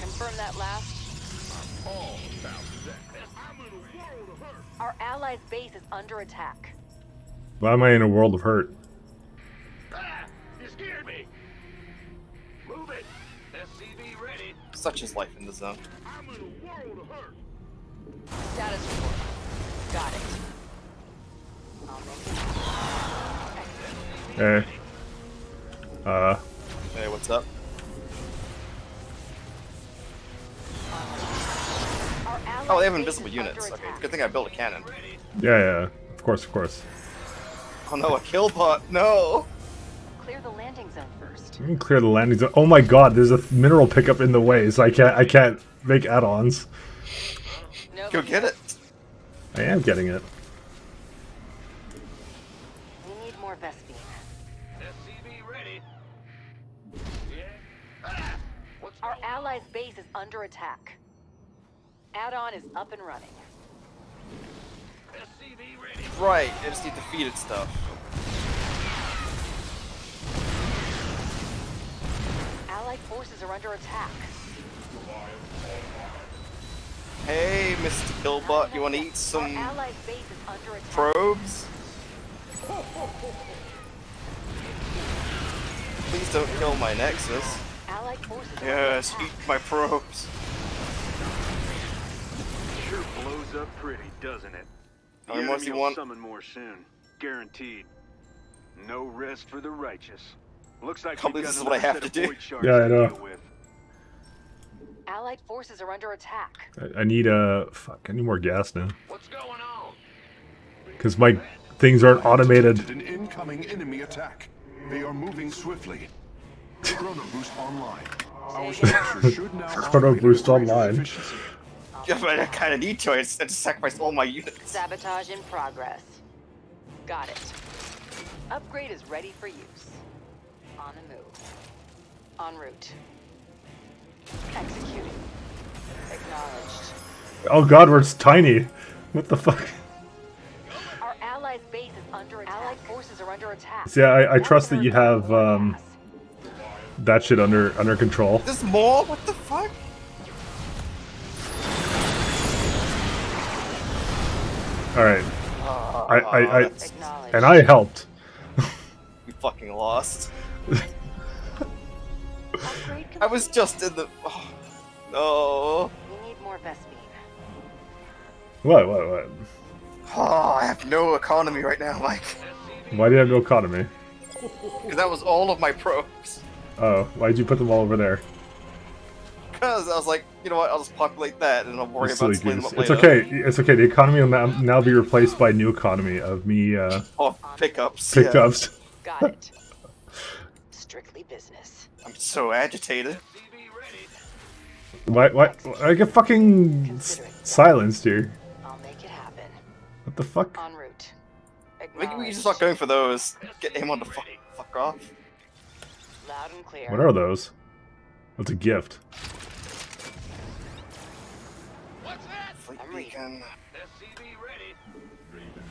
S10: Confirm that last
S4: all
S10: Our allies' base is under attack.
S1: Why am I in a world of hurt? Ah, you scared me. Move it. SCV ready.
S2: Such is life in the zone. I'm in a world of hurt.
S10: Status report. Got it.
S1: Hey. Uh.
S2: Hey, what's up? Oh, they have invisible units.
S10: under
S2: Okay,
S10: attack.
S2: good thing I built a cannon.
S1: yeah, yeah. Of course, of course.
S2: Oh no, a killbot! No!
S10: Clear the landing zone first.
S1: You can clear the landing zone. Oh my god, there's a mineral pickup in the way, so I can't I can't make add-ons.
S10: No,
S2: Go get it!
S1: I am getting it.
S10: We need more Vespene. Our allies' base is under attack. Add-on is up and running.
S2: Right, I just need to feed it stuff.
S10: Allied forces are under attack.
S2: Hey, Mr. Killbot, you wanna eat some
S10: allies' base is under attack.
S2: probes? Please don't kill my Nexus.
S10: Allied
S2: Yes, eat my probes.
S7: Sure blows up pretty, doesn't it? The
S2: How many more do
S7: enemy
S2: you
S7: will
S2: want?
S7: summon more soon. Guaranteed. No rest for the righteous. Looks like
S2: Can't
S7: we've
S2: believe this is what I have to do.
S7: void shards
S1: Yeah, I know.
S10: Allied forces are under attack.
S1: I, I need a fuck. I need more gas now.
S13: What's going on?
S1: Because my things aren't automated.
S4: An incoming enemy attack. They are moving swiftly. Chrono boost online. Our structure should now
S1: Chrono boost
S4: at greater
S1: online.
S4: Efficiency.
S2: Yeah, but I kinda need to. I just had to sacrifice all my units.
S10: Sabotage in progress. Got it. Upgrade is ready for use. On the move. En route. Executing. Acknowledged.
S1: Oh god, we're tiny. What the fuck?
S10: Our allies' base is under attack. Allied forces are under attack.
S1: See, I, I trust that you have um, that shit under under control.
S2: This more? What the fuck?
S1: All right, ah, I, I,
S10: I
S1: and I helped.
S2: We fucking lost. I was just in the. Oh, no.
S10: We need more Vespene.
S1: What? What? What?
S2: Oh, I have no economy right now, Mike.
S1: Why do you have no economy?
S2: Because that was all of my probes.
S1: Oh, why'd you put them all over there?
S2: Because I was like, you know what, I'll just populate that and I'll worry
S1: You
S2: about splitting them
S1: goose.
S2: up
S1: It's okay. It's okay. The economy will now, now be replaced by a new economy of me uh,
S2: Oh, pickups. yeah.
S1: pickups.
S10: Got it. Strictly business.
S2: I'm so agitated.
S1: Why? Why? I get fucking silenced here.
S10: I'll make it happen.
S1: What the fuck?
S10: En route.
S2: Maybe we can just start going for those. Get him on the fuck, fuck off.
S10: Loud and clear.
S1: What are those? What's a gift?
S2: Fleet
S10: I'm reading.
S2: beacon.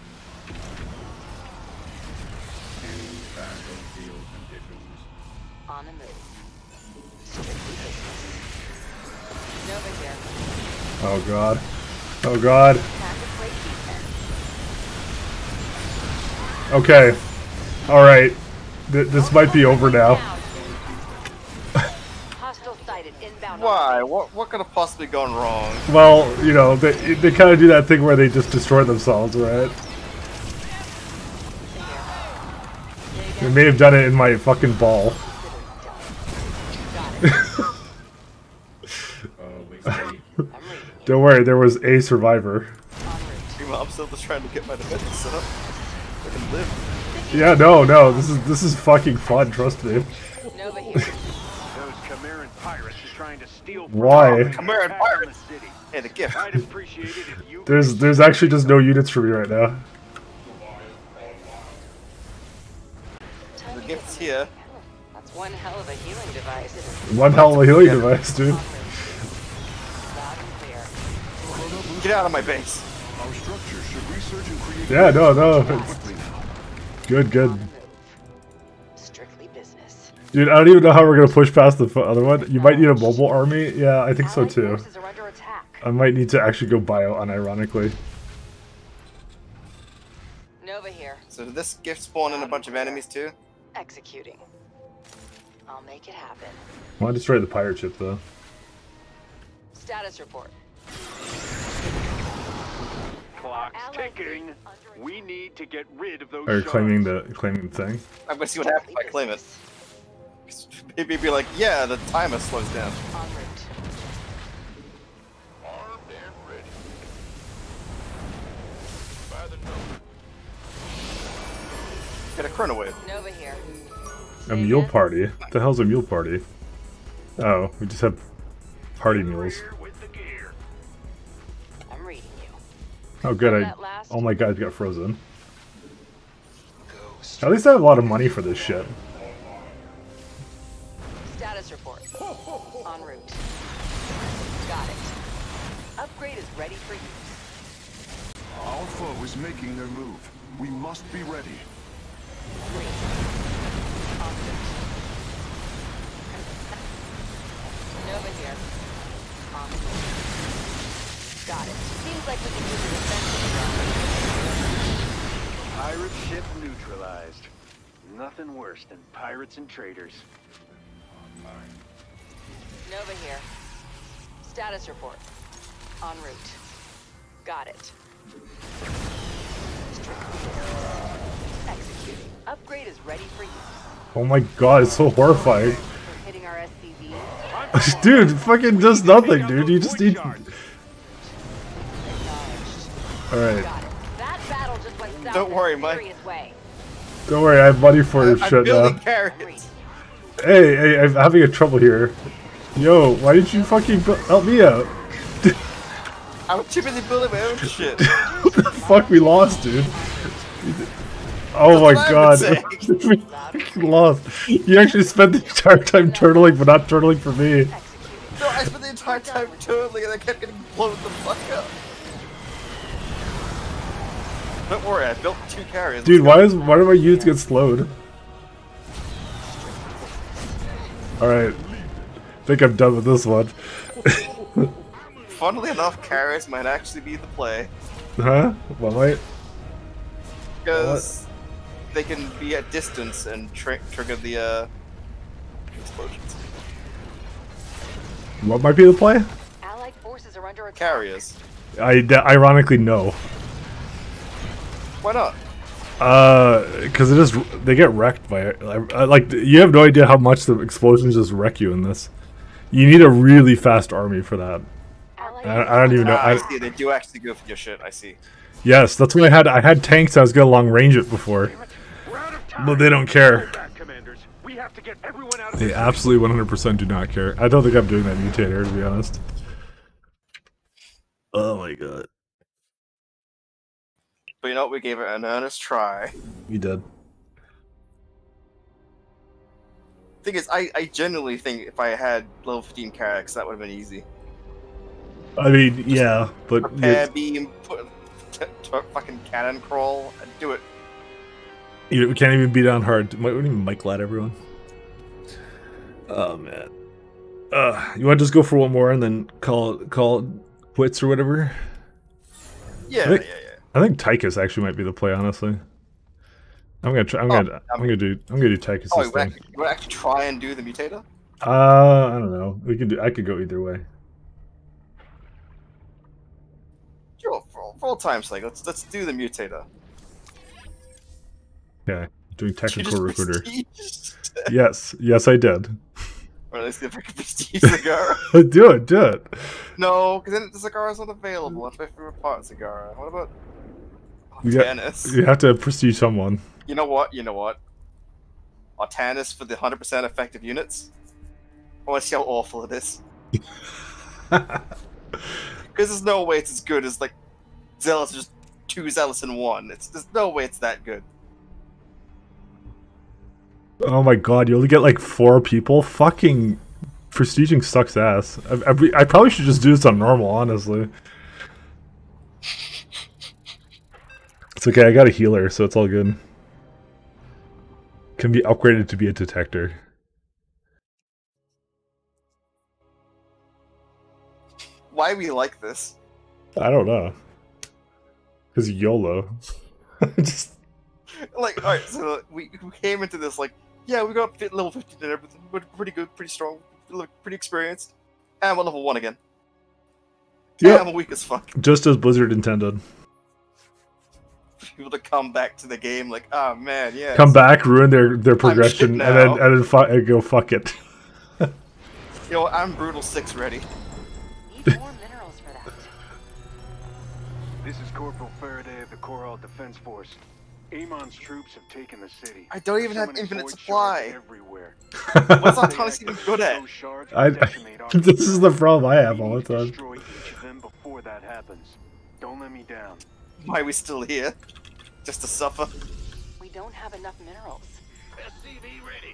S10: On the move. Strictly business. Nova here.
S1: Oh god. Oh god.
S10: Tactic break defense.
S1: Okay. All right. Th- this might be over now.
S2: Why? What what could have possibly gone wrong?
S1: Well, you know, they they kind of do that thing where they just destroy themselves, right? They may have done it in my fucking ball. Don't worry, there was a survivor.
S2: Meanwhile, I'm still just trying to get my defenses set up. I can live.
S1: Yeah, no, no, this is this is fucking fun. Trust me.
S7: City.
S2: Hey, the gift.
S7: I'd appreciate it if you
S1: There's there's actually just no units for me right now.
S2: The gift's here.
S10: That's one hell of a healing device.
S1: One hell of a healing device, dude.
S10: Loud and clear.
S2: Get out of my base.
S4: Our structure should research and create.
S1: Yeah, no, no, it's good, good. Dude, I don't even know how we're gonna push past the other one. You might need a mobile army. Yeah, I think so
S10: Allied
S1: too.
S10: forces are under attack.
S1: I might need to actually go bio unironically.
S10: Nova here.
S2: So did this gift spawn in a bunch of enemies too?
S10: Executing. I'll make it happen.
S1: I want to destroy the pirate ship though.
S10: Status report.
S7: Clock's ticking. We need to get rid of those
S1: Or
S7: shards.
S1: claiming the claiming the thing.
S2: I'm gonna see what happens if I claim it. Maybe be like, yeah, the timer slows down.
S10: En
S4: and ready. By the number.
S2: Get a chrono wave.
S10: Nova here.
S1: A mule party? What the hell's a mule party? Oh, we just have party mules.
S7: Rear with the gear.
S10: I'm reading you.
S1: Oh, good. I,
S10: That last-
S1: all my guys got frozen. At least I have a lot of money for this shit.
S4: Making their move. We must be ready.
S10: Green. En route. Nova here. En. Got it. Seems like we can use a defensive
S7: Pirate ship neutralized. Nothing worse than pirates and traitors.
S10: Nova here. Status report. En route. Got it.
S1: Oh my god, it's so horrifying.
S10: For hitting our SCV.
S1: dude, fucking does nothing, dude. You just need. Alright.
S10: Got it. That battle just went south
S2: Don't worry, Mike.
S1: Don't worry, I have money for your
S2: I'm
S1: shit now.
S2: carrots.
S1: Hey, hey, I'm having a trouble here. Yo, why didn't you fucking help me out?
S2: I'm too busy building my own shit.
S1: what the fuck, we lost, dude. Oh my god,
S2: what I would
S1: we lost. You actually spent the entire time turtling, but not turtling for me.
S2: No, I spent the entire time turtling and I kept getting blown the fuck up. Don't worry, I built two carriers.
S1: Dude, why is why do my units get slowed? Alright. I think I'm done with this one.
S2: Funnily enough, carriers might actually be the play.
S1: huh? What might?
S2: Because they can be at distance and tri- trigger the uh, explosions.
S1: What might be the play?
S10: Allied forces are under attack.
S2: Carriers.
S1: I d- ironically no.
S2: Why not?
S1: Uh, because it is they get wrecked by it. Uh, Like you have no idea how much the explosions just wreck you in this. You need a really fast army for that.
S10: Allied
S1: I, I don't even know.
S2: Ah, I
S1: I,
S2: see. They do actually go for your shit. I see.
S1: yes, that's why I had I had tanks. I was gonna long range it before,
S7: We're out of time.
S1: but they don't care.
S7: Go back, commanders. We have to get everyone out of
S1: They absolutely 100% do not care. I don't think I'm doing that mutator to be honest. Oh my god,
S2: But you know what? We gave it an earnest try.
S1: you did.
S2: Thing is, I, I genuinely think if I had level 15 Karax, that would have been easy.
S1: I mean, yeah, but
S2: Repair
S1: you,
S2: beam, put t- t- fucking cannon crawl, and do it.
S1: you can't even beat on hard. What do you mean, Mike everyone? Oh man. Uh, you want to just go for one more and then call call it quits or whatever?
S2: Yeah,
S1: think-
S2: yeah, yeah.
S1: I think Tychus actually might be the play, honestly. I'm gonna try. I'm
S2: Oh,
S1: gonna.
S2: um,
S1: I'm gonna do. I'm gonna do Tychus
S2: Oh, you would,
S1: thing.
S2: actually, actually try and do the mutator?
S1: Uh, I don't know. We could do. I could go either way.
S2: Sure, for, all time's sake, let's let's do the mutator.
S1: Yeah, doing
S2: You
S1: technical recruiter. Yes, yes, I did.
S2: or see if I can prestige Zagara.
S1: do it, do it.
S2: no, because then the cigar is not available. That's my favorite part, cigar. What about
S1: You, got, you have to prestige someone.
S2: You know what? You know what? Artanis for the 100% effective units? I want to see how awful it is. Because there's no way it's as good as, like, Zealous, just two Zealous in one. It's There's no way it's that good.
S1: Oh my god, you only get like four people. Fucking prestiging sucks ass. I, I, I probably should just do this on normal, honestly. It's okay. I got a healer, so it's all good. Can be upgraded to be a detector.
S2: Why we like this?
S1: I don't know. Cause YOLO. just
S2: Like, alright, so we, we came into this like, yeah, we got fit level 15 and everything. We're pretty good, pretty strong, pretty experienced. And we're level 1 again.
S1: Yeah,
S2: I'm weak as fuck.
S1: Just as Blizzard intended.
S2: People to come back to the game like, oh man, yeah.
S1: Come back, ruin their their progression, and then and then fu- and go fuck it.
S2: Yo, I'm brutal six ready.
S7: Corporal Faraday of the Korhal Defense Force. Amon's troops have taken the city.
S2: I don't even
S7: There's
S2: have infinite supply.
S7: Everywhere.
S2: What's
S7: They
S2: Autonomous even good at?
S7: those
S1: I,
S7: and decimate our
S1: this is the problem I have all the time.
S7: Destroy each of them before that happens. Don't let me down.
S2: Why are we still here? Just to suffer?
S10: We don't have enough minerals.
S13: SCV ready.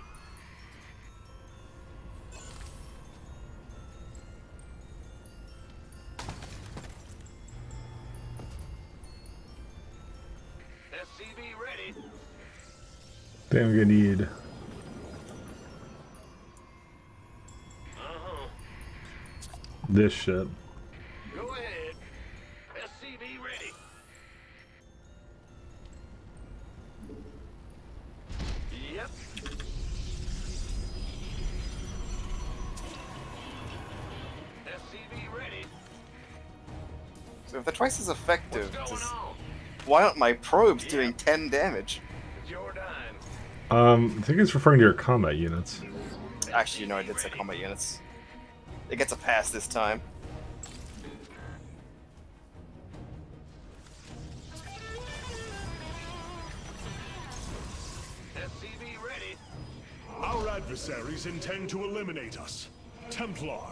S1: Think I'm gonna need this shit.
S13: Go ahead. SCV ready. Yep. SCV ready.
S2: So if they're twice as effective, why aren't my probes doing 10 damage?
S13: It's your time.
S1: Um, I think it's referring to your combat units.
S2: Actually, you know, I did say combat units. It gets a pass this time.
S13: SCV ready.
S4: Our adversaries intend to eliminate us. Templar,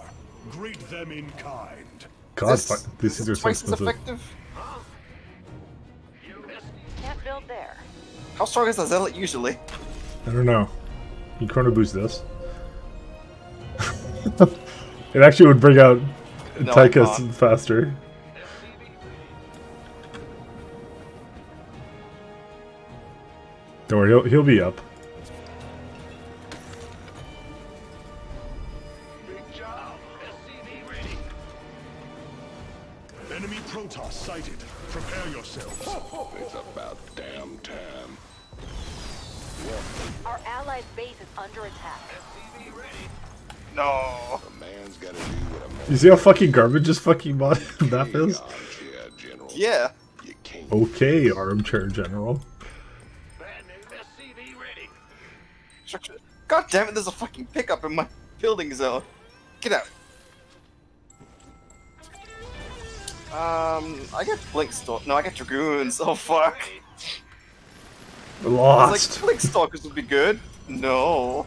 S4: greet them in kind.
S1: God,
S2: Is
S1: fuck,
S2: this,
S1: these
S2: is
S1: things are
S2: this
S1: so
S2: twice as
S1: expensive.
S2: effective?
S10: Can't build there.
S2: How strong is the zealot usually?
S1: I don't know. You chrono boost this. it actually would bring out
S2: No,
S1: Tychus faster. Don't worry, he'll, he'll be up.
S10: Under attack.
S2: No.
S16: A man's gotta do what a man
S1: You see how fucking garbage this fucking mod map is?
S16: armchair general.
S2: Yeah.
S16: You can't
S1: Okay, armchair general.
S13: Bad news. SCV ready.
S2: God damn it, there's a fucking pickup in my building zone. Get out. Um, I get Blink Stalk. No, I get Dragoons. Oh fuck. I was
S1: Lost.
S2: like, Blink Stalkers would be good. No.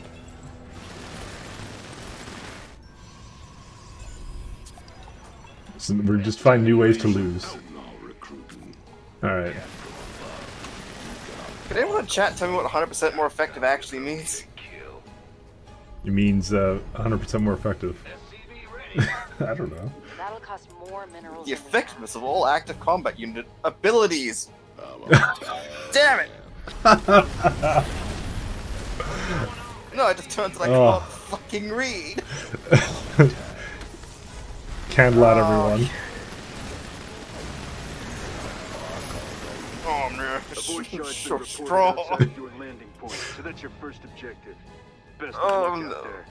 S1: So we're just finding new ways to lose. Alright.
S2: Could anyone in chat tell me what 100% more effective actually means?
S1: It means uh, 100% more effective. I don't know.
S10: That'll cost more minerals.
S2: The effectiveness of all active combat unit abilities. Damn it! No, I just turned to like,
S1: Oh.
S2: can't fucking read.
S1: Candle out oh. everyone.
S2: Oh man,
S7: A void
S2: it's
S7: shard's
S2: so
S7: been reported
S2: strong.
S7: outside your landing point, so that's your first objective. Best of
S2: Oh
S7: luck out
S2: no.
S7: there.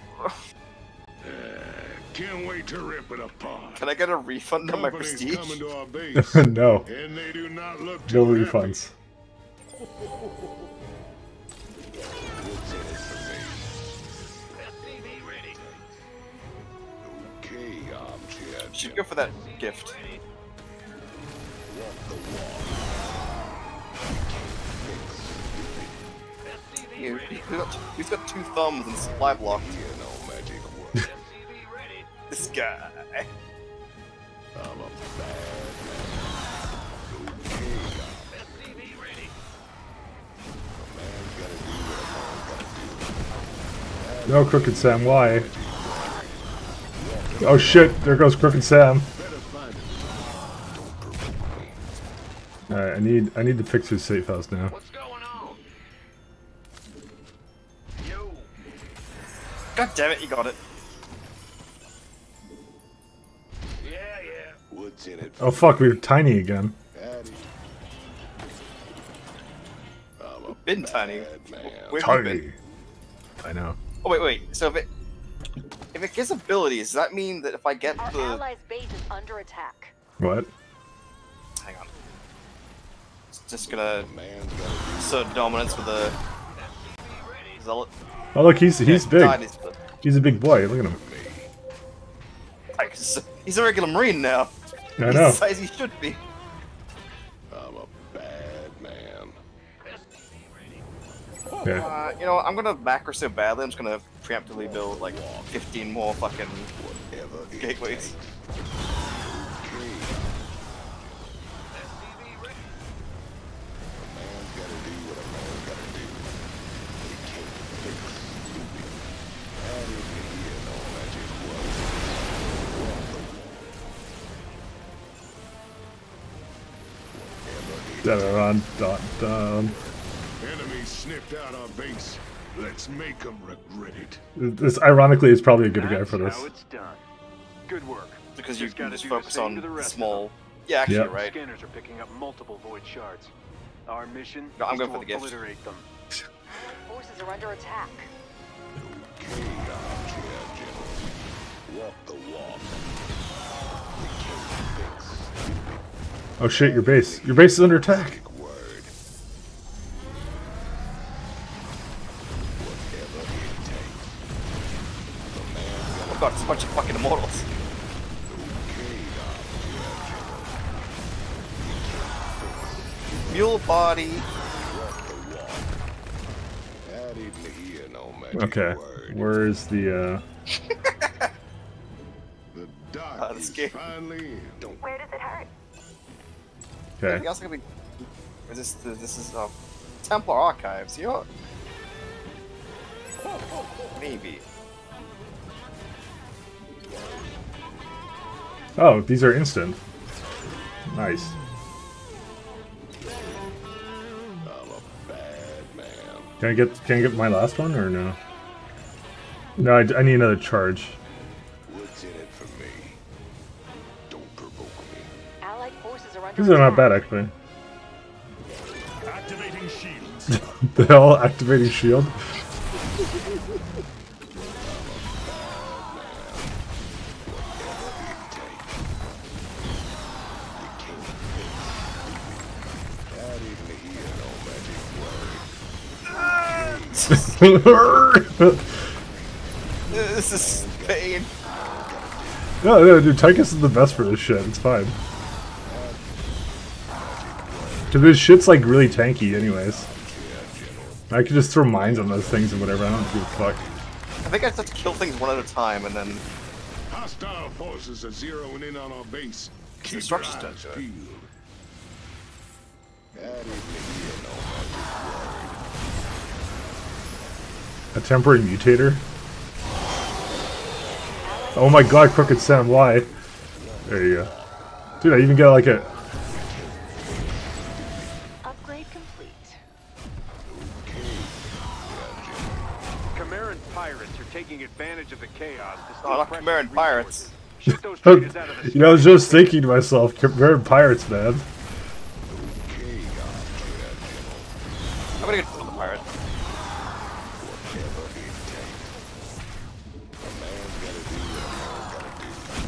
S4: Uh, can't wait to rip it apart.
S2: Can I get a refund on my prestige?
S4: coming to our base,
S1: no.
S4: and they do not look
S1: No
S4: too happy.
S1: refunds.
S2: Should go for that gift.
S13: SCV
S2: He,
S13: ready.
S2: he's, got, he's got two thumbs and supply block.
S16: You know magic work.
S13: SCV ready.
S2: This guy.
S16: I'm a bad man. Okay,
S13: SCV ready.
S16: a man's gotta do what a man's gotta do.
S1: No, Crooked Sam, why? Oh shit, there goes Crooked Sam. Alright, I need I need to fix his safe house now.
S13: What's going on? Yo.
S2: God damn it, you got it.
S13: Yeah, yeah.
S16: What's in it?
S1: Oh fuck, we're tiny again.
S16: Daddy. I'm a
S2: Been tiny.
S16: bad man.
S2: Where have been?
S1: I know.
S2: Oh wait, wait. So if it If it gives abilities, does that mean that if I get
S3: Our
S2: the
S3: allies' base is under attack.
S1: What?
S2: hang on, it's just gonna
S16: Man's gotta
S2: assert dominance with a zealot.
S1: Oh look, he's he's
S2: Yeah,
S1: big.
S2: died, he's,
S1: He's a big boy. Look at him.
S2: he's a regular marine now.
S1: I
S2: He's the size he should be.
S1: Yeah.
S2: Uh, you know, I'm gonna macro so badly. I'm just gonna preemptively build like 15 more fucking gateways.
S16: Man's gotta do
S4: Let's make them regret it.
S1: This ironically is probably a good guy for this.
S7: how it's done. Good work.
S2: Because you
S7: Just
S2: can
S7: gotta
S2: just focus on
S7: the
S2: small. Yeah, actually,
S1: Yep.
S2: right.
S7: Scanners are picking up multiple void shards. Our mission
S2: No, I'm
S7: is
S2: going
S7: to
S2: for the gift.
S7: obliterate them.
S3: Forces are under attack.
S16: Okay, armchair general. Walk the walk. We can't fix stupid.
S1: Oh shit, your base. Your base is under attack.
S2: God, it's a bunch of fucking immortals.
S16: okay, armchair general.
S2: Mule body.
S16: Walk the walk. That isn't here, no magic
S1: Okay. Where's the uh
S4: The dark
S2: that's
S4: is
S2: scary.
S4: finally. Don't
S3: Where does it hurt?
S1: Okay.
S2: Anything else gonna be? Is this this is uh, Templar archives? You know, maybe.
S1: Oh, these are instant. Nice.
S16: I'm a bad man.
S1: Can I get can I get my last one or no? No, I, I need another charge.
S16: What's in it for me? Don't provoke me.
S3: Allied forces are under
S1: These are not bad actually.
S4: activating shields.
S1: the hell activating shield?
S2: This is pain.
S1: no, no, dude, Tychus is the best for this shit. It's fine. Cause this shit's like really tanky, anyways. I could just throw mines on those things and whatever. I don't give a fuck.
S2: I think I just have to kill things one at a time, and then
S4: Hostile forces are zeroing in on our base. Keep your eyes
S2: don't do it.
S4: peeled.
S16: That isn't here, no magic
S1: A temporary mutator. Oh my god, Crooked Sam, why? There you go. Dude, I even got like a.
S3: Upgrade complete.
S7: Chimeran pirates are taking advantage of the chaos to steal
S2: Oh, not Chimeran pirates.
S7: resources. Shoot those oh, traitors out of the
S1: you know, I was just thinking to myself, compared pirates, man.
S2: I'm gonna get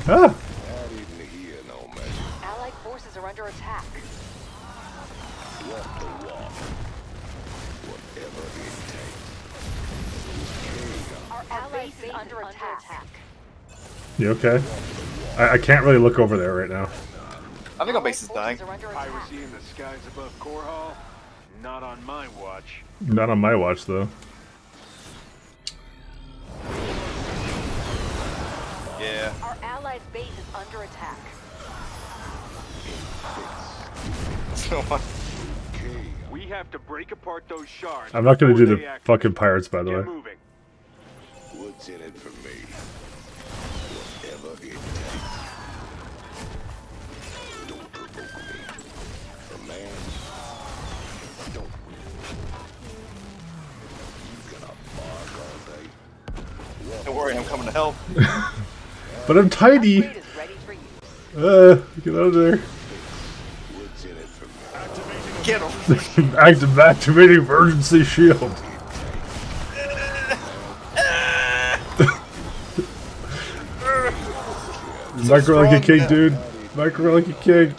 S1: Ah!
S16: That isn't here, no magic.
S3: Allied forces are under attack.
S16: Walk the walk. Whatever it takes.
S3: Our allied base is under attack.
S1: You okay? I, I can't really look over there right now.
S2: I think our base is dying.
S3: Forces are under attack.
S7: Piracy in the skies above Korhal? Not on my watch.
S1: Not on my watch, though.
S2: Yeah.
S3: Our allied base is under attack.
S7: We have to break apart those shards.
S1: I'm not gonna do the
S7: act.
S1: fucking pirates, by the
S7: Get
S1: way.
S7: moving.
S16: What's in it for me? Whatever it takes. Don't provoke me. A man. Don't. You gonna bark all day?
S2: Don't worry, I'm coming to help.
S1: But I'm
S3: tidy!
S1: Uh, get out of there.
S2: Activate!
S1: Active, activating emergency shield! Micro like a king, dude. Micro like a king.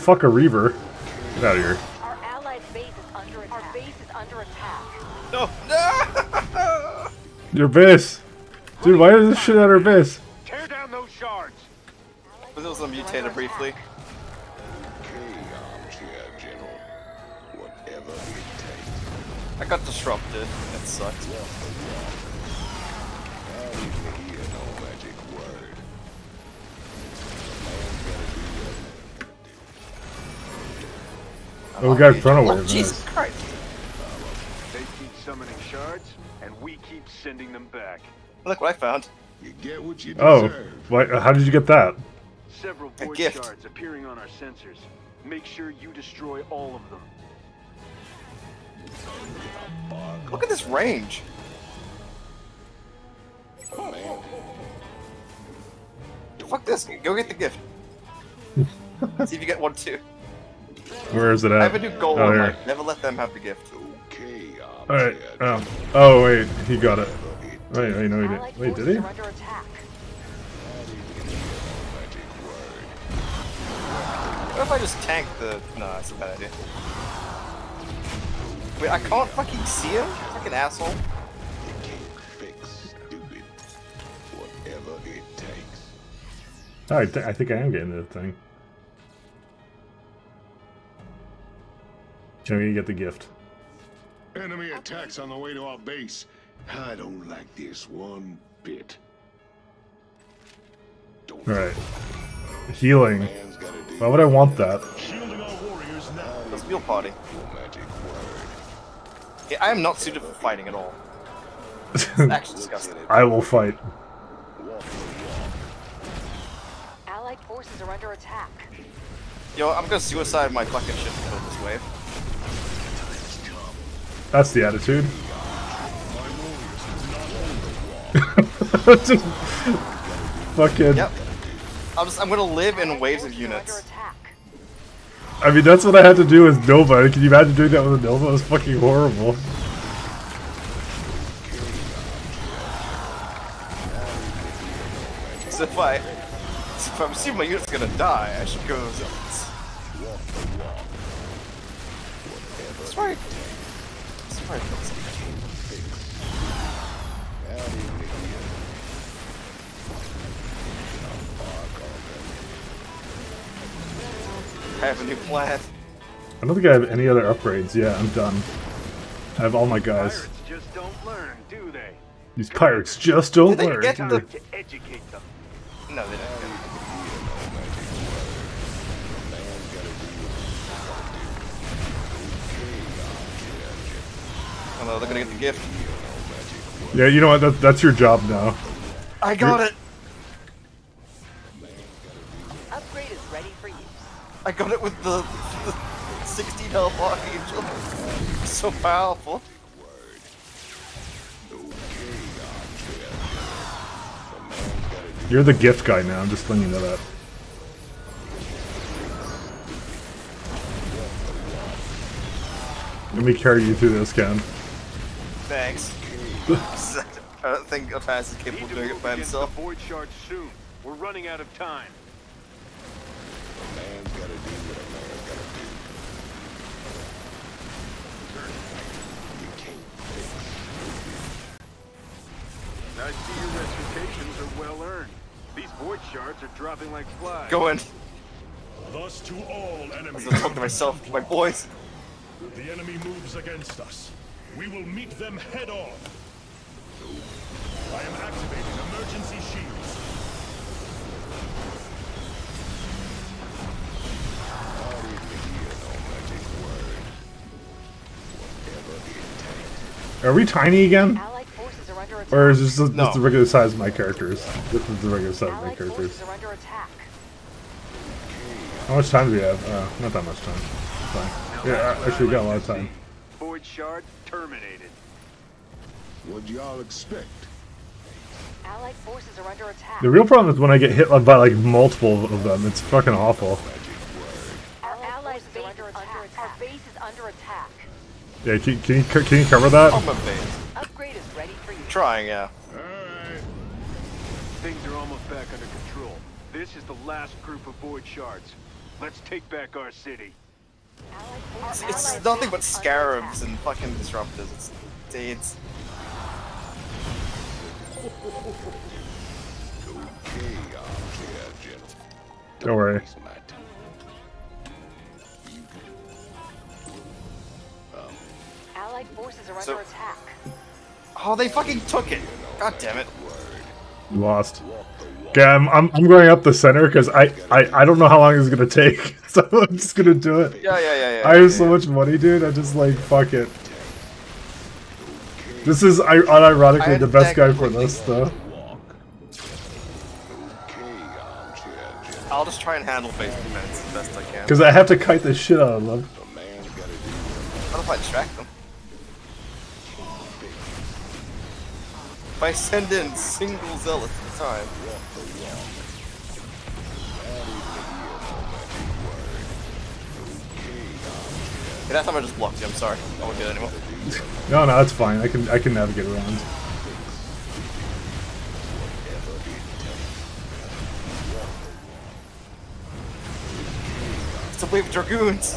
S1: Fuck a reaver. Get out of here.
S10: Our allied base is under attack. Our base is under attack.
S2: No, no!
S1: Your base. Dude, why is this shit at our base?
S7: Tear down those shards.
S2: But it was a mutator briefly.
S16: Okay, armchair general. Whatever it takes.
S2: I got disrupted. That sucked.
S16: Not
S1: Oh, we got front
S2: Oh,
S1: away.
S2: Jesus Christ.
S7: They keep summoning shards, and we keep sending them back.
S2: Look what I found.
S16: You get what you
S1: Oh,
S16: deserve.
S1: what? How did you get that?
S7: Several
S2: A
S7: void shards appearing on our sensors. Make sure you destroy all of them.
S2: Look at this range.
S16: Oh, Man,
S2: Fuck this. Go get the gift. See if you get one too.
S1: Where is it
S2: I have a
S1: at?
S2: new goal
S1: Oh, here.
S2: Never let them have the gift.
S16: okay,
S1: Alright.
S16: armchair
S1: Um, oh, wait. He got it. Wait, wait, no, he didn't. Wait, did he?
S10: are under attack.
S16: Magic word.
S2: What if I just tank the... No, that's a bad idea. Wait, I can't fucking see him? Fucking asshole.
S16: You can't fix stupid. Whatever it takes.
S1: Oh, I, th- I think I am getting the thing. Can we get the gift?
S16: Enemy attacks on the way to our base. I don't like this one bit. Don't
S1: Alright. Healing.
S16: man's gotta do
S1: Why would I want that?
S4: Shielding our warriors now.
S2: Let's wheel party.
S16: magic word.
S2: Yeah, I am not suited for fighting at all. It's actually disgusting.
S1: I will fight.
S10: Allied forces are under attack.
S2: Yo, I'm gonna suicide my fucking ship to kill this wave.
S1: That's the attitude. Just fucking.
S2: Yep. I'm just, I'm gonna live in waves of
S10: Forces are under
S2: units.
S1: I mean, that's what I had to do with Nova. Can you imagine doing that with a Nova? It was fucking horrible.
S2: So if I, so if I'm assuming my unit's gonna die, I should go. That's right. That's. I have a new plan.
S1: I don't think I have any other upgrades. Yeah, I'm done. I have all my guys.
S7: Pirates just don't learn, do they?
S1: These pirates just don't
S2: Did they
S1: learn.
S2: get
S1: do
S2: the-
S1: they?
S7: To educate them.
S2: No, they didn't. Oh no, they're gonna get the gift.
S1: Yeah, you know what? That, that's your job now.
S2: I got it.
S10: Upgrade is ready for use.
S2: I got it with the, the 16 health archangel. So powerful.
S1: You're the gift guy now. I'm just letting you know that. Let me carry you through this, Ken.
S2: Thanks. I don't think Alphonse is capable of doing it
S7: move
S2: by
S7: against the
S2: himself.
S7: void shards soon. We're running out of time.
S16: A Man's gotta do what a man's gotta do. You can't fix
S7: I see your reputations are well earned. These void shards are dropping like flies.
S2: Go in.
S4: Thus to all enemies.
S2: I
S4: enemies.
S2: was talking to myself, to my boys.
S4: The enemy moves against us. We will meet them head on. I am activating emergency shields.
S1: Are we tiny again?
S10: Allied forces are under
S1: Or is this just,
S2: No.
S1: the regular size of my characters? This is the regular size of my characters.
S10: forces are under attack.
S1: How much time do we have? Uh, not that much time. Fine. Yeah, I- actually, we got a lot of time.
S7: Void shard terminated.
S4: What'd y'all expect?
S10: Allied forces are under attack.
S1: The real problem is when I get hit by like multiple of them. It's fucking awful.
S10: Our allies base under attack. Our base is under attack.
S1: Yeah, can, can you can you cover that?
S2: On my base.
S10: Upgrade is ready for you.
S2: Trying, yeah.
S4: Alright.
S7: Things are almost back under control. This is the last group of void shards. Let's take back our city.
S10: Allied
S2: It's, it's nothing but scarabs and fucking disruptors. It's, it's
S4: Okay, armchair general.
S1: Don't worry.
S4: Waste my.
S10: Allied forces are
S2: So-
S10: under attack.
S2: oh, they fucking took it. God damn it.
S1: You lost. Okay, I'm, I'm, I'm going up the center because I, I, I don't know how long it's gonna take, so I'm just gonna do it.
S2: Yeah, yeah, yeah, yeah.
S1: I
S2: yeah,
S1: have so
S2: yeah.
S1: much money, dude. I just like fuck it. This is I- unironically the best guy for this, though.
S4: Okay, armchair general.
S2: I'll just try and handle base defense as best I can.
S1: Because I have to kite the shit out of them.
S4: A man's do
S2: What if I distract them? If I send in single zealots at a time. Okay, that time I just blocked you, I'm sorry. I won't do that anymore.
S1: No, no, that's fine. I can I can navigate around.
S2: It's a wave of dragoons!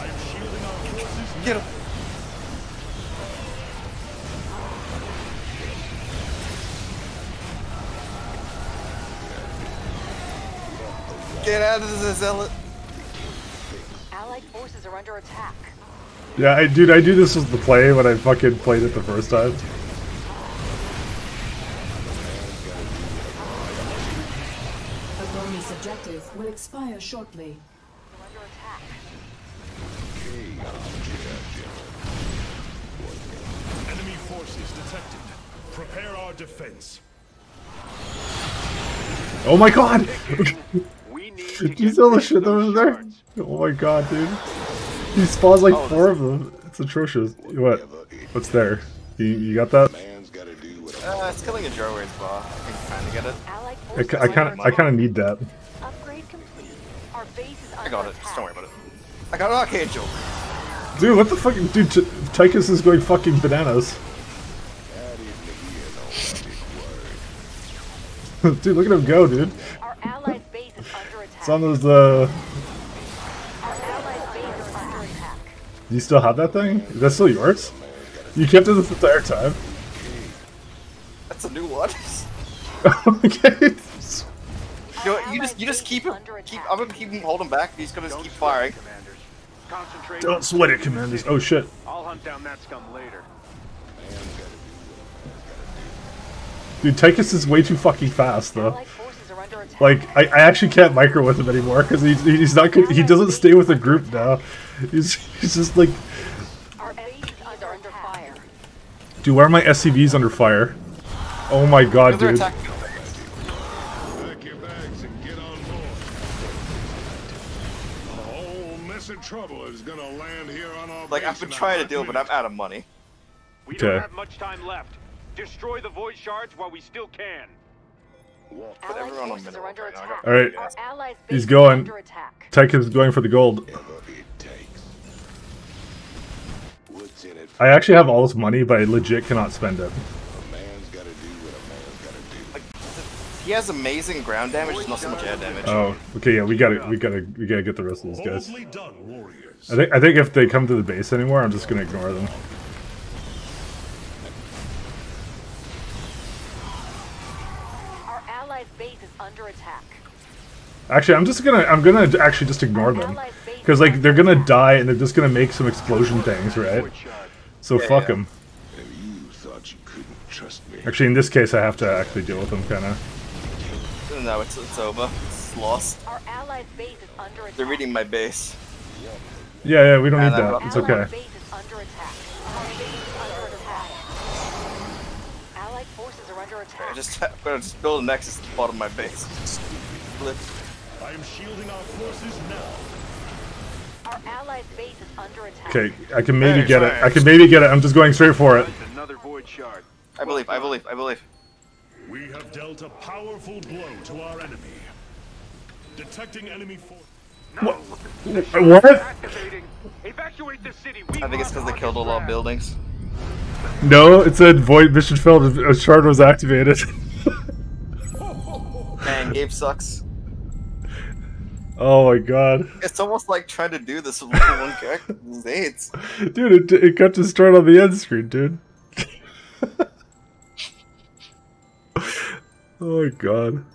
S2: Get him! Get out of this zealot!
S10: Allied forces are under attack.
S1: Yeah, I dude, I do this as the play when I fucking played it the first time.
S17: A objective will expire shortly.
S10: They're under attack.
S16: Enemy forces detected. Prepare our defense.
S1: Oh my god!
S7: We need to
S1: Did you
S7: get
S1: see all the shit that was there? Oh my god, dude. He spawns like
S2: Oh,
S1: four of them. It's atrocious. What? What's there? You, you got that?
S4: man's gotta do what a
S2: Uh, it's killing a Joe bar. I can kinda get it.
S10: Allied
S1: I, I kind of I kind of need that.
S10: Upgrade complete. Our base is
S2: I got it, just don't worry about it. I got an Archangel!
S1: Dude, what the fuck? Dude, T- Tychus is going fucking bananas. dude, look at him go, dude.
S10: Our allied base is under attack.
S1: It's on those, uh...
S10: Our allied base is under attack.
S1: Do you still have that thing? Is that still yours? You kept it this entire time?
S2: That's a new one.
S1: okay.
S2: You know what, you just you just keep him keep I'm gonna keep him holding back, he's gonna just
S7: Don't
S2: keep firing.
S7: it, commanders. Concentrate
S1: Don't sweat it, commanders. Oh shit.
S7: I'll hunt down that scum later.
S1: Dude, Tychus is way too fucking fast, though. Like, I, I actually can't micro with him anymore because he, he's not. He doesn't stay with the group now. He's, he's just like,
S10: Our base is under, under fire.
S1: dude, why are my SCVs under fire? Oh my god, dude.
S2: attacking
S4: Pack your bags and get on board. A whole mess of trouble is gonna land here on our
S2: Like I've been trying to
S4: hot
S2: do it, but. I'm out of money.
S7: We don't have much time left. Destroy the void shards while we still can.
S4: Walk
S2: Put everyone on
S10: forces
S2: middle
S10: are under
S2: right now. I
S10: attack.
S2: got-
S1: Alright.
S10: Our allies' base
S1: He's going.
S10: under attack.
S1: Is going for the gold.
S4: whatever it takes. What's in it?
S1: I actually have all this money, but I legit cannot spend it.
S4: A man's gotta do what a man's gotta do.
S2: He has amazing ground damage, just not so much air damage.
S1: Oh, okay, yeah, we gotta, we gotta, we gotta get the rest of these guys.
S16: Boldly done, warriors.
S1: I think, I think if they come to the base anymore, I'm just gonna ignore them. Actually, I'm just gonna, I'm gonna actually just ignore them. Because, like, they're gonna die and they're just gonna make some explosion things, right? So
S2: Yeah,
S1: fuck them.
S4: And you thought you couldn't trust me.
S1: Actually, in this case, I have to actually deal with them, kinda.
S2: No, it's, it's over. It's lost.
S10: Our allies' base is under.
S2: They're reading my base.
S1: Yeah, yeah, we don't
S2: Yeah,
S1: need
S2: that-
S1: that. It's okay.
S10: base is under attack. Our base is under attack. Allied forces are under attack.
S2: I just I'm gonna just build a nexus at the bottom of my base. Flip.
S8: I am shielding our forces now.
S10: Our allies' base is under attack.
S1: Okay, I can maybe
S2: Hey,
S1: get it. I can maybe get it. I'm just going straight for it.
S7: Another void shard.
S2: I believe. I believe. I believe.
S8: We have dealt a powerful blow to our enemy. Detecting enemy force.
S7: No!
S1: What?
S7: Activating. Evacuate the city. We
S2: I think it's because they killed a lot of buildings.
S1: No, it said void mission failed. A shard was activated.
S2: Man, game sucks.
S1: Oh my god,
S2: It's almost like trying to do this with one character
S1: dude! It, it got destroyed on the end screen, dude. oh my god.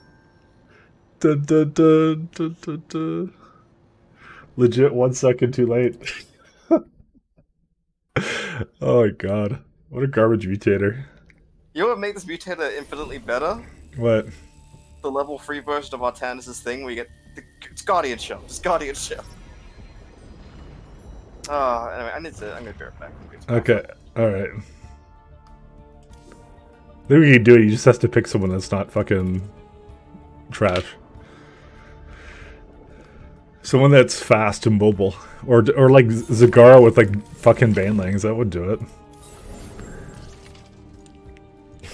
S1: Dun, dun, dun, dun, dun, dun. Legit one second too late. oh my god. What a garbage mutator.
S2: You know what make this mutator infinitely better?
S1: What?
S2: The level 3 version of Artanis' thing where you get it's guardianship. It's guardianship. Oh, anyway, I need to. I'm gonna be right back.
S1: Okay, alright. I think we can do it. You just have to pick someone that's not fucking trash. Someone that's fast and mobile. Or or like Zagara with like fucking banelings. That would do it.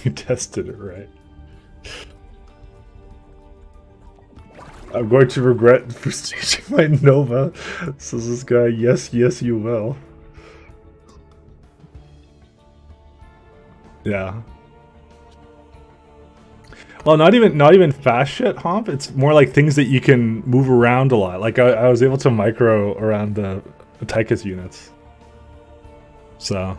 S1: You tested it right. I'm going to regret prestiging my Nova, says this guy. Yes, yes, you will. Yeah. Well, not even not even fast shit, Hump. It's more like things that you can move around a lot. Like I, I was able to micro around the, the Tychus units. So.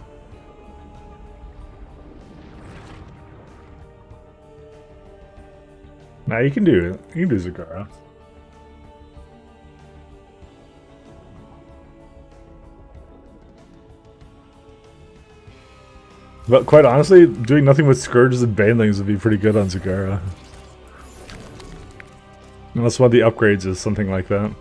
S1: Now you can do it. You can do Zagara. But quite honestly, doing nothing with Scourges and Banelings would be pretty good on Zagara. Unless one of the upgrades is something like that.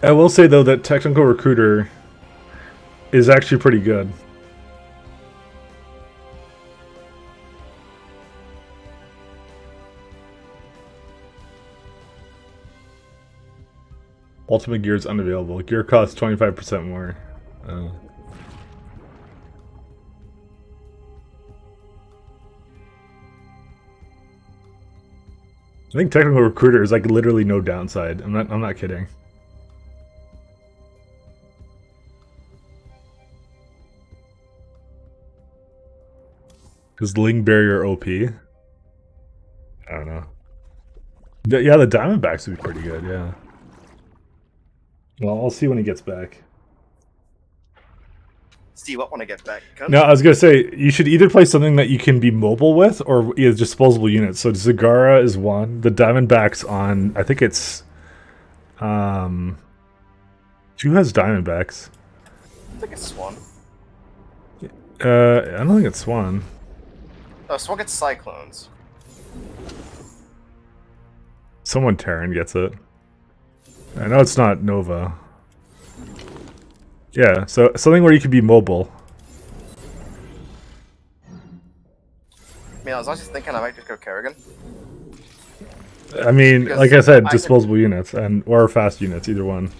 S1: I will say though that Technical Recruiter is actually pretty good. Ultimate Gear is unavailable. Gear costs 25% more. Uh, I think Technical Recruiter is like literally no downside. I'm not I'm not kidding. Is Ling Barrier OP? I don't know. Yeah, the Diamondbacks would be pretty good, yeah. Well, I'll see when he gets back.
S2: See what when I get back.
S1: No, I was gonna say you should either play something that you can be mobile with, or either disposable units. So Zagara is one. The Diamondbacks on, I think it's, um, who has Diamondbacks?
S2: I think it's Swann.
S1: Uh, I don't think it's Swann.
S2: Oh, Swann gets Cyclones.
S1: Someone Terran gets it. I know it's not Nova. Yeah, so something where you could be mobile.
S2: I mean, I was actually thinking I might just go Kerrigan.
S1: I mean,
S2: Because
S1: like I said,
S2: I-
S1: disposable units and or fast units, either one.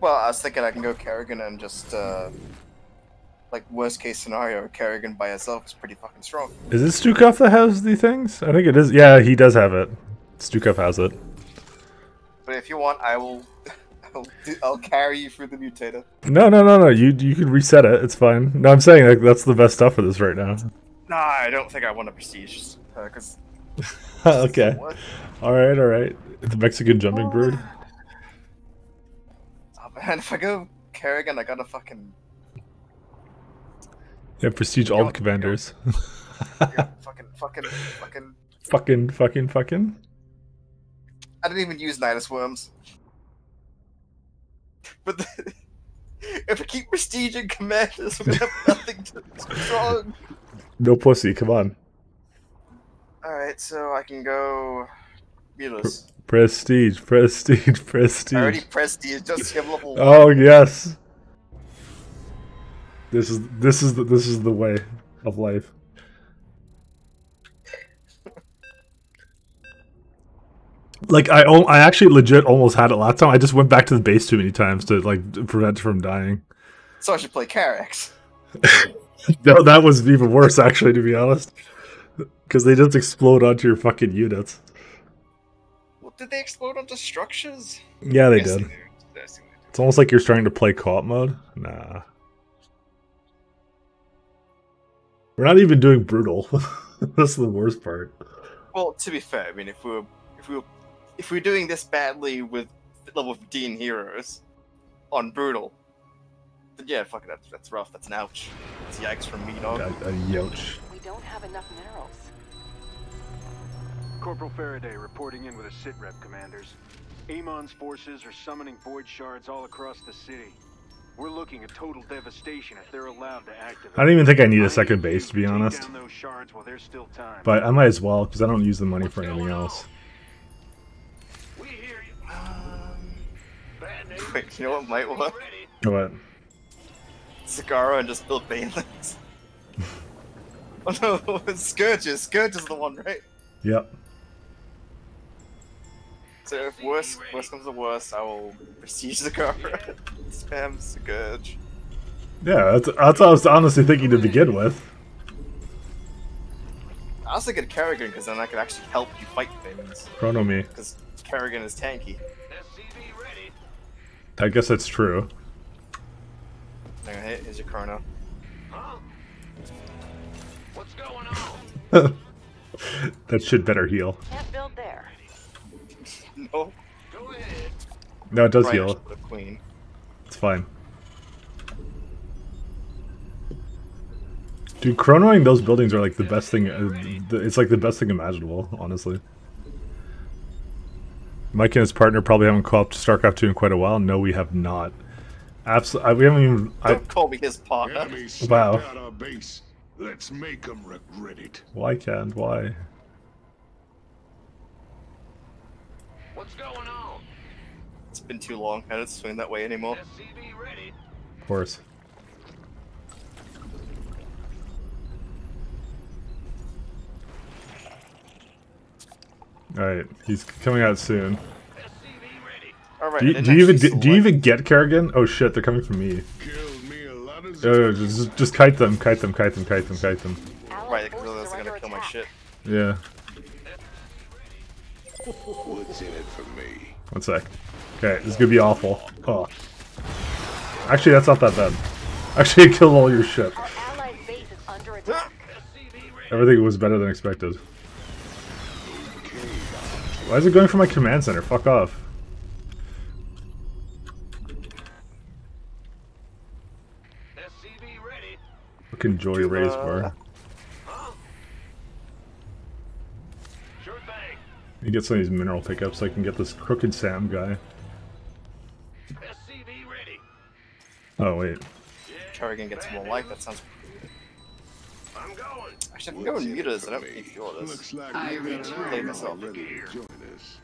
S2: Well, I was thinking I can go Kerrigan and just, uh, like, worst case scenario, Kerrigan by itself is pretty fucking strong.
S1: Is it Stukov that has the things? I think it is. Yeah, he does have it. Stukov has it.
S2: But if you want, I will, I'll, I'll carry you through the mutator.
S1: No, no, no, no. You you can reset it. It's fine. No, I'm saying like that's the best stuff for this right now.
S2: Nah, I don't think I want a prestige, uh, because
S1: okay.
S2: What?
S1: All right, all right. The Mexican jumping brood.
S2: oh ah, man, if I go Kerrigan, I gotta fucking
S1: Yeah, prestige all the commanders.
S2: fucking fucking fucking.
S1: fucking, fucking, fucking.
S2: I didn't even use Nydus worms. But the, if I keep prestige and commanders, I'm gonna have nothing to strong.
S1: No pussy. Come on.
S2: All right, so I can go Mulas.
S1: Prestige, prestige, prestige.
S2: I already pressed these just him level one.
S1: Oh yes. This is this is the, this is the way of life. Like I, I actually legit almost had it last time. I just went back to the base too many times to like prevent from dying.
S2: So I should play Karax.
S1: No, that was even worse actually, to be honest, because they just explode onto your fucking units.
S2: Well, did they explode onto structures?
S1: Yeah, they did.
S2: They.
S1: It's almost like you're starting to play co-op mode. Nah. We're not even doing brutal. That's the worst part.
S2: Well, to be fair, I mean, if we were, if we were, if we're doing this badly with level 15 heroes on brutal, then yeah, fuck it, that's, that's rough. That's an ouch. That's yikes from me, dog.
S1: A, a yoch.
S10: We don't have enough minerals.
S7: Corporal Faraday reporting in with a sitrep, commanders. Amon's forces are summoning void shards all across the city. We're looking at total devastation if they're allowed to activate.
S1: I don't even think I need a second base, to be honest.
S7: down those shards while there's still time.
S1: But I might as well, because I don't use the money for anything else.
S2: Um, Wait, you know what might work?
S1: What?
S2: Zagara and just build Banelings. oh no, it's Scourges. Scourge is the one, right?
S1: Yep.
S2: So if worst, worse comes to worst, I will prestige Zagara. Spam Scourge.
S1: Yeah, that's, that's what I was honestly thinking to begin with.
S2: I also get Kerrigan because then I can actually help you fight things.
S1: Chrono me.
S2: Because Kerrigan is tanky.
S1: I guess that's true.
S2: Hang on, here- here's your Chrono.
S1: that should better heal.
S10: Can't build there.
S2: No.
S1: No, it does
S2: Right,
S1: heal.
S2: should Queen.
S1: It's fine. Dude, chronoing those buildings are like the best thing. Uh, it's like the best thing imaginable, honestly. Mike and his partner probably haven't co-opted StarCraft 2 in quite a while. No, we have not. Absolutely, we haven't even. I,
S2: Don't call me his partner.
S4: Enemy snuck
S1: Wow.
S4: base. Let's make them regret it.
S1: why can't? Why? What's going on?
S2: It's been too long. I don't swing that way anymore.
S1: Of course. All right, he's coming out soon.
S2: Alright,
S1: Do you, do you even
S2: actually
S1: do, do you even get Kerrigan? Oh shit, they're coming from me. Oh, just, just kite them, kite them, kite them, kite them, kite them.
S2: Right, because otherwise they're gonna kill my shit.
S1: Yeah.
S16: What's in it for me?
S1: One sec. Okay, this is gonna be awful. Oh. Actually, that's not that bad. Actually, it killed all your shit.
S10: Allied base is under attack.
S1: Everything was better than expected. Why is it going for my command center? Fuck off. Fucking joy raise uh, bar. You get some of these mineral pickups so I can get this crooked Sam guy. Oh wait.
S2: Kerrigan gets more life. That sounds. I'm going. Actually, I can go in mutas. I don't need to do all this.
S4: Looks like
S12: I
S4: we got.
S2: Play myself.
S4: ready to join us.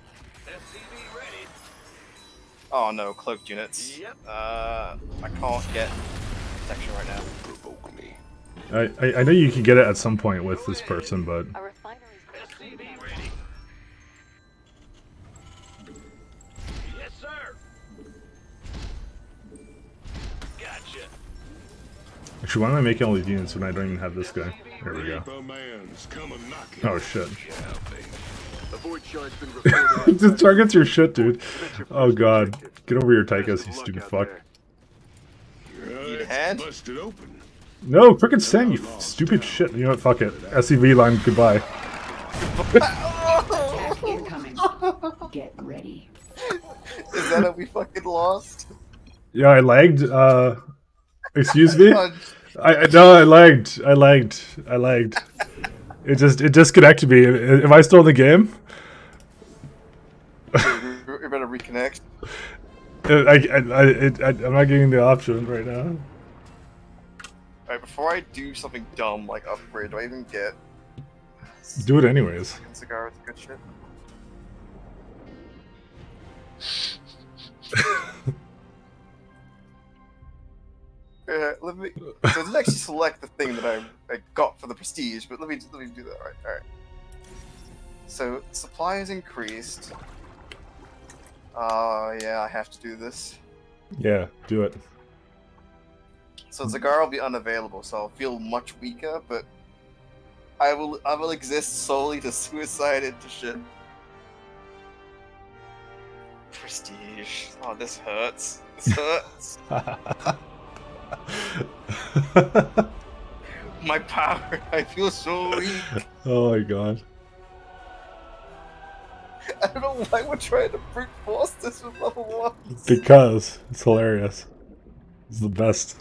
S2: Oh no, cloaked units. Yep. Uh, I can't get protection right now.
S16: Provoke me.
S1: I, I, I know you can get it at some point with this person, but
S10: A refinery's close to
S13: Yes, sir. Gotcha.
S1: actually, why am I making all these units when I don't even have this guy? There we go.
S4: Man's coming.
S1: Oh shit.
S7: A void shard's been reported.
S1: Just targets your shit, dude. Oh god. Get over your Tychus, you stupid fuck.
S2: Need a hand?
S1: No, frickin' Sam, you f- stupid shit. You know what? Fuck it. SCV line, goodbye.
S12: Incoming. Get ready.
S2: Is that how we fucking lost?
S1: Yeah, I lagged. Uh, excuse me. I I- no, I lagged. I lagged. I lagged. It just it disconnected me. Am I still in the game?
S2: We better reconnect.
S1: Uh, I, I, I, it, I, I'm not getting the option right now.
S2: Alright, before I do something dumb like upgrade, do I even get
S1: Do it anyways.
S2: cigar with good shit? Uh, let me. So it didn't actually select the thing that I, I got for the prestige, but let me let me do that. All right, all right. So supply is increased. Uh, yeah, I have to do this.
S1: Yeah, do it.
S2: So Zagar will be unavailable, so I'll feel much weaker, but I will I will exist solely to suicide into shit. Prestige. Oh, this hurts. This hurts. My power. I feel so weak.
S1: oh my god.
S2: I don't know why we're trying to brute force this with level one.
S1: Because it's hilarious. It's the best.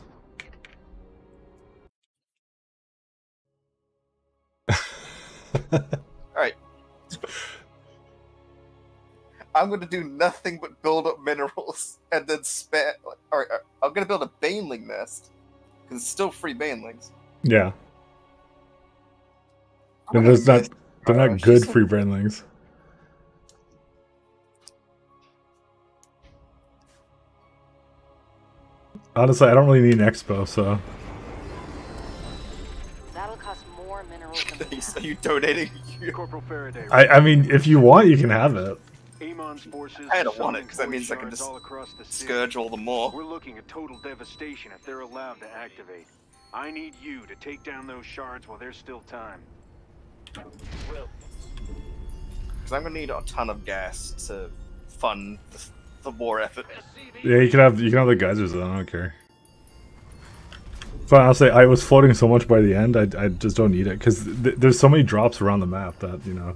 S2: Alright. I'm gonna do nothing but build up minerals and then spam. Alright, I'm gonna build a baneling nest. Because it's still free banelings.
S1: Yeah. And there's not they're not good free banelings. Honestly, I don't really need an expo, so
S10: That'll cost more minerals than we
S2: Are you donating?
S7: Corporal Faraday.
S1: I, I mean, if you want, you can have it.
S7: Amon's forces
S2: I don't want it because that means I can just
S7: all across the city.
S2: scourge all the more.
S7: We're looking at total devastation if they're allowed to activate. I need you to take down those shards while there's still time.
S2: Because I'm gonna need a ton of gas to fund the, the war effort.
S1: Yeah, you can have you can have the geysers. Though, I don't care. But honestly, I was floating so much by the end, I, I just don't need it because th- there's so many drops around the map that you know.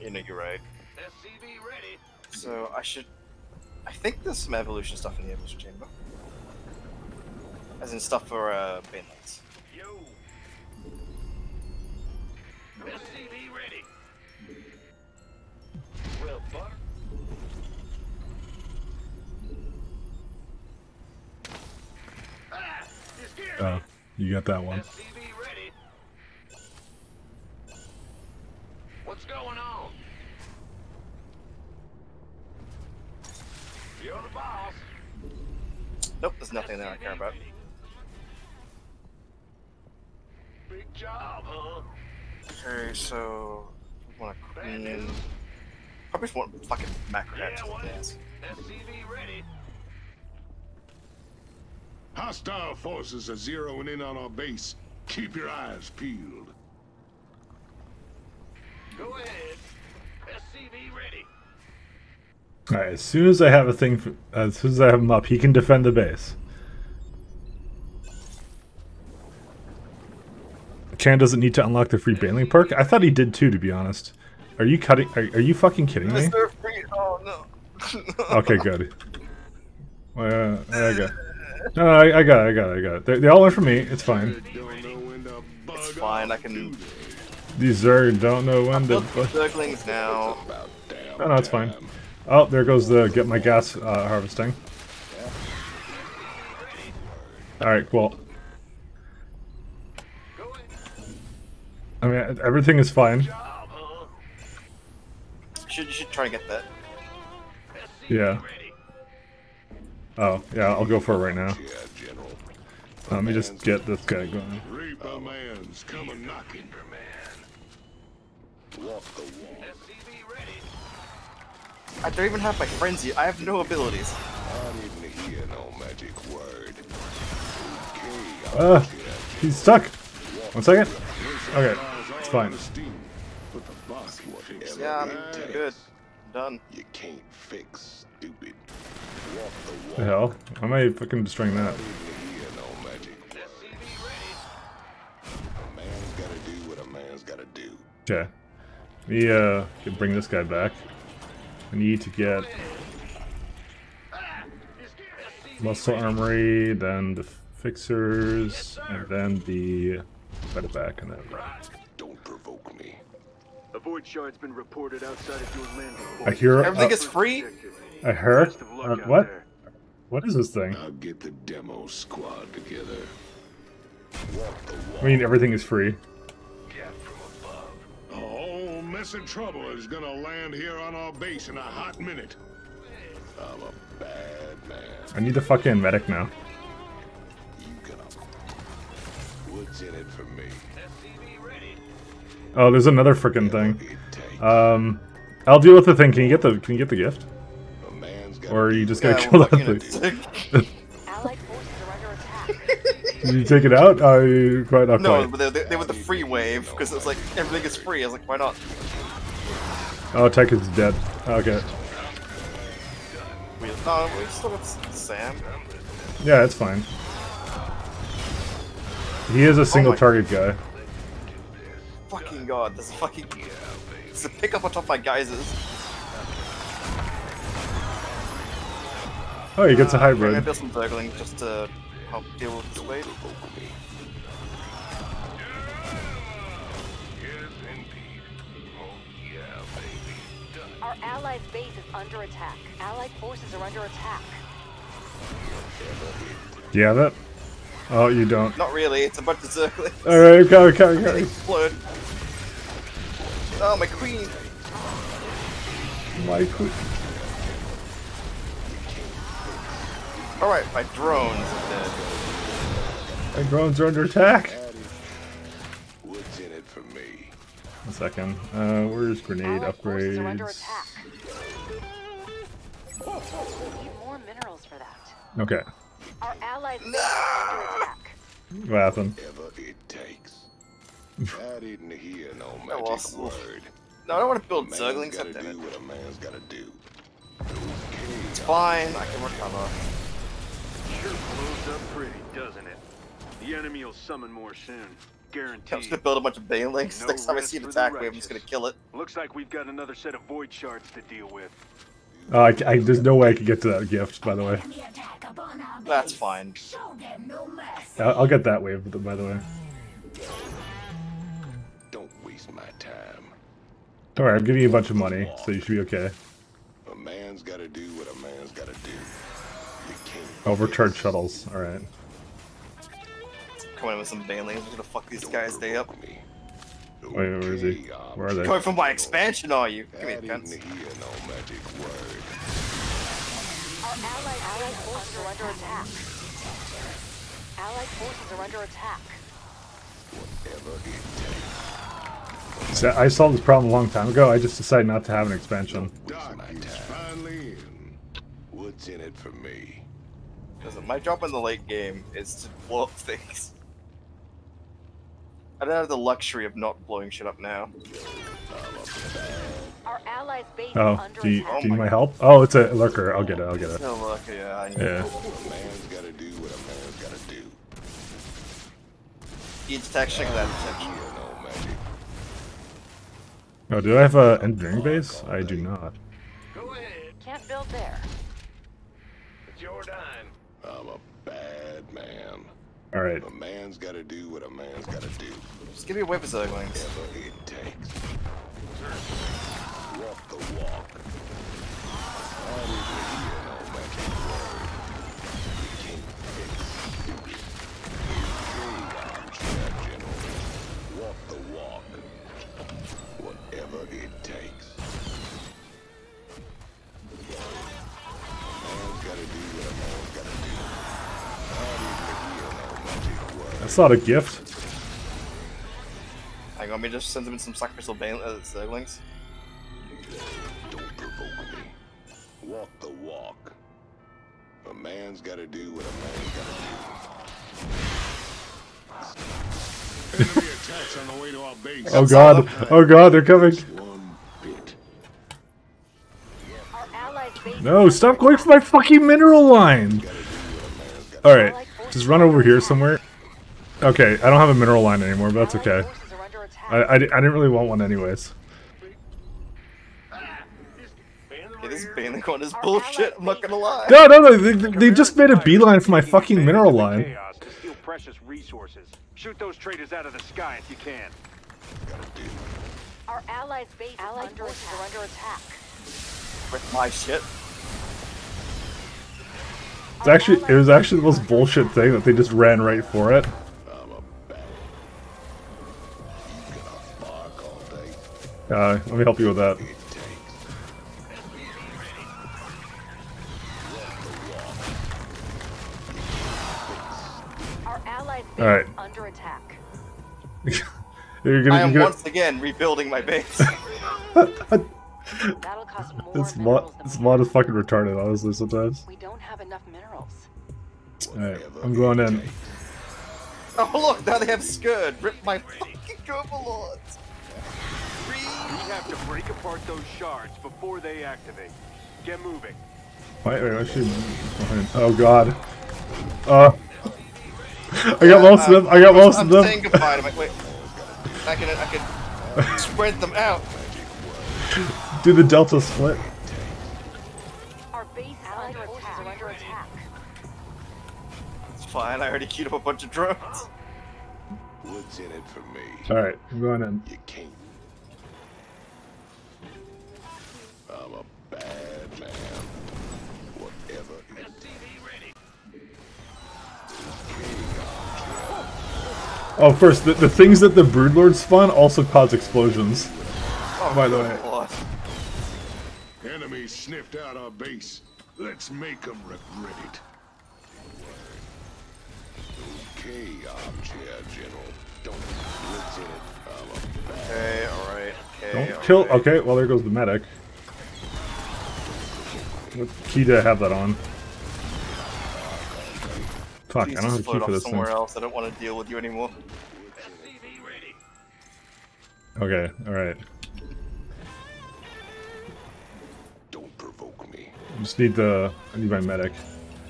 S2: You know, you're right. So I should. I think there's some evolution stuff in the evolution chamber. As in stuff for uh, banelings.
S16: SCV ready. Well, Buck. Ah, you.
S1: Oh, you got that one.
S16: SCV ready. What's going on? You're the boss.
S2: Nope, there's nothing there I care about.
S16: Big job, huh?
S2: Okay, so we want to clean. Probably just want fucking macro heads. Yes.
S16: SCV ready.
S4: Hostile forces are zeroing in on our base. Keep your eyes peeled.
S16: Go ahead. SCV ready.
S1: All right, as soon as I have a thing, for, as soon as I have him up, he can defend the base. Chan doesn't need to unlock the free bailing perk. I thought he did too, to be honest. Are you cutting? Are, are you fucking kidding me?
S2: Is there free? Oh no.
S1: Okay, good. Well, uh, I got. No, I, I got it. I got it. I got it. They, they all went for me. It's fine.
S2: It's fine. I can.
S1: These Zerg don't know when to.
S2: Build Zerglings now.
S1: No, no, it's fine. Oh, there goes the get my gas uh, harvesting. All right, cool. I mean, everything is fine.
S2: Should you should try to get that.
S1: Yeah. Oh, yeah, I'll go for it right now. Let me just get this guy going.
S4: Reaper man's coming knocking. Walk the walk.
S2: I don't even have my frenzy. I have no abilities.
S16: I didn't hear no magic word.
S1: Uh, he's stuck. One second. Okay, it's fine.
S4: But the boss will fix
S2: Yeah, I'm done.
S16: You can't fix stupid. Walk the
S1: The hell? Why am I fucking destroying that?
S16: hear no magic. A man's gotta do what a man's gotta do.
S1: Okay. Me, uh, can bring this guy back. I need to get muscle armory, then the fixers, and then the better back, and then
S16: Don't provoke me.
S7: A void shard's been reported outside of your landing.
S1: I hear.
S2: Everything
S1: uh,
S2: is free.
S1: I heard.
S7: Best of luck
S1: Uh, what?
S7: there.
S1: What is this thing?
S16: I'll get the demo squad together. Walk the walk.
S1: I mean, everything is free.
S4: A whole mess of trouble is gonna land here on our base in a hot minute.
S16: I'm a bad man.
S1: I need the fucking medic now.
S16: What's in it for me?
S1: Oh, there's another freaking thing. Um, I'll deal with the thing. Can you get the Can you get the gift? Or are you just gonna
S2: Yeah,
S1: kill that thing? Did you take it out? Oh, you quite not
S2: No,
S1: quite.
S2: but they, they, were the free wave because it was like everything is free. I was like, why not?
S1: Oh, is dead. Okay.
S2: We, no, we still got Sam.
S1: Yeah, it's fine. He is a single oh
S2: my-
S1: target guy.
S2: Fucking god, there's a fucking. It's a pickup on top of my geysers.
S1: Oh, he gets a uh,
S2: I'm gonna
S1: hybrid.
S2: build some Zergling just to help deal with this wave.
S10: Our allies' base is under attack. Allied forces are under attack.
S1: Do you have it? Oh, you don't.
S2: Not really, it's a bunch of Zerglings.
S1: Alright, come, come, come.
S2: Explode. Oh, my queen!
S1: My queen.
S2: Alright, my drones are dead.
S1: My drones are under attack.
S16: What's in it for me?
S1: A second. Uh, where's grenade
S10: Forces are under
S1: upgrades?
S10: attack. Need more minerals for that.
S1: Okay.
S10: Our allies' base is under attack.
S1: What happened?
S16: Whatever it takes. I didn't hear no magic
S2: lost-
S16: word.
S2: No, I don't want to build
S16: Man's
S2: Zerglings,
S16: gotta
S2: goddammit.
S16: do what a man's gotta do.
S2: It's fine, I can recover.
S7: Sure blows up pretty, doesn't it? The enemy will summon more soon.
S2: I'm just gonna build a bunch of Banelings.
S7: No
S2: Next time I see an attack wave, I'm just gonna kill it.
S7: Looks like we've got another set of void shards to deal with.
S1: Oh, I, I, there's no way I could get to that gift, by the way.
S2: That's fine.
S1: I'll, uh, I'll get that wave, by the way.
S16: Don't waste my time.
S1: Alright, I'm giving you a bunch of money, so you should be okay.
S16: A man's gotta do what
S1: Overcharged shuttles. Alright.
S2: Coming in with some Banelings, I'm gonna fuck these guys day up.
S1: Wait, where is he? Where are they?
S2: Coming from my expansion, are you? Give me
S16: I
S2: a
S16: didn't
S2: chance.
S16: hear no magic word.
S10: Our allied, allied forces are under attack. Allied forces are under attack.
S16: Whatever it takes.
S1: So I solved this problem a long time ago. I just decided not to have an expansion.
S16: Waste my time. Finally in. What's in it for me?
S2: Listen, my job in the late game is to blow up things. I don't have the luxury of not blowing shit up now.
S10: Our allies' base
S1: Oh, do you, do you need oh my help? Oh, it's a lurker. I'll get it. I'll get it.
S2: No luck, yeah. I
S1: Yeah.
S16: A man's gotta do what a man's gotta do.
S2: Need detection, that detection.
S16: No.
S1: Oh, do I have a engineering base? I do not.
S10: Can't build there.
S13: It's your time.
S16: I'm a bad man.
S1: Alright.
S16: A man's gotta do what a man's gotta do.
S2: Just give me a wave of Zerglings.
S16: Whatever it takes. Walk the walk. Magic word.
S1: That's not a gift.
S2: Hang on, let me just send them in some sacrificial Bane uh, Zerglings.
S16: Don't provoke me. Walk the walk. A man's gotta do what a man's gotta do.
S4: Enemy attacks on the way to our base.
S1: Oh god. Oh god, they're coming.
S16: One bit.
S10: Our allies' base is
S1: No, stop going for my fucking mineral line. Alright, just run over here somewhere. Okay, I don't have a mineral line anymore, but that's okay.
S10: forces are under attack.
S1: I, I, I didn't really want one anyways.
S2: Yeah, this Baneling one is bullshit, I'm not gonna lie.
S1: No, no, no, they, they just made a beeline for my fucking mineral line.
S7: Chaos to steal precious resources. Shoot those traitors out of the sky if you can.
S10: Our allies' base allied forces are under attack.
S2: With my shit.
S1: It's actually, it was actually the most bullshit thing that they just ran right for it. Uh, let me help you with that. All right.
S3: Under attack.
S1: you're gonna,
S2: I am
S1: gonna...
S2: once again rebuilding my base.
S1: this mod, this mod is fucking retarded, honestly. Sometimes.
S3: We don't have enough minerals.
S1: All right, I'm going in.
S2: Oh look, now they have Skurd. Rip my fucking overlords.
S7: We have to break apart those shards before they activate. Get moving.
S1: Wait, wait, actually, behind. Oh god. Uh. I got most of them, I got most
S2: I'm
S1: of them.
S2: saying goodbye to my. Wait. I can. I can spread them out.
S1: Do the delta split.
S3: Our base allied forces are under attack.
S2: It's fine. I already queued up a bunch of drones.
S16: What's in it for me?
S1: Alright, I'm going in.
S16: You can't. Man. Whatever.
S1: Oh, first, the, the things that the Broodlords spawn also cause explosions.
S2: Oh,
S1: By the way.
S2: Lord.
S4: Enemies sniffed out our base. Let's make them regret it.
S16: Okay, armchair general. Don't what's it. I'm a bad
S2: Okay. All right. Okay.
S1: Don't kill.
S2: right.
S1: Okay, well, there goes the medic. What key to have that on? Fuck,
S2: Please
S1: I don't have a key for
S2: off
S1: this thing.
S2: somewhere else. I don't want to deal with you anymore.
S1: Okay, alright.
S16: Don't provoke me.
S1: Just need the. I need my medic.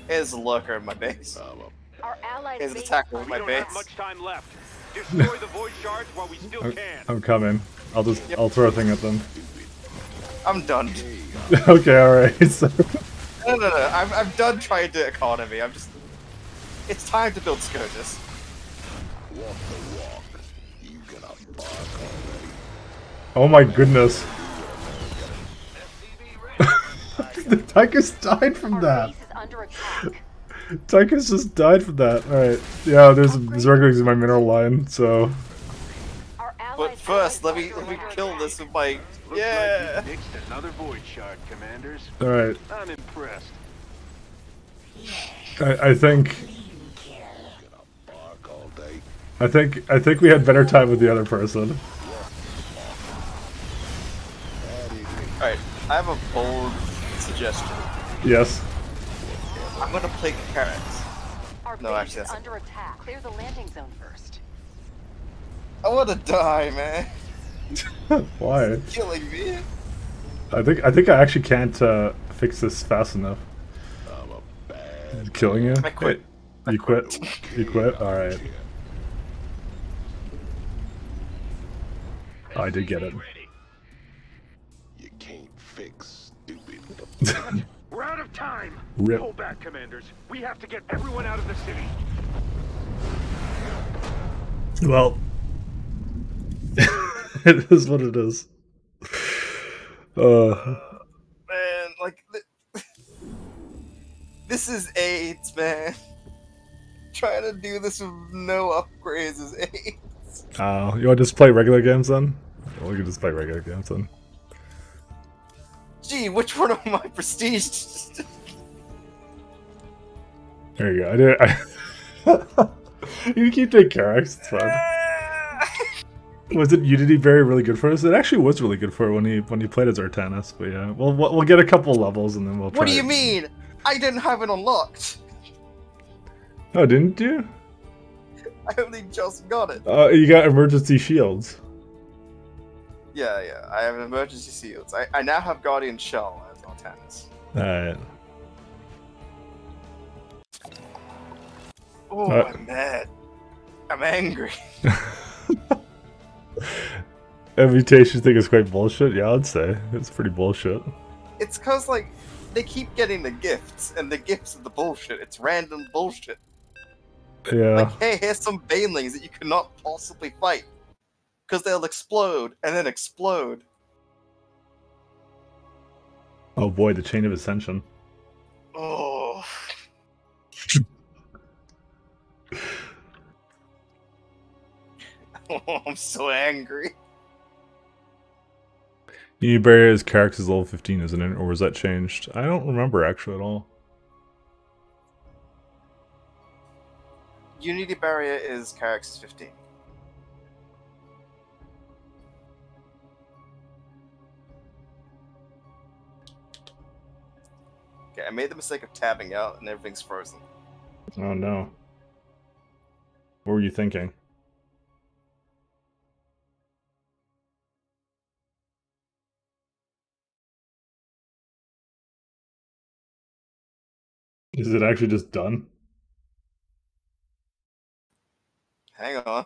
S2: Is a lurker in my base.
S16: I'm a
S3: Our allied
S2: Here's an
S3: base
S2: attacker in
S7: We don't
S2: base.
S7: have much time left. Destroy the void shards while we still
S1: I'm,
S7: can.
S1: I'm coming. I'll just.
S2: Yep.
S1: I'll throw a thing at them.
S2: I'm done.
S1: okay, alright. So,
S2: No, no, no. I'm, I'm done trying to economy. I'm just. It's time to build scourges.
S16: walk the walk. You gonna bark already?
S1: oh my goodness. the Tychus died from that.
S3: base is under attack.
S1: Tychus just died from that. Alright. Yeah, there's Zerglings in my mineral line, so.
S3: Our allied
S2: But first, let me let me kill this with my. Yeah.
S7: like you another void shard, commanders.
S1: Alright.
S7: I'm impressed.
S1: I, I think.
S16: Bark all day.
S1: I think. I think we had better time with the other person.
S2: All right. I have a bold suggestion.
S1: Yes.
S2: I'm gonna play carrots.
S3: Our
S2: No,
S3: base
S2: actually,
S3: is
S2: that's-
S3: under attack. Clear the landing zone first.
S2: I wanna die, man.
S1: Why?
S2: Killing me.
S1: I think I think I actually can't uh, fix this fast enough.
S16: I'm a bad
S1: Killing you?
S2: I quit.
S1: You quit? You quit? Alright. Oh, I did get it.
S16: You can't fix stupid.
S7: We're out of time.
S1: Rip.
S7: Pull back, commanders. We have to get everyone out of the city.
S1: Well, it is what it is. Uh,
S2: Man, like. Th- this is AIDS, man. Trying to do this with no upgrades is AIDS.
S1: uh, you want to just play regular games then? Well, we can just play regular games then.
S2: Gee, which one of my prestige?
S1: There you go. I did. I, you can keep doing characters. It's fine. Was it Unity Barrier really good for us? It actually was really good for when he when he played as Artanis. But yeah, we'll we'll, we'll get a couple levels and then we'll.
S2: what do you
S1: it.
S2: mean? I didn't have it unlocked.
S1: Oh, didn't you?
S2: I only just got it.
S1: Uh, you got emergency shields.
S2: Yeah, yeah. I have emergency shields. I, I now have Guardian Shell as Artanis.
S1: Alright.
S2: Oh,
S1: Uh,
S2: I'm mad. I'm angry.
S1: That mutation thing is quite bullshit. Yeah, I'd say it's pretty bullshit.
S2: It's cause like they keep getting the gifts, and the gifts are the bullshit. It's random bullshit.
S1: Yeah.
S2: Like, hey, here's some banelings that you cannot possibly fight. Because they'll explode and then explode.
S1: Oh boy, the chain of ascension.
S2: Oh. oh, I'm so angry.
S1: His character's level 15, isn't it? Or was that changed? I don't remember actually at all.
S2: Unity barrier is Karax's 15. Okay, I made the mistake of tabbing out and everything's frozen.
S1: Oh no. What were you thinking? Is it actually just done?
S2: Hang on.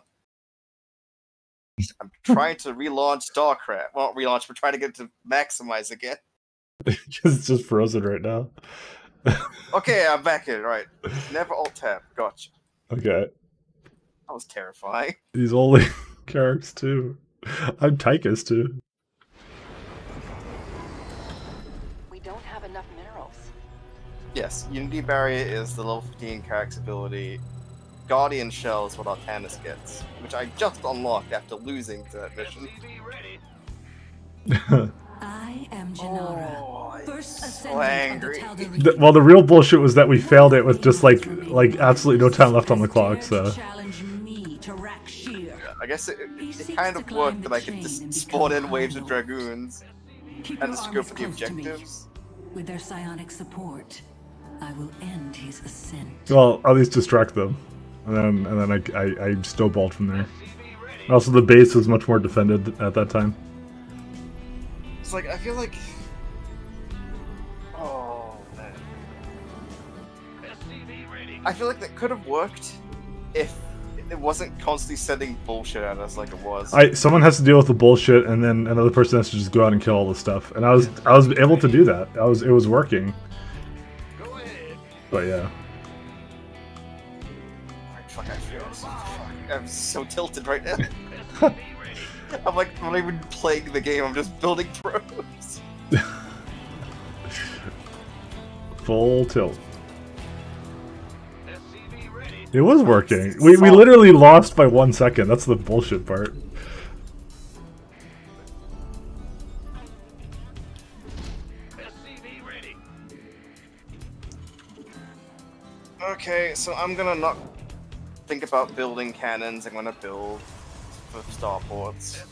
S2: I'm trying to relaunch StarCraft. Well, relaunch, but trying to get it to maximize again.
S1: It's just frozen right now.
S2: Okay, I'm back in. Right. Never alt tab. Gotcha.
S1: Okay.
S2: That was terrifying.
S1: These only characters too. I'm Tychus too.
S2: Yes, Unity Barrier is the level 15 Karax ability. Guardian Shell is what Artanis gets, which I just unlocked after losing to that mission.
S17: I am oh, Ji'nara, first ascendant
S2: angry.
S17: the
S1: well, the real bullshit was that we failed it with just like like absolutely no time left on the clock. So
S17: Challenge me to rack sheer.
S2: I guess it, it, it kind of worked that I could just spawn in waves of dragoons and
S17: your
S2: just go for the
S17: close to me.
S2: objectives.
S17: With their psionic support, I will end his ascent.
S1: well, at least distract them, and then and then I I, I snowballed from there. Also, the base was much more defended at that time.
S2: It's like, I feel like. Oh, man. I feel like that could have worked if it wasn't constantly sending bullshit at us like it was.
S1: I someone has to deal with the bullshit, and then another person has to just go out and kill all the stuff. And I was I was able to do that. I was it was working. But yeah,
S2: Fuck, I feel I'm so tilted right now. I'm like, I'm not even playing the game, I'm just building pros.
S1: full tilt. It was working. We we literally lost by one second. That's the bullshit part.
S2: Okay, so I'm gonna not think about building cannons, I'm gonna build for starports.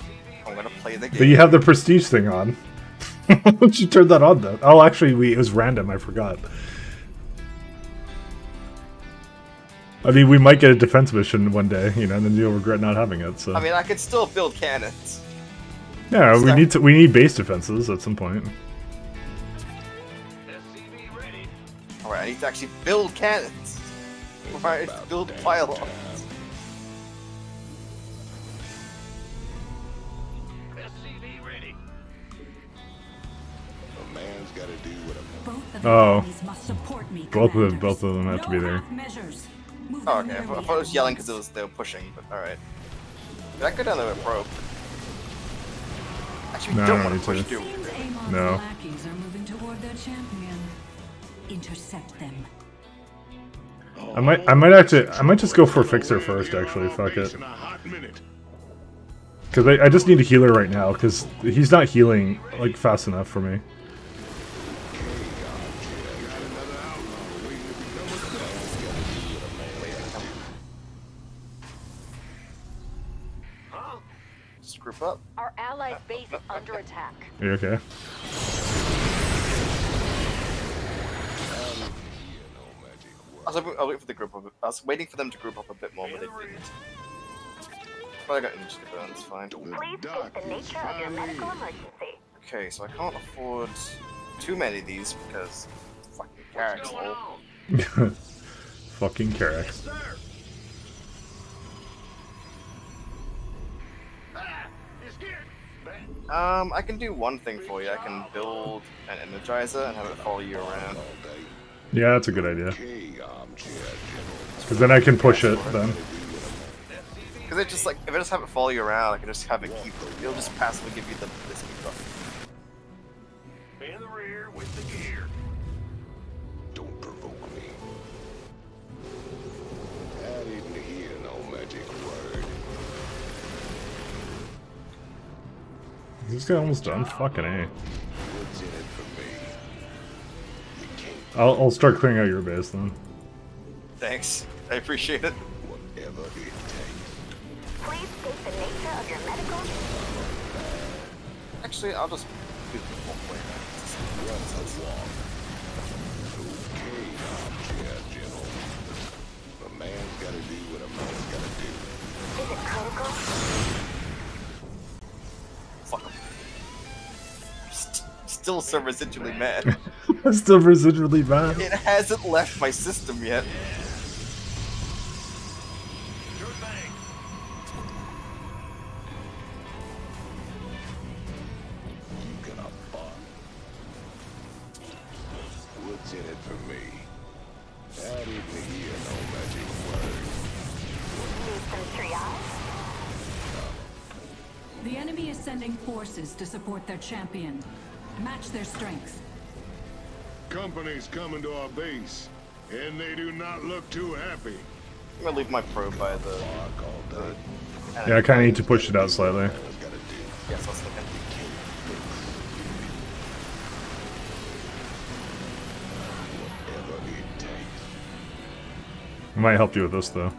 S2: I'm gonna play the game.
S1: But you have the prestige thing on. Why don't you turn that on though? Oh, actually, we it was random. I forgot. I mean, we might get a defense mission one day, you know, and then you'll regret not having it. So
S2: I mean, I could still build cannons.
S1: yeah, we need to we need base defenses at some point.
S2: Alright, I need to actually build cannons. Alright, build pylons.
S16: A man's got to do what a
S17: Both of
S1: Oh,
S17: armies must support me.
S1: both of them, both of them have to be there.
S2: Oh, okay, I thought I it was yelling because it was they were pushing, but alright. Did I go down there with probe? Actually, we
S1: No,
S2: don't want to push
S1: to.
S2: through.
S17: Seems Amon's
S1: No.
S17: are moving toward their champion. Intercept them.
S1: I might I might actually I might just go for fixer first. Actually, fuck it.
S8: In a hot minute.
S1: Because I, I just need a healer right now. Because he's not healing like fast enough for me.
S2: Just group up.
S3: Our allies' base is under attack.
S1: Are you okay?
S2: I was, I'll wait for the group up. I was waiting for them to group up a bit more, but they didn't. But I got energy to burn, it's fine.
S3: Please state the nature of your medical emergency.
S2: Okay, so I can't afford too many of these because fucking carrots. lol.
S1: Fucking Karax.
S2: Um, I can do one thing for you. I can build an energizer and have it follow you around.
S1: Yeah, that's a good idea. Because then I can push it then.
S2: Because it just like if I just have it follow you around, I can just have it keep. It'll just passively give you the this speed buff.
S5: In the rear with the gear.
S16: Don't provoke me. I didn't hear no magic word.
S1: This guy almost done. Fucking a. I'll I'll start clearing out your base then.
S2: Thanks, I appreciate it.
S16: what
S18: Please state the nature of your medical.
S2: Actually, I'll just do the full play.
S16: Okay, armchair general. A man's gotta do what a man's gotta do.
S18: Is it critical?
S2: Still so residually mad.
S1: I'm still residually mad.
S2: It hasn't left my system yet.
S16: You gonna fuck. What's in it for me? I didn't hear no magic words.
S18: Need some triage?
S17: The enemy is sending forces to support their champion. Match their strengths.
S4: Companies coming to our base, and they do not look too happy.
S2: I'm gonna leave my probe by the. the
S1: Yeah, I kind of need to push it out slightly.
S2: Yes, I was thinking.
S1: I might help you with this though.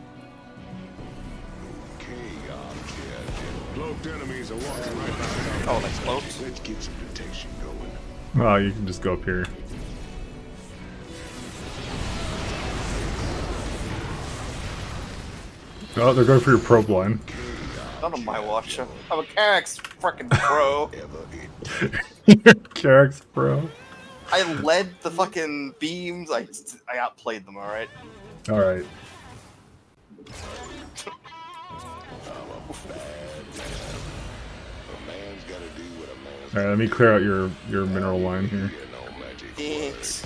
S4: Cloaked enemies are walking right behind
S2: Oh, that's close.
S16: Let's get some detection going.
S1: Oh, you can just go up here. Oh, they're going for your probe line.
S2: Not on my watch. I'm a Karax freaking pro.
S1: Carrick's bro.
S2: I led the fucking beams. I I outplayed them. All right.
S1: All right. All right, let me clear out your your mineral line here.
S2: Thanks.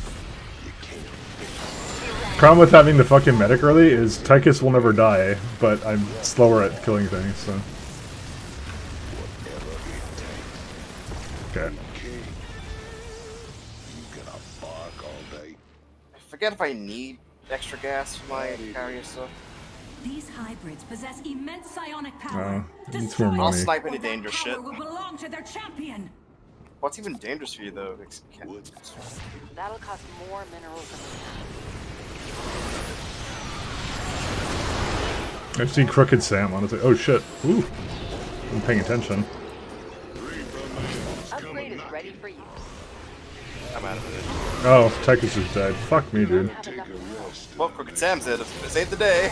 S1: Problem with having the fucking medic early is Tychus will never die, but I'm slower at killing things, so. Okay.
S2: I forget if I need extra gas for my carrier stuff.
S17: These hybrids possess immense psionic power.
S1: Needs more
S2: I'll snipe any dangerous shit.
S17: Belong to their champion.
S2: What's even dangerous for you though? Ex- can't-
S10: That'll cost more minerals than
S1: I've seen Crooked Sam, honestly. Oh shit. Ooh. I'm paying attention.
S10: Upgrade is ready for use.
S2: I'm out of it.
S1: Oh, Tychus is dead. Fuck me, dude.
S2: Well, Crooked Sam's said, "This ain't the day."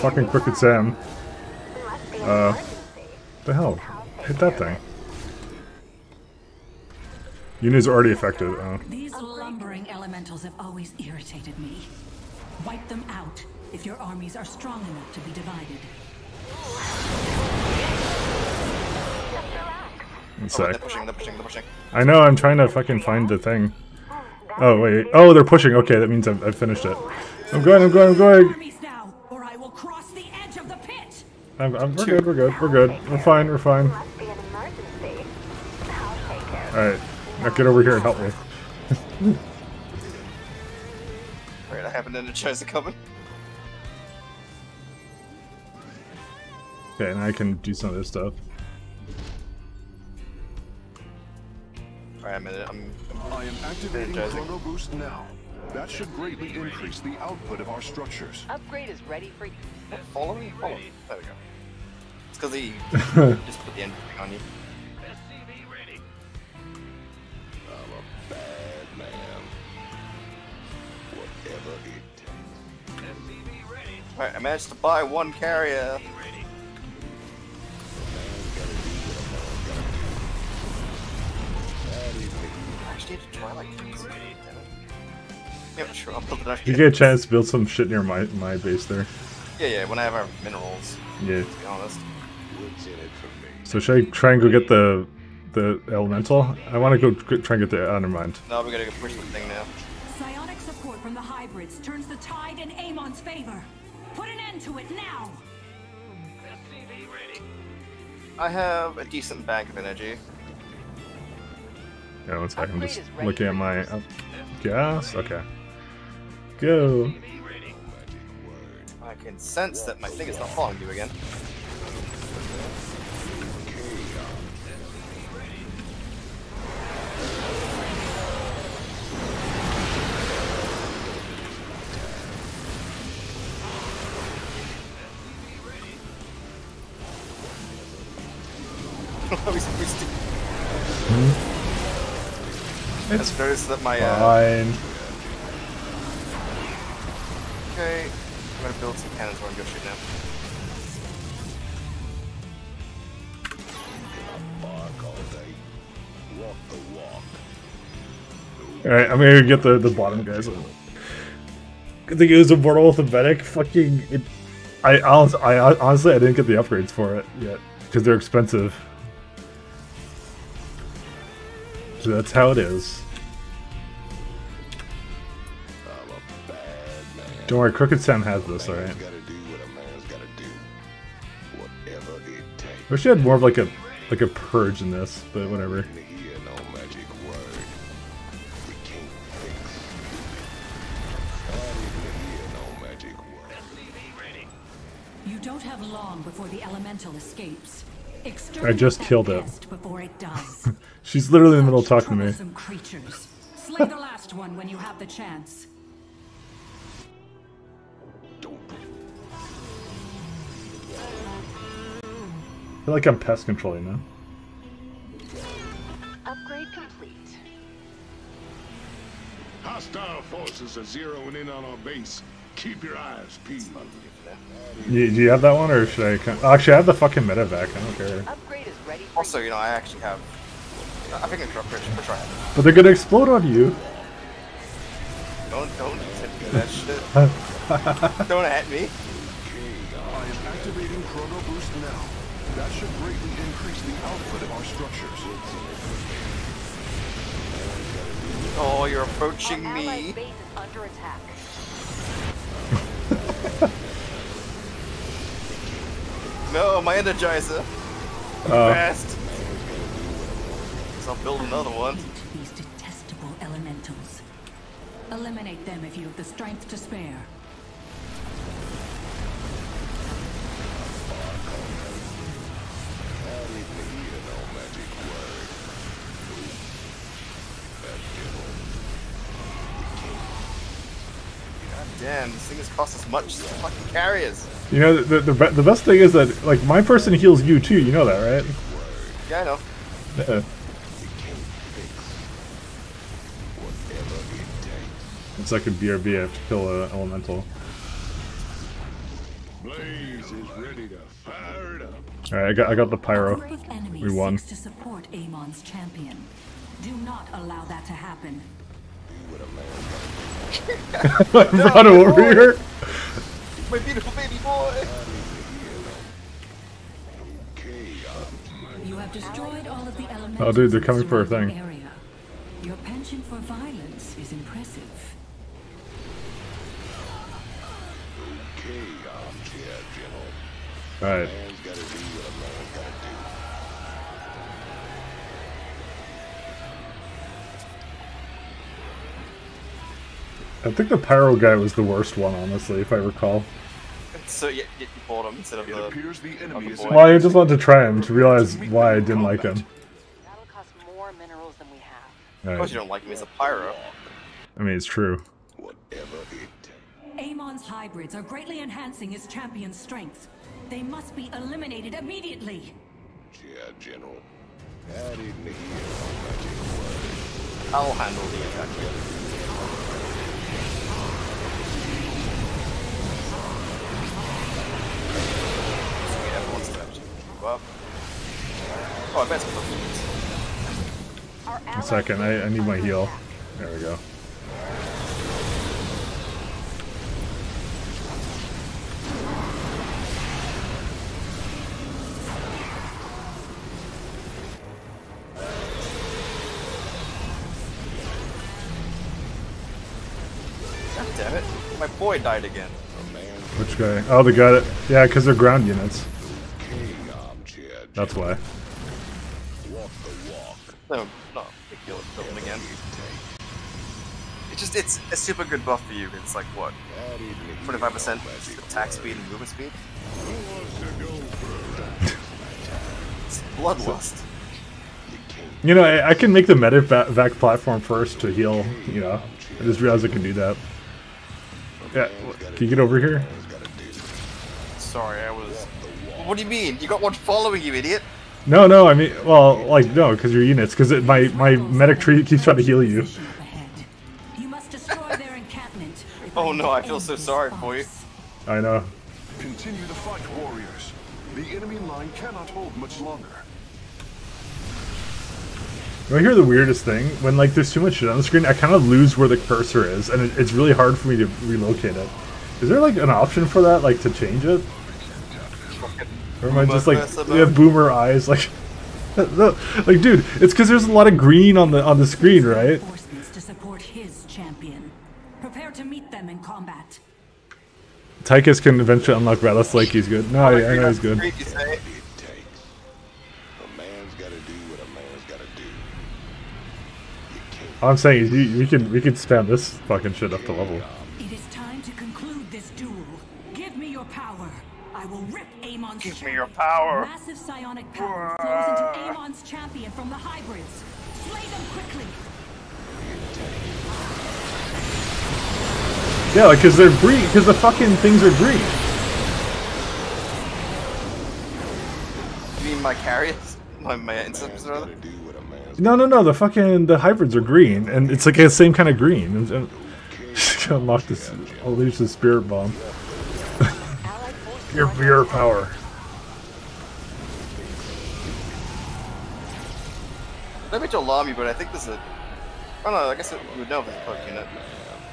S1: Fucking Crooked Sam. Uh. The hell? Hit that thing. Units already affected. Oh.
S17: These lumbering elementals have always irritated me. Wipe them out if your armies are strong enough to be divided.
S1: One
S2: Oh,
S1: sec.
S2: they're pushing. They're pushing. They're pushing.
S1: I know, I'm trying to fucking find the thing. Oh, wait. Oh, they're pushing. Okay, that means I've, I've finished it. I'm going, I'm going, I'm going. I'm, I'm, we're good, we're good, we're good. We're fine, we're fine. Alright, now get over here and help me.
S2: Alright, I have an energizer coming.
S1: Okay, now I can do some of this stuff.
S2: Alright, I'm in it. I'm.
S15: I am activating Chrono Boost now. That should greatly increase the output of our structures.
S10: Upgrade is ready for you.
S2: Follow me. Follow me. There we go. It's because he just put the end thing on you.
S16: I'm a bad man. Whatever it takes.
S2: Alright, I managed to buy one carrier. I actually need to try like this. Damn it. Yeah, sure. I'll build it
S1: You get a chance to build some shit near my, my base there.
S2: Yeah, yeah. When I have our minerals.
S1: Yeah.
S2: To be honest.
S1: So should I try and go get the the elemental? I want to go try and get the. Oh, never mind.
S2: No, we gotta go push the thing now.
S17: Psionic support from the hybrids turns the tide in Amon's favor. Put an end to it now.
S2: I have a decent bank of energy.
S1: Yeah, one sec. I'm just looking at my uh, gas. Okay. Go.
S2: I can sense that my thing is not following you again. It's noticed that my uh,
S1: Fine.
S2: okay. I'm gonna build some cannons where I'm gonna shoot now.
S16: Bark all day. Walk the walk.
S1: Alright, I'm gonna get the, the bottom guys. Good thing it was with a medic. Fucking. It, I, honest, I honestly I didn't get the upgrades for it yet because they're expensive. So that's how it is. Don't worry, Crooked Sam has this, alright. I wish you had more of like a like a purge in this, but whatever.
S16: Hear no magic word. We can't fix. I didn't hear no magic word.
S17: You don't have long before the elemental escapes.
S1: I just killed
S17: that
S1: it.
S17: Before it does.
S1: She's literally in the middle of talking to me.
S17: Slay the last one when you have the chance.
S1: I feel like I'm pest controlling now.
S10: Upgrade complete.
S4: Hostile forces are zeroing in on our base. Keep your eyes peeled.
S1: You, do you have that one, or should I? con- Actually, I have the fucking medevac. I don't care.
S10: Upgrade is ready.
S2: Also, you know, I actually have. I think I'm pretty, pretty sure I have.
S1: But they're gonna explode on you.
S2: Don't don't do that shit. don't at me.
S15: That should greatly increase the output of our structures.
S2: Oh, you're approaching
S10: Our
S2: me.
S10: base is under attack.
S2: No, my Energizer.
S1: Oh.
S2: Fast. So I'll build another one.
S17: These detestable elementals. Eliminate them if you have the strength to spare.
S2: Damn, this thing has cost us much. It's fucking carriers.
S1: You know, the, the the best thing is that like my person heals you too. You know that, right?
S2: Yeah, I know.
S1: Yeah. It's like a BRB. I have to kill an elemental.
S4: Blaze is ready to fire it up.
S1: All right, I got I got the pyro.
S17: A group of enemies
S1: We won.
S17: to support Amon's champion. Do not allow that to happen.
S1: I brought him over here.
S2: My beautiful baby boy.
S17: You have destroyed all of the elementals.
S1: Oh, dude, they're coming for a
S17: surrounding
S1: thing.
S17: Area. Your penchant for violence is impressive.
S16: Okay, armchair general.
S1: All right.
S16: Man's gotta do what a man's gotta do.
S1: I think the pyro guy was the worst one, honestly, if I recall.
S2: So yeah, you, you bought him instead of
S15: It
S2: the.
S15: appears the enemy
S2: of the boy.
S1: Well, I just wanted to try him to realize why I didn't like him.
S10: That'll cost more minerals than we have.
S2: Of course, you don't like him. He's a pyro.
S1: I mean, it's true.
S16: Whatever it
S17: Amon's hybrids are greatly enhancing his champion's strength. They must be eliminated immediately.
S16: Yeah, general. I didn't hear no magic word.
S2: I'll handle the attack. Up. Oh, I bet it's
S1: A second, I, I need my heal. There we go.
S2: God damn it. My boy died again.
S1: Oh, Which guy? Oh, the guy that. Yeah, because they're ground units. That's why.
S2: No, not big deal to kill him again. It's just, it's a super good buff for you. It's like, what? 25% attack speed and movement speed? It's bloodlust.
S1: You know, I, I can make the medevac platform first to heal. You know, I just realized I can do that. Yeah, can you get over here?
S2: Sorry, I was. What do you mean? You got one following you, idiot?
S1: No, no, I mean, well, like no, because your units, because my my medic tree keeps trying to heal you.
S17: You must destroy their encampment.
S2: Oh no, I feel so sorry for you.
S1: I know.
S15: Continue the fight, warriors. The enemy line cannot hold much longer.
S1: You want to hear the weirdest thing? When like there's too much shit on the screen, I kind of lose where the cursor is, and it, it's really hard for me to relocate it. Is there like an option for that, like to change it? Or am I just like yeah, boomer eyes? Like, like, dude, it's because there's a lot of green on the on the screen, right?
S17: Reinforcements to support his champion. Prepare to meet them in combat.
S1: Tychus can eventually unlock Rattlesnake. like he's good. No, I, I know he's good.
S16: A man's gotta do what a man's gotta do.
S1: All I'm saying is you, we can we can spam this fucking shit up to level.
S17: Your power. Massive psionic power flows into Amon's champion from the hybrids. Slay them quickly.
S1: Yeah, like because they're green. Because the fucking things are green.
S2: You mean my carriers? My my instants rather?
S1: No, no, no. The fucking the hybrids are green, and it's like the same kind of green. And, and unlock this. I'll leave the spirit bomb. your your power.
S2: That made you but I think there's a. Oh no, I guess it, you would know if it's a cloak unit.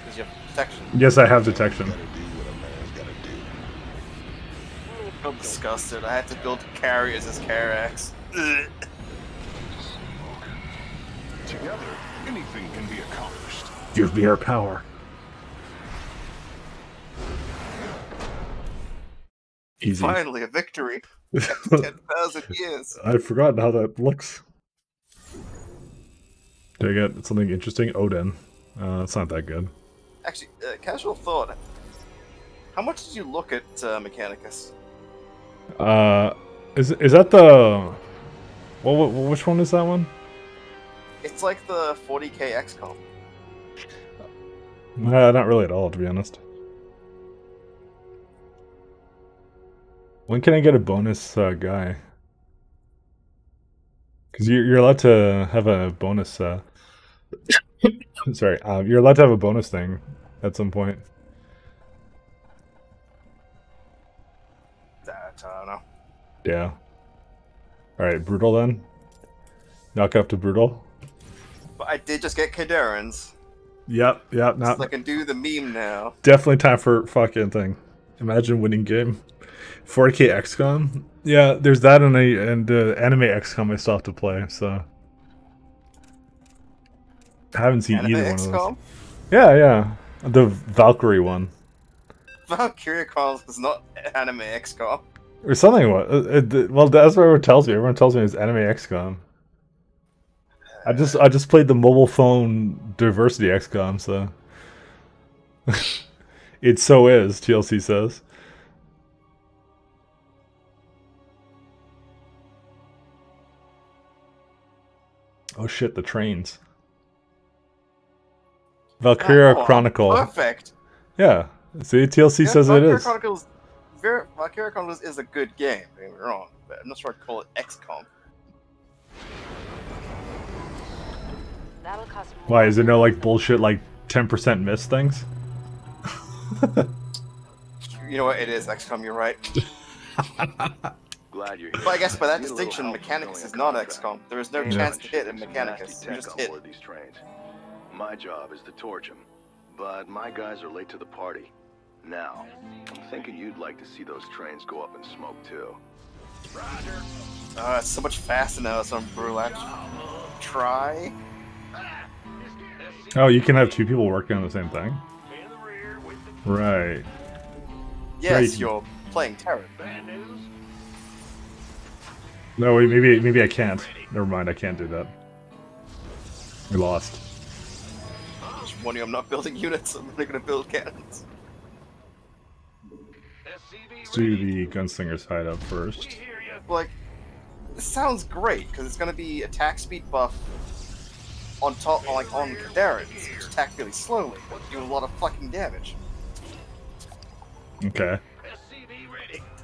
S2: Because you have protection.
S1: Yes, I have detection.
S2: I feel disgusted. I had to build carriers as Karax.
S15: Together, anything can be accomplished.
S1: Give me your power. Easy.
S2: Finally, a victory. After 10,000 years.
S1: I've forgotten how that looks. Did I get something interesting? Odin. Uh, it's not that good.
S2: Actually, uh, casual thought. How much did you look at uh, Mechanicus?
S1: Uh, is is that the? Well, wh- which one is that one?
S2: It's like the 40k XCOM.
S1: Uh, not really at all, to be honest. When can I get a bonus uh, guy? Because you're, you're allowed to have a bonus. Uh... Sorry, uh, you're allowed to have a bonus thing at some point.
S2: That, I don't know.
S1: Yeah. Alright, Brutal then. Knock up to Brutal.
S2: But I did just get Khaydarins.
S1: Yep, yep. Not
S2: So I can do the meme now.
S1: definitely time for fucking thing. Imagine winning game. 4K XCOM. Yeah, there's that and a and uh, anime XCOM I still have to play. So haven't seen
S2: Anime
S1: either one of those. Yeah, yeah, the Valkyrie one
S2: Valkyria Chronicles is not anime XCOM.
S1: or something. What? Uh, uh, well, that's what everyone tells me. Everyone tells me it's anime XCOM. I just I just played the mobile phone diversity XCOM, so it so is. TLC says. Oh shit, the trains. Valkyria
S2: Oh,
S1: Chronicle.
S2: Perfect.
S1: Yeah. See, TLC
S2: Yeah,
S1: says it
S2: Valkyria
S1: is.
S2: Chronicles, Ver- Valkyria Chronicles is a good game. Don't get me wrong, but I'm not sure I'd call it XCOM.
S10: That'll
S1: Why is there no like bullshit like ten percent miss things?
S2: You know what? It is XCOM. You're right.
S7: Glad you're here.
S2: But I guess by that
S7: Need a little
S2: distinction,
S7: help Mechanicus
S2: is not
S7: contract.
S2: XCOM. There is no
S7: Aim
S2: chance to hit in
S7: some
S2: Mechanicus. You just hit.
S7: these trains. My job is to torch them, but my guys are late to the party. Now, I'm thinking you'd like to see those trains go up in smoke too. Roger.
S2: Uh, it's so much faster now. It's on Brutal. Try.
S1: Oh, you can have two people working on the same thing. Right.
S2: Yes,
S1: can-
S2: you're playing Terran.
S1: No, wait, maybe maybe I can't. Never mind, I can't do that. We lost.
S2: Just warning you, I'm not building units. I'm only gonna build cannons.
S1: Let's do the gunslinger's hideout first.
S2: Like, this sounds great because it's gonna be attack speed buff on top, like on Khaydarins, which attack really slowly, but do a lot of fucking damage.
S1: Okay.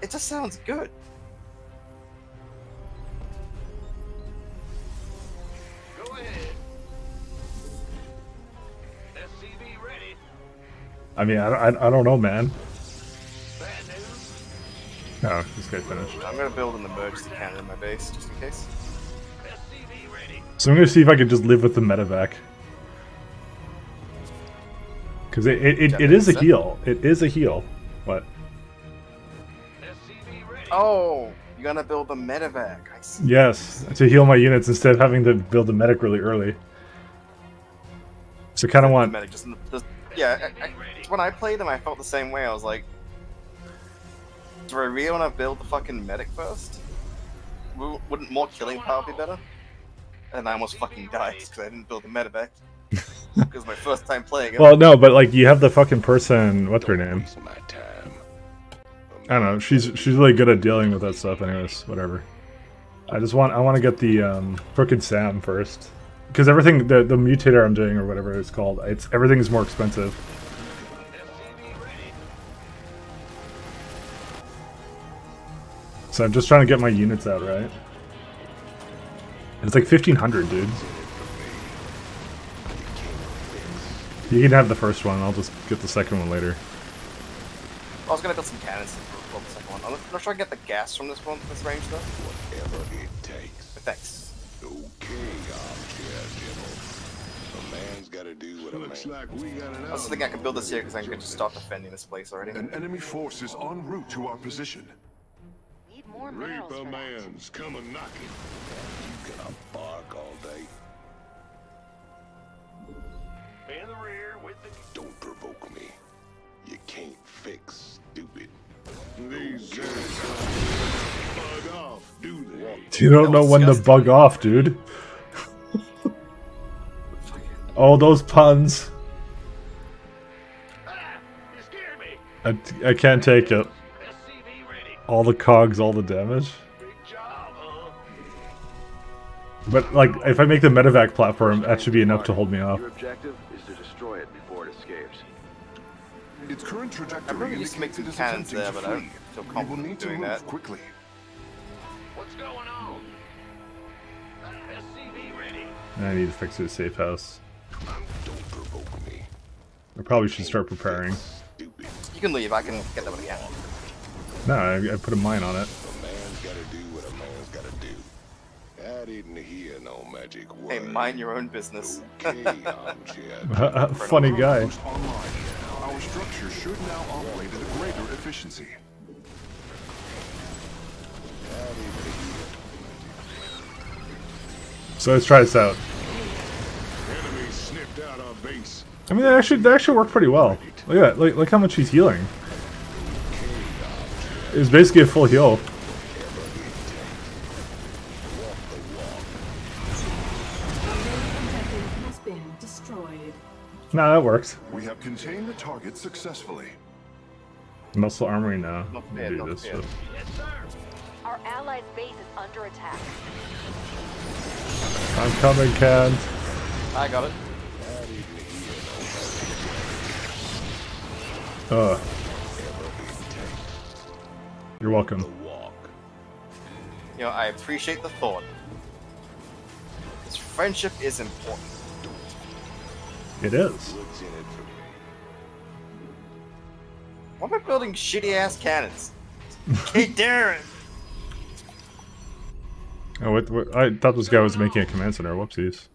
S2: It just sounds good.
S1: I mean, I, I, I don't know, man. Oh, this guy finished.
S2: I'm gonna build an emergency cannon in my base just in case.
S1: So I'm gonna see if I can just live with the medevac. Because it, it, it, it is a heal. It is a heal. What?
S2: Oh, you're gonna build a medevac. I see.
S1: Yes, to heal my units instead of having to build a medic really early. So kind of want.
S2: Medic just, just yeah. I, I, when I played them, I felt the same way. I was like, do I really want to build the fucking medic first? Wouldn't more killing power be better? And I almost fucking died because I didn't build a medevac. Because my first time playing it.
S1: Well, no, but like you have the fucking person. What's her name? I don't know. She's she's really good at dealing with that stuff. Anyways, whatever. I just want I want to get the um, frickin' Sam first because everything the the mutator I'm doing or whatever it's called. It's everything is more expensive. So I'm just trying to get my units out right. It's like 1500, dude. You can have the first one. I'll just get the second one later.
S2: I was gonna build some cannons to build the second one. I'm not- not sure I can get the gas from this one, this range though.
S16: Whatever it takes.
S2: But thanks.
S16: Okay, armchair general. A man's gotta do what a
S4: Looks
S16: man.
S4: like we got an
S2: I was thinking I could build this here because I can just start defending this place already.
S15: An enemy force is en route to our position.
S10: Need more minerals
S4: Reaper
S10: for that.
S4: man's coming knocking.
S16: You gonna bark all day?
S5: In the rear with the
S16: Don't provoke me. You can't fix stupid.
S4: These guys bug off, do they?
S1: You don't know when to bug off, dude. all those puns. Ah, I, I can't take it. All the cogs, all the damage. But, like, if I make the medevac platform, that should be enough to hold me off.
S7: Your objective is to destroy it before it escapes.
S15: Its current trajectory
S2: really used to make some
S15: it is
S2: cannons
S15: attempting
S2: there,
S15: to
S2: but I don't
S15: flee.
S2: feel
S15: We will
S2: confident
S15: need to
S2: doing
S15: move
S2: that.
S15: quickly.
S5: What's going on? SCV ready.
S1: I need to fix the safe house.
S16: Don't provoke me.
S1: I probably should start preparing.
S2: You can leave. I can get that one again.
S1: No, I, I put a mine on it.
S16: A man's gotta do what a man's gotta do. I didn't hear no magic word.
S2: Hey, mind your own business.
S16: Okay, armchair.
S1: Funny guy.
S15: Our structure should now operate at a greater efficiency.
S1: So let's try this out.
S4: Enemy sniffed out our base.
S1: I mean, they actually they actually work pretty well. Look at that. Look, look how much he's healing. It was basically a full heal.
S17: has.
S1: Nah, that works.
S15: We have contained the target successfully.
S1: Muscle armory now.
S2: Not
S1: Let me
S2: bad,
S1: do this
S2: bad.
S10: Our allies' base is under attack.
S1: I'm coming, Ken.
S2: I got it.
S1: Uh. You're welcome.
S2: You know, I appreciate the thought. This friendship is important.
S1: It is.
S16: What's in it for me?
S2: Why am I building shitty ass cannons? hey, Darren!
S1: Oh, what, what, I thought this guy was making a command center. Whoopsies.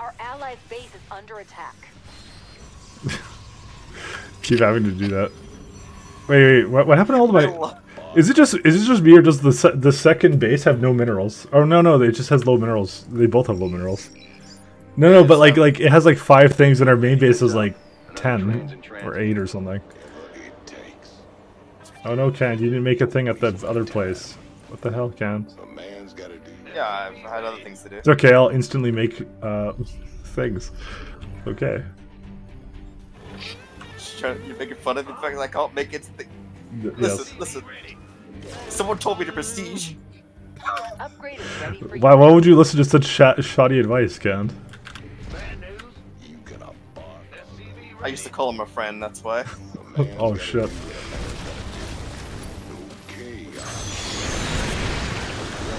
S10: Our allies' base is under attack.
S1: Keep having to do that. Wait, wait, what, what happened to all of my? Is it just is it just me or does the se the second base have no minerals? Oh no no, it just has low minerals. They both have low minerals. No no, but like like it has like five things and our main base is like ten or eight or something. Oh no, Kent, you didn't make a thing at that other place. What the hell, Kent?
S16: A man's gotta do.
S2: Yeah, I've had other things to do.
S1: It's okay. I'll instantly make uh things. Okay.
S2: Just trying- You're making fun of me because I can't make it. Th-
S1: Y-
S2: listen,
S1: yes.
S2: listen. Someone told me to prestige.
S10: Upgrade ready for
S1: Why why would you listen to such sha- shoddy advice, Kent?
S2: I used to call him a friend, that's why.
S1: oh shit.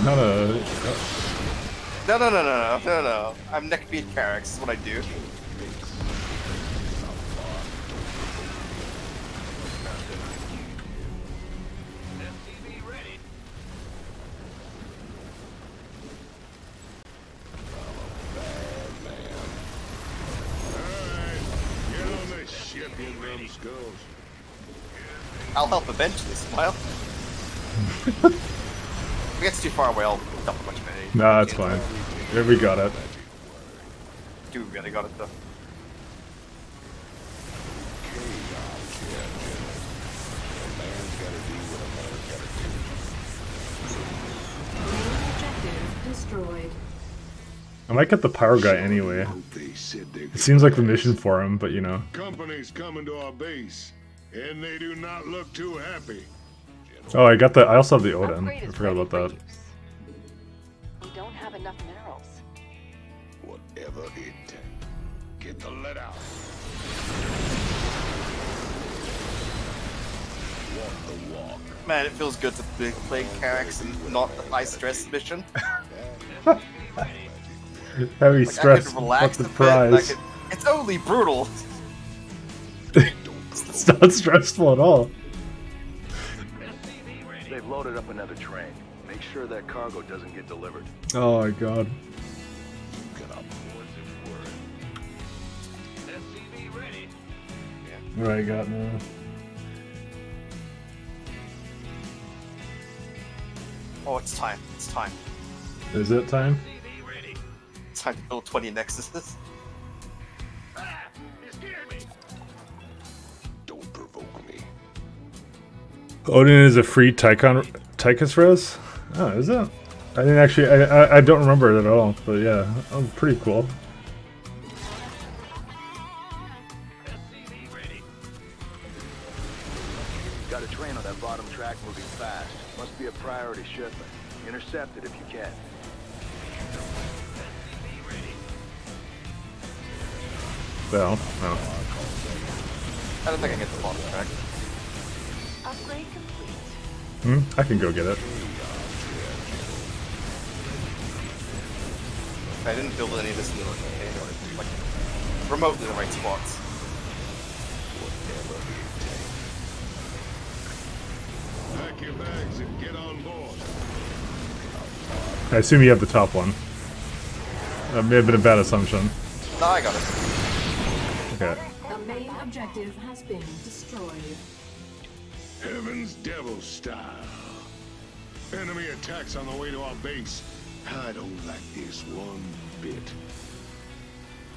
S1: No, no, no.
S2: No, no, no, no, no, no, no. I'm neckbeat Karax. That's what I do.
S4: You numbskulls.
S2: I'll help eventually, Smile. if it gets too far away, I'll dump a bunch of energy.
S16: Nah, it's fine. Yeah, we got it.
S2: Dude, really got it though.
S19: Objective destroyed.
S16: I might get the power guy anyway.
S4: They said they're
S16: It seems like the mission for him, but you know.
S4: Companies coming to our base, and they do not look too happy.
S16: Oh, I got the. I also have the Odin. I forgot about that.
S10: We don't have enough minerals.
S4: Whatever it takes. Get the lead out. Walk the walk.
S2: Man, it feels good to be playing Karax and not the high stress mission.
S16: Heavy
S2: Like,
S16: stress.
S2: I could relax
S16: the
S2: a bit,
S16: prize?
S2: could- It's only brutal.
S16: it's not stressful at all.
S20: They've loaded up another train. Make sure that cargo doesn't get delivered.
S16: Oh my god. What I got now?
S2: Oh, it's time. It's time.
S16: Is it time?
S2: It's time to build 20 Nexuses.
S16: Odin is a free Tychon Tychus res? Oh, is it? I didn't actually. I, I I don't remember it at all. But yeah, oh, pretty cool.
S20: Got a train on that bottom track moving fast. Must be a priority shipment. Intercept it if you can.
S16: Well, no.
S2: I don't think I can get the bottom track.
S18: Upgrade complete.
S16: Hmm, I can go get it.
S2: I didn't build any of this in the like, like remotely the right spots.
S4: Pack your bags and get on board.
S16: I assume you have the top one. That may have been a bad assumption.
S2: No, I got it.
S16: Okay.
S19: The main objective has been destroyed.
S4: Heaven's Devil style. Enemy attacks on the way to our base. I don't like this one bit.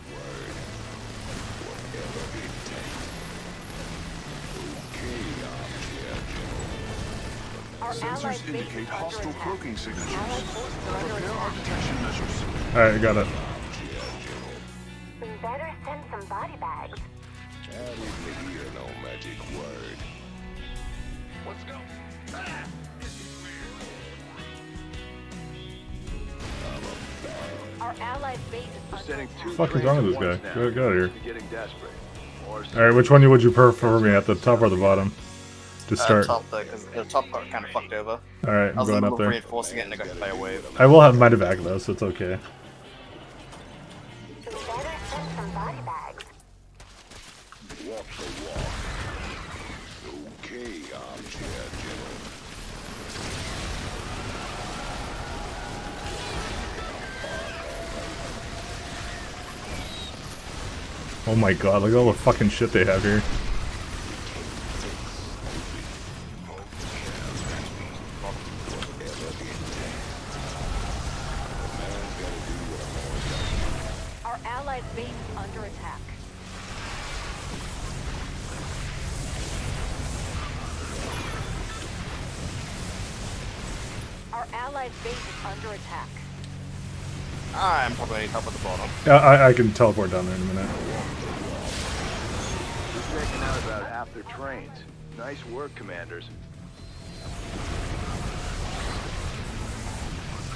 S4: Word. Whatever it takes. Okay,
S21: Our
S15: Sensors
S21: allies' base
S15: indicate
S21: is under
S15: hostile cloaking signatures.
S21: Allied forces are under
S15: Prepare our detection measures.
S16: Alright, I got it.
S18: Better send some body bags.
S22: I didn't hear no magic word.
S5: Let's go.
S10: Our allied base is
S20: We're
S10: under
S20: sending two
S16: Fuck is
S20: trains
S16: wrong
S20: at
S16: with this
S20: once
S16: guy? Get- get out of here.
S20: You're Getting desperate.
S16: Alright, which one would you prefer me at the top or the bottom? To start.
S2: Uh,
S16: start.
S2: top, because the top part kind of fucked over.
S16: Alright,
S2: I
S16: I'm
S2: was in
S16: going up there.
S2: reinforcing it and I got hit by a wave.
S16: I will have my evac though, so it's okay. Oh my god, look at all the fucking shit they have here.
S10: Our allied base is under attack. Our allied base under attack.
S2: I'm probably gonna need help the bottom.
S16: Yeah, I, I can teleport down there in a minute.
S20: We're taking out about half their trains. Nice work, commanders.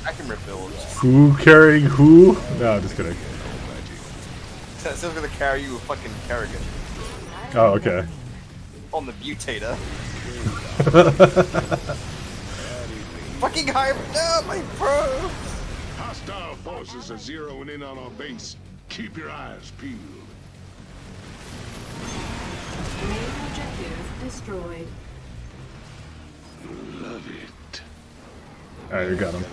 S2: I can rebuild.
S16: Who carrying who? No, just kidding.
S2: It's still gonna carry you a fucking Kerrigan
S16: Oh, okay.
S2: on the mutator. fucking high. No, my pro.
S16: Star forces are zeroing in on our base. Keep your eyes peeled.
S19: Main objective destroyed.
S16: Love it.
S1: Alright, you got him.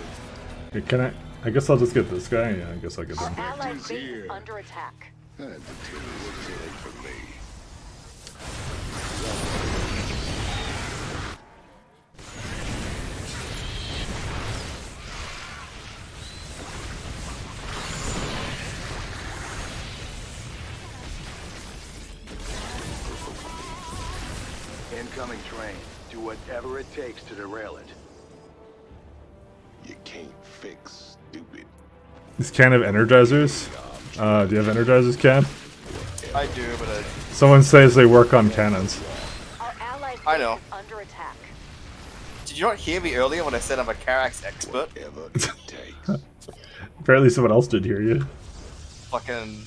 S1: Hey, can I? I guess I'll just get this guy. Yeah, I guess I'll get him.
S10: Allied base is under attack.
S16: Had to tell you what's in it for me.
S20: Incoming train. Do whatever it takes to derail it.
S16: You can't fix stupid.
S1: These can of energizers. Uh, do you have energizers, Can?
S2: I do, but I,
S1: Someone says they work on cannons.
S2: I know.
S10: under attack.
S2: Did you not hear me earlier when I said I'm a Karax expert?
S16: Whatever it takes.
S1: Apparently, someone else did hear you.
S2: Fucking.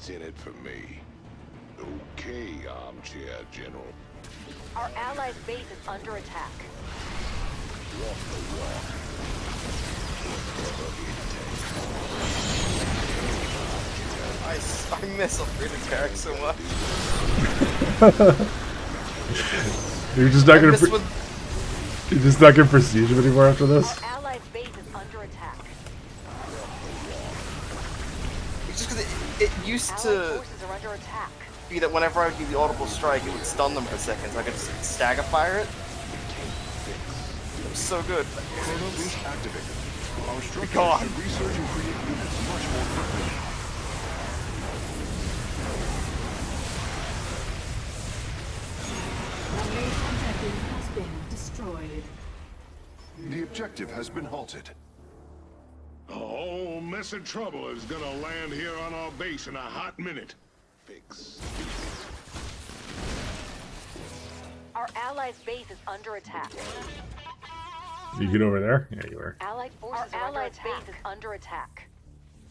S16: What's in it for me? Okay, armchair general.
S10: Our allied base is under attack.
S16: Walk the walk. Whatever it
S2: I, s- I miss Alfredo Karax so much.
S1: You're just not
S2: I
S1: gonna.
S2: miss
S1: Pre-
S2: when-
S1: you're just not gonna prestige him anymore after this.
S2: It, it used to
S10: forces are under attack.
S2: be that whenever I would do the audible strike, it would stun them for seconds. I could just stagger fire it. It was so good.
S15: Chrono boost activated. Our structure
S2: God.
S15: should research and create units much more quickly.
S19: The main objective has been destroyed.
S15: The objective has been halted.
S16: A whole mess of trouble is gonna land here on our base in a hot minute. Fix.
S10: Our allied base is under attack.
S1: You get over there. Yeah, you are.
S10: Allied forces Our allied base is under attack.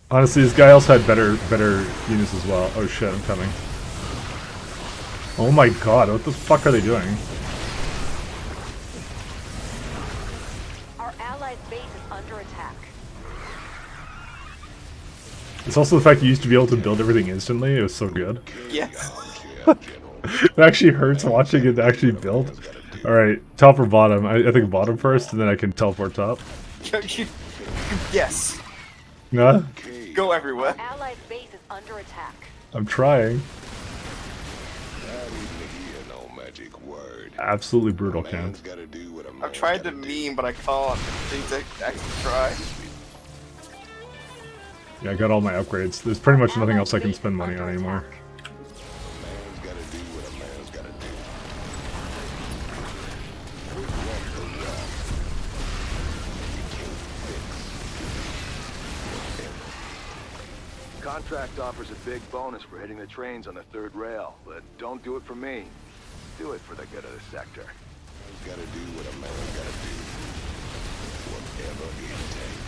S1: Honestly, this guy also had better better units as well. Oh shit, I'm coming. Oh my god, what the fuck are they doing? It's also the fact you used to be able to build everything instantly. It was so good.
S2: Yes.
S1: it actually hurts watching it actually build. Alright, top or bottom? I, I think bottom first, and then I can teleport top.
S2: yes.
S1: No?
S2: Go everywhere.
S10: Our allied base is under attack.
S1: I'm trying.
S16: Not even hear no magic word.
S1: Absolutely brutal, Ken.
S16: Gotta do what a
S2: I've tried to meme, but I can't. Need to actually try.
S1: Yeah, I got all my upgrades. There's pretty much nothing else I can spend money on anymore.
S16: man's gotta do what a man's gotta do.
S20: Contract offers a big bonus for hitting the trains on the third rail, but don't do it for me. Do it for the good of the sector.
S16: Man's gotta do what a man's gotta do. Whatever it takes.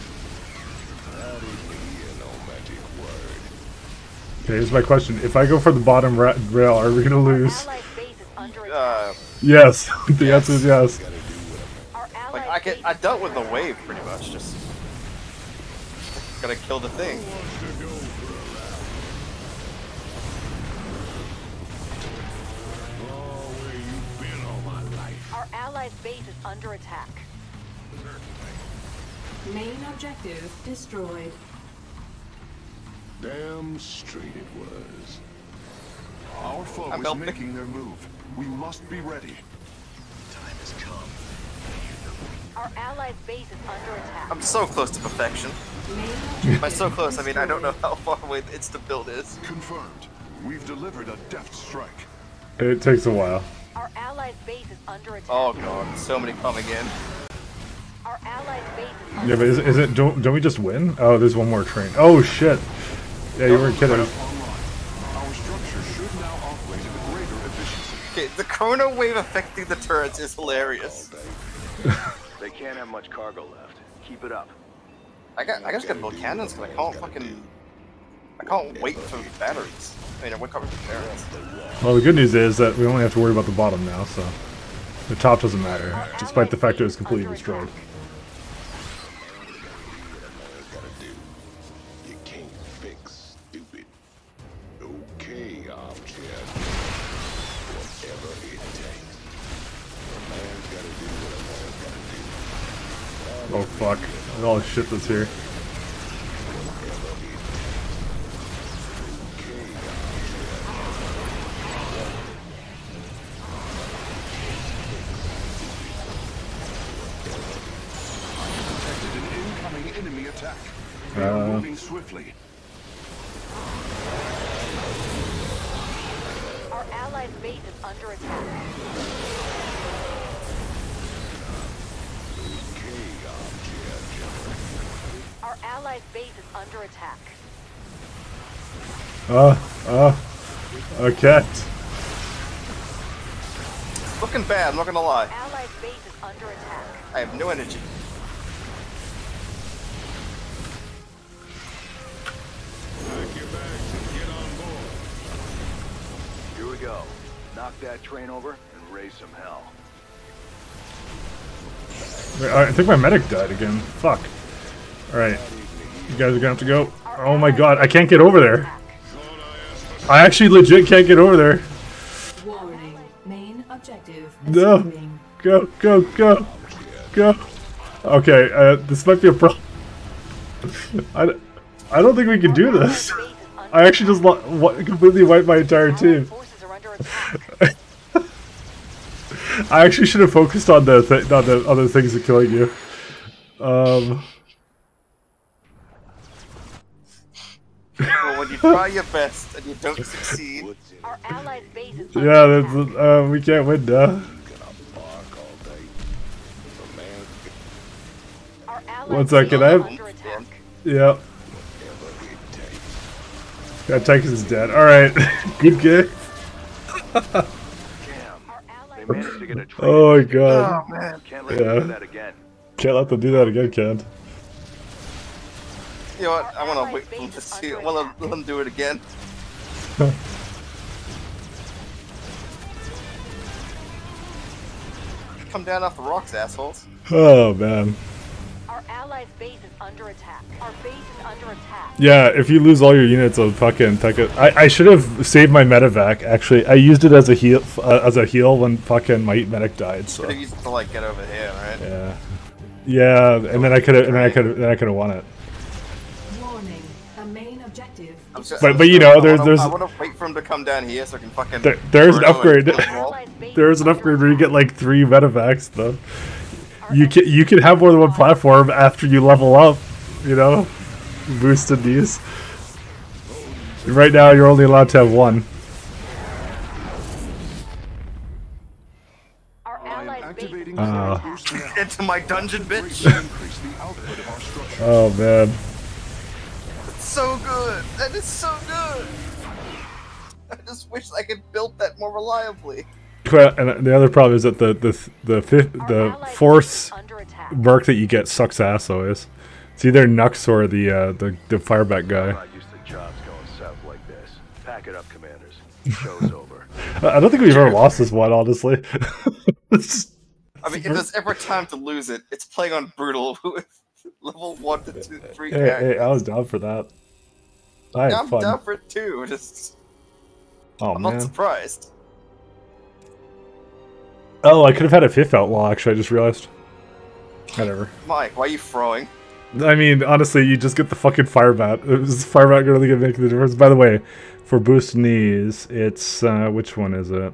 S1: Okay, here's my question. If I go for the bottom ra rail, are we gonna lose?
S10: Allied base is under attack.
S2: Uh,
S1: Yes. the answer is yes.
S2: Like I get, I dealt with the wave pretty much. Just gotta kill the thing.
S10: Our allied base is under attack.
S19: Main objective destroyed.
S16: Damn straight it was.
S15: Our foe
S2: I'm
S15: is
S2: helping.
S15: making their move. We must be ready.
S16: Time has come.
S10: Our allied base is under attack.
S2: I'm so close to perfection. By so close, I mean I don't know how far away it's the instant build is.
S15: Confirmed. We've delivered a deft strike.
S1: It takes a while.
S10: Our allied base is under attack.
S2: Oh god, so many coming in.
S10: Our allied base is
S1: Yeah, but is, is it? Don't don't we just win? Oh, there's one more train. Oh shit. Yeah, you weren't kidding.
S15: Our structure should now operate at a greater efficiency.
S2: Okay, the chrono wave affecting the turrets is hilarious.
S20: They can't have much cargo left. Keep it up.
S2: I got, I just gotta build cannons because I can't fucking. I can't wait for batteries. I mean, I wake up for batteries.
S1: Well, the good news is that we only have to worry about the bottom now, so the top doesn't matter, despite the fact that it was completely destroyed. Oh fuck! All the shit that's here.
S15: Detected an incoming enemy attack. They
S1: Uh.
S15: moving swiftly.
S10: Our allies' base is under attack.
S1: Uh, uh, a cat.
S2: Looking bad, I'm not gonna lie.
S10: Allies' base is under attack.
S2: I have no energy.
S7: Here we go. Knock that train over and raise some hell.
S1: Wait, I think my medic died again. Fuck. Alright. You guys are gonna have to go. Oh my god, I can't get over there. I actually legit can't get over there.
S17: Warning. Main objective.
S1: No.
S17: achieving.
S1: Go, go, go. Go. Okay, uh, this might be a problem. I, I don't think we can do this. I actually just lo- wa- completely wiped my entire team. I actually should have focused on the th- on the other things that killing you. Um,
S2: well, when you try your best and you don't succeed.
S10: Our allies' base is
S1: yeah, that's, uh, we can't win now. One second, I have. Yeah. Yeah, Tychus is dead. Alright, good game.
S7: They managed to get a train.
S1: Oh my god.
S7: Oh, man. Can't let them do that again.
S1: Can't let them do that again, Ken.
S2: You know what? I want to wait for them to see. I want to let them do it again. Come down off the rocks, assholes.
S1: Oh man.
S10: Our allies' base is under attack. Our base is under attack.
S1: Yeah, if you lose all your units of fucking Tychus, I I should have saved my medevac. Actually, I used it as a heal uh, as a heal when fucking my medic died. So
S2: Could have used it to like get over here, right?
S1: yeah, yeah, and then I could have and then I could have then I could have won it.
S17: Objective.
S1: But- but you know, there's- there's-
S2: I want to wait for him to come down here so I can fucking.
S1: There, there's an upgrade.
S2: and kill him all.
S1: There's an upgrade where you get like three medevacs though. You can you can have more than one platform after you level up. You know, boosted these. Right now, you're only allowed to have one.
S15: Activating
S1: Uh,
S15: boost now.
S2: Into my dungeon, bitch.
S15: Increase the output of our structure.
S1: oh man.
S2: It's so good. That is so good. I just wish I could build that more reliably.
S1: Well, and the other problem is that the the the fifth, the force merc that you get sucks ass always. It's either Nux or the uh, the the firebat guy.
S7: Not used to jobs going south like this. Pack it up, commanders. Show's over.
S1: I I don't think we've ever lost this one, honestly. It's-
S2: I mean, if there's ever time to lose it, it's playing on brutal with level one to two, three
S1: hey, hey, I was down for that. I had
S2: I'm
S1: fun.
S2: down for too. Just
S1: oh
S2: I'm
S1: man.
S2: not surprised.
S1: Oh, I could have had a fifth outlaw. Actually, I just realized. Whatever.
S2: Mike, why are you throwing?
S1: I mean, honestly, you just get the fucking firebat. Is firebat really gonna make the difference? By the way, for boost knees, it's uh, which one is it?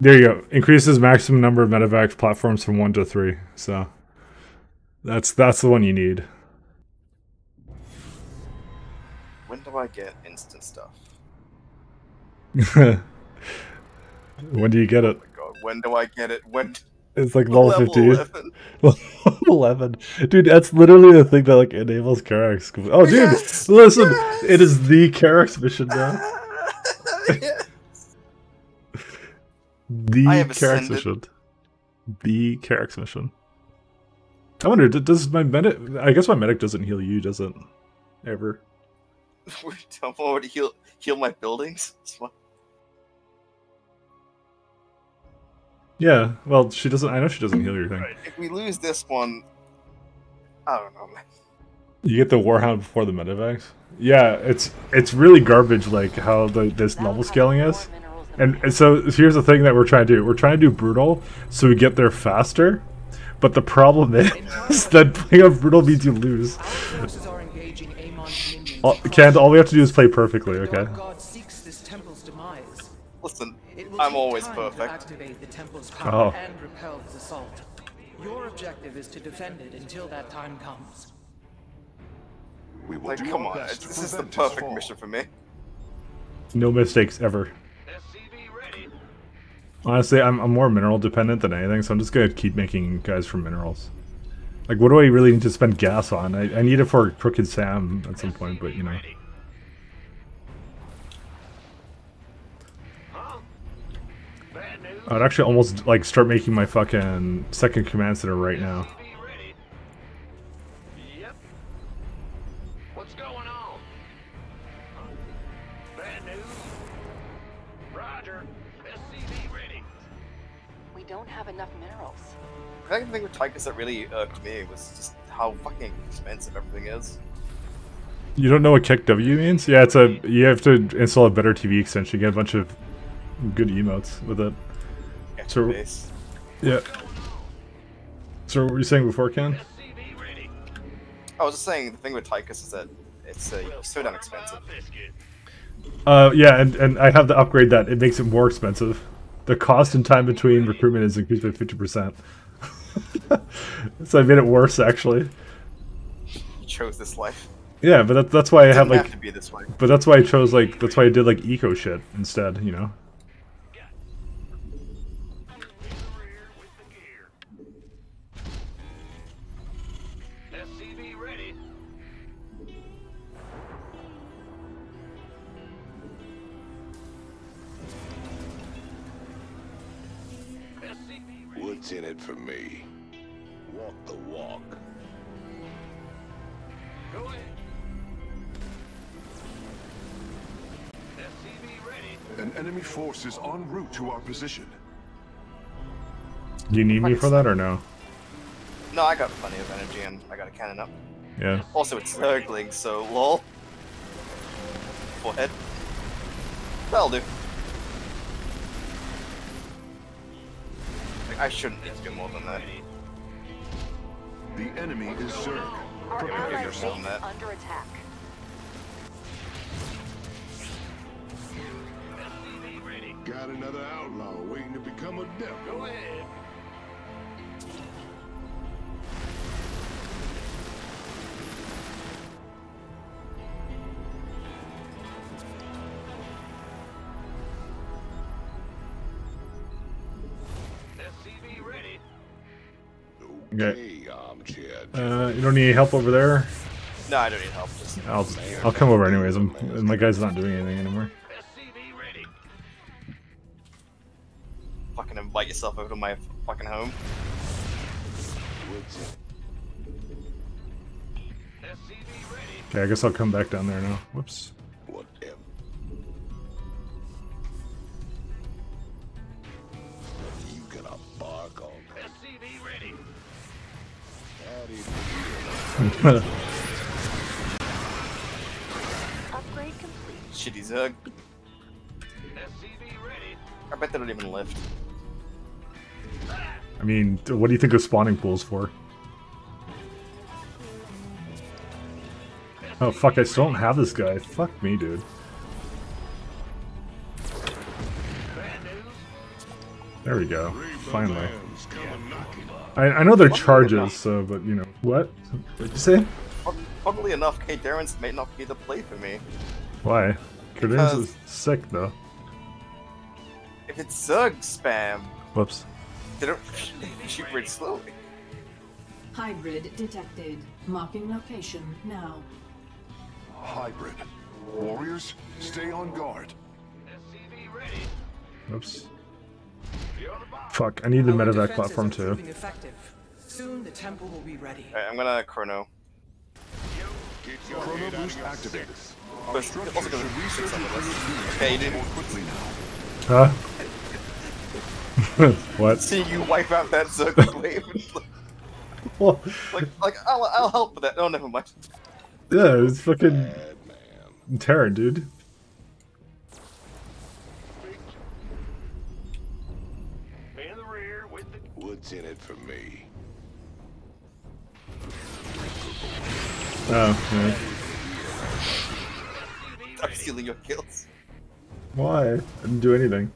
S1: There you go. Increases maximum number of medevac platforms from one to three. So that's that's the one you need.
S2: Do I get instant stuff?
S1: when do you get it?
S2: Oh my God, when do I get it? When?
S1: It's like level,
S2: Level
S1: 15.
S2: 11.
S1: Level 11. Dude, that's literally the thing that like enables Karax. Oh, dude,
S2: Yes!
S1: listen, it is the Karax mission now. The Karax mission. The Karax mission. I wonder, does my medic? I guess my medic doesn't heal you, does it? Ever?
S2: I'm forward to heal heal my buildings.
S1: Yeah, well, she doesn't. I know she doesn't heal your thing.
S2: If we lose this one, I don't know, man.
S1: You get the Warhound before the Medivacs. Yeah, it's it's really garbage. Like how the this level scaling is, and, and so here's the thing that we're trying to do. We're trying to do brutal, so we get there faster. But the problem is that playing on brutal means you lose.
S23: Forces are engaging Amon's minions.
S1: Oh, all, Ken, all we have to do is play perfectly. Okay.
S23: God seeks this temple's demise.
S2: Listen, I'm always perfect.
S23: activate the temple's power
S1: Oh.
S23: and repel his assault. Your objective is to defend it until that time comes.
S15: We will
S2: Like,
S15: do
S2: come on, this is the perfect mission for me.
S1: No mistakes ever. Honestly, I'm, I'm more mineral dependent than anything, so I'm just gonna keep making guys from minerals. Like, what do I really need to spend gas on? I, I need it for Crooked Sam at some point, but you know. I'd actually almost like start making my fucking second command center right now.
S2: I think the thing with Tychus that really irked me was just how fucking expensive everything is.
S1: You don't know what Kick W means? Yeah, it's a you have to install a better TV extension. Get a bunch of good emotes with it. So, yeah. So, what were you saying before, Ken?
S2: I was just saying the thing with Tychus is that it's uh, so damn expensive.
S1: Uh, yeah, and, and I have the upgrade that it makes it more expensive. The cost and time between recruitment is increased by fifty percent. so I made it worse, actually.
S2: You chose this life.
S1: Yeah, but that, that's why I have like.
S2: have to be this way.
S1: But that's why I chose like that's why I did like eco shit instead. You know.
S13: Ready.
S15: An enemy force is en route to our position.
S1: Do you need me for that or no?
S2: No, I got plenty of energy and I got a cannon up.
S1: Yeah.
S2: Also, it's circling, so lol. Forehead. That'll do. I shouldn't need to do more than that.
S15: The enemy is Zerg. Prepare yourself.
S10: under attack.
S4: Got another outlaw waiting to become a devil.
S13: Go ahead. SCV ready.
S1: Okay. Uh, you don't need any help over there?
S2: No, I don't need help.
S1: I'll, I'll come over anyways. I'm my guy's not doing anything anymore.
S2: Fucking invite yourself over to my fucking home.
S16: What's it?
S13: SCV ready.
S1: Okay, I guess I'll come back down there now. Whoops.
S16: Whatever. You gonna bark on
S13: SCV ready.
S18: Upgrade complete.
S2: Shitty Zerg.
S13: SCV ready.
S2: I bet they don't even lift.
S1: I mean, what do you think of spawning pools for? Oh fuck! I still don't have this guy. Fuck me, dude. There we go. Finally. I, I know they're charges, so but you know what? What'd you say?
S2: Funnily enough, Khaydarins may not be the play for me.
S1: Why?
S2: Because-
S1: is sick though.
S2: If it's Zerg spam,
S1: Whoops.
S2: They don't they shoot really slowly.
S17: Hybrid detected. Marking location now.
S15: Hybrid. Warriors, stay on guard.
S1: Oops. Fuck! I need the
S23: Our
S1: medevac platform too.
S23: Soon the temple will be ready.
S2: Alright, I'm gonna chrono.
S15: Chrono boost activated.
S2: But also gonna
S15: research
S2: some
S15: and
S2: of this.
S15: create units
S2: Okay, you didn't-
S15: more quickly now.
S1: Huh? what?
S2: See you wipe out that Zerg wave.
S1: Well,
S2: like, like I'll, I'll help with that. Oh, never mind.
S1: yeah, it's fucking Terra, dude.
S13: In the rear with the
S16: What's in it for me?
S1: Oh, yeah.
S2: I'm stealing your kills.
S1: Why? I didn't do anything.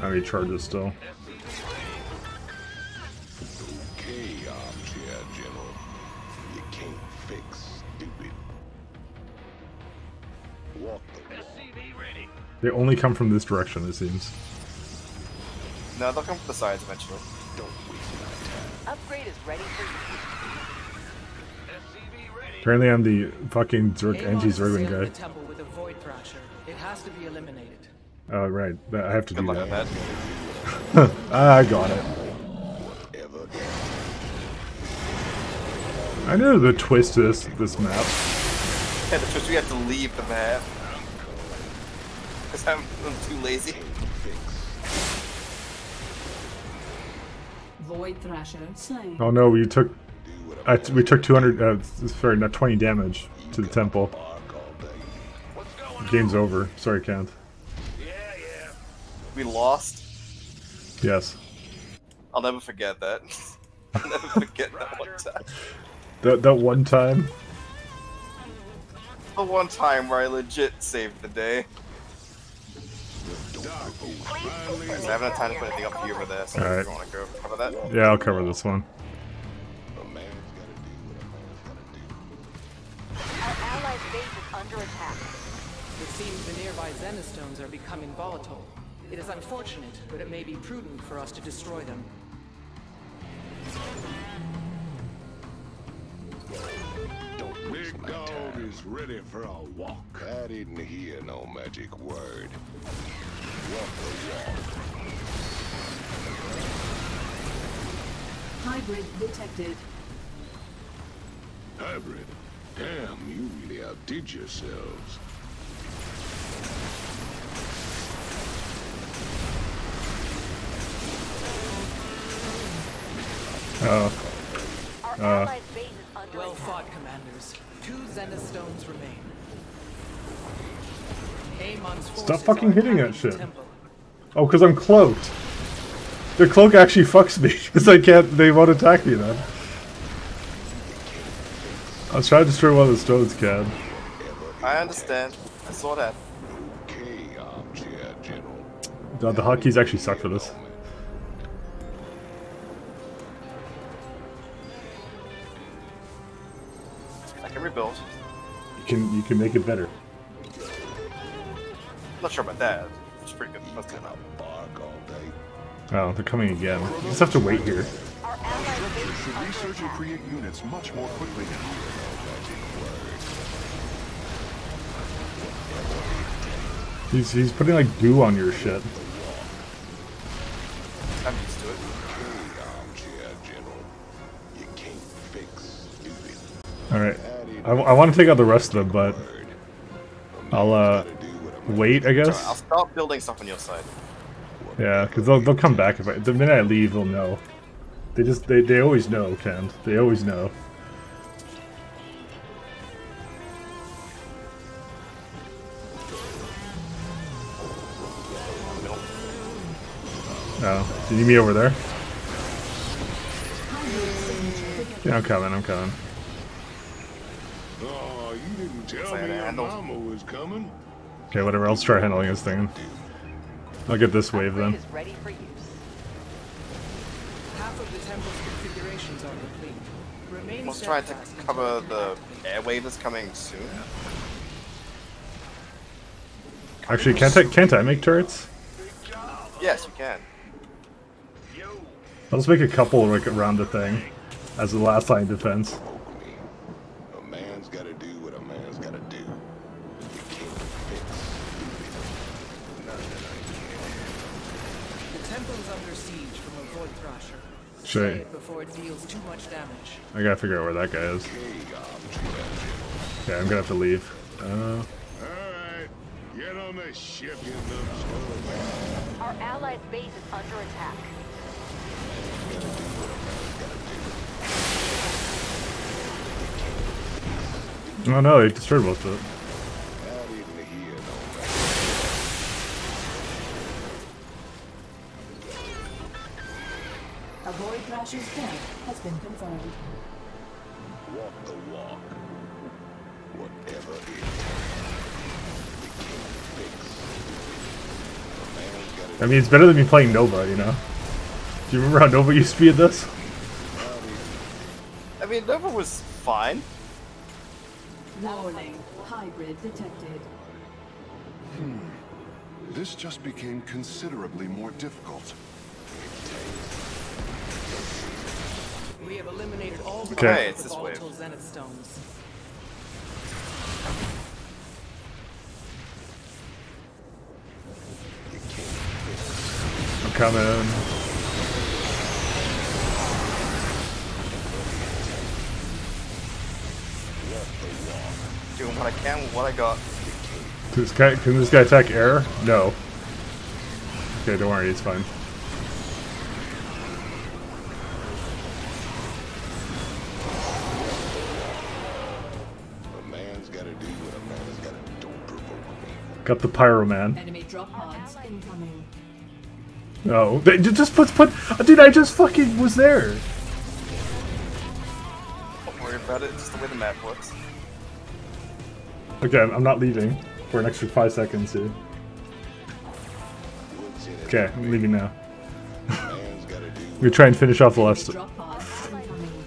S1: How many charges still?
S16: Okay, armchair general. You can't fix stupid. Walk the walk.
S1: They only come from this direction, it seems.
S2: No, they'll come from the sides eventually.
S12: Upgrade is ready for you.
S1: Apparently, I'm the fucking Zerg
S23: Amon
S1: anti
S23: is
S1: Zergling
S23: the
S1: guy.
S23: temple with a void thrasher. It has to be eliminated.
S1: Oh, right. I have to
S2: Good
S1: do
S2: luck with
S1: that.
S2: that.
S1: I got it. I know the twist to this this map.
S2: Yeah, the twist we have to leave the map. Because I'm, I'm too lazy.
S17: Void Thrasher slain.
S1: Oh no, we took I t we took 200. Uh, sorry, not 20 damage to the temple. Game's over. Sorry, Kent.
S2: We lost.
S1: Yes.
S2: I'll never forget that. I'll never forget that one time.
S1: That that one time.
S2: The one time where I legit saved the day. Guys, I haven't had time to put anything up for you over there, so
S1: Alright.
S2: you want to go cover that.
S1: Yeah, I'll cover this one.
S10: Our allies' base is under attack.
S23: It seems the nearby Zenith Stones are becoming volatile. It is unfortunate, but it may be prudent for us to destroy them.
S16: Big dog is ready for a walk. I didn't hear no magic word. Walk the walk.
S17: Hybrid detected.
S16: Hybrid. Damn, you really outdid yourselves.
S1: Oh. Uh,
S23: Well fought, commanders. Two Zenith Stones remain.
S1: Stop fucking hitting that shit.
S23: temple.
S1: Oh, because I'm cloaked. The cloak actually fucks me because I can't. They won't attack me then. I was trying to destroy one of the stones, Cad.
S2: I understand. I saw that.
S16: Okay, armchair um, uh, general.
S1: The, the hotkeys actually suck for this. You can you can make it better.
S2: I'm Not sure about that. It's pretty good. That's good enough.
S1: Oh, they're coming again. You just have to wait here.
S15: Should research and create units much more quickly now.
S1: He's he's putting like goo on your shit.
S2: I'm used to it.
S16: Armchair general. You can't fix stupid.
S1: All right. I, I want to take out the rest of them, but I'll uh wait. I
S2: guess. I'll start building stuff on your side.
S1: Yeah, because they'll they'll come back if I the minute I leave they'll know. They just they they always know, Ken. They always know. Oh, do you need me over there? Yeah, I'm coming. I'm coming.
S16: You didn't tell me your mama was coming.
S1: Okay, whatever. I'll start handling this thing. I'll get this wave then.
S12: Upgrade is ready for use.
S23: Half of the temple's configurations are complete. Remain
S2: Let's try to cover the
S23: air
S2: wave that's coming soon.
S1: Actually, can't I can't I make turrets?
S2: Yes, you can.
S1: I'll just make a couple like around the thing as the last line of defense.
S16: I,
S1: I gotta figure out where that guy is. Okay, I'm gonna have to leave. Uh,
S4: Alright, get on the ship, you numbskull.
S10: Our allied base is under attack.
S1: oh no, they destroyed most of it.
S17: A Void Thrasher's death has been confirmed.
S16: Walk the walk. Whatever it takes. We can't fix. A man's gotta
S1: I mean, it's better than me playing Nova, you know? Do you remember how Nova used to be at this?
S2: I mean, Nova was fine.
S17: Warning. Hybrid detected.
S15: Hmm. This just became considerably more difficult.
S23: We have eliminated all the
S1: Okay.
S2: Okay,
S23: of
S2: it's
S23: the
S2: this wave.
S23: volatile zenith stones.
S1: I'm coming.
S2: Doing what I can with what I got.
S1: Can this guy, can this guy attack air? No. Okay, don't worry, it's fine. Got the Pyro Man.
S17: Enemy drop pods incoming.
S1: Oh, no, they just put put. Uh, dude, I just fucking was there.
S2: Don't worry about it. Just the way the map works.
S1: Okay, I'm I'm not leaving for an extra five seconds here. Okay, I'm leaving now. we try and finish off the last.
S17: Drop pods incoming.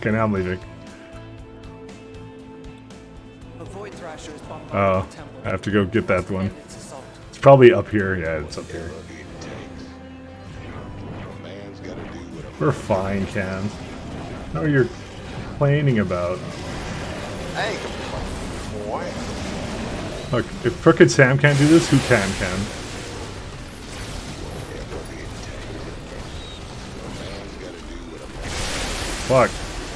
S1: Okay, now I'm leaving. Oh. I have to go get that one.
S23: Its
S1: probably up here. Yeah, it's up here. We're fine, Cam. No, you're
S2: you complaining about.
S1: Look, if Crooked Sam can't do this, who can, Cam? Fuck.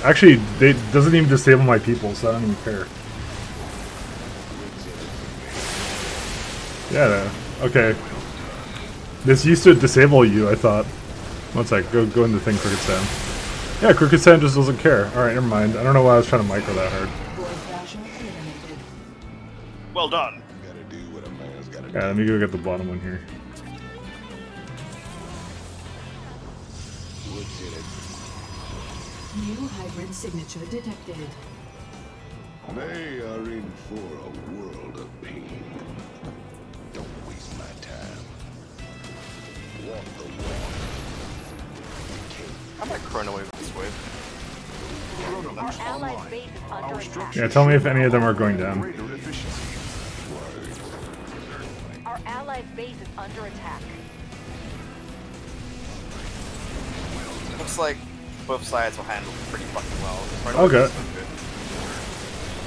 S1: Actually, it doesn't even disable my people, so I don't even care. Yeah, okay. This used to disable you, I thought. One sec, go go in the thing, Crooked Sam. Yeah, Crooked Sam just doesn't care. Alright, never mind. I don't know why I was trying to micro that hard.
S17: Void Thrasher eliminated.
S2: Well done.
S1: Yeah, let me go get the bottom one here.
S17: New hybrid signature detected.
S16: They are in for a world of pain.
S2: I might chrono wave this wave.
S10: Our allied base is under attack.
S1: Yeah, tell me if any of them are going down.
S10: Our allied base is under attack.
S2: Looks like both sides will handle pretty fucking well. Chrono
S1: Okay.
S2: is so good.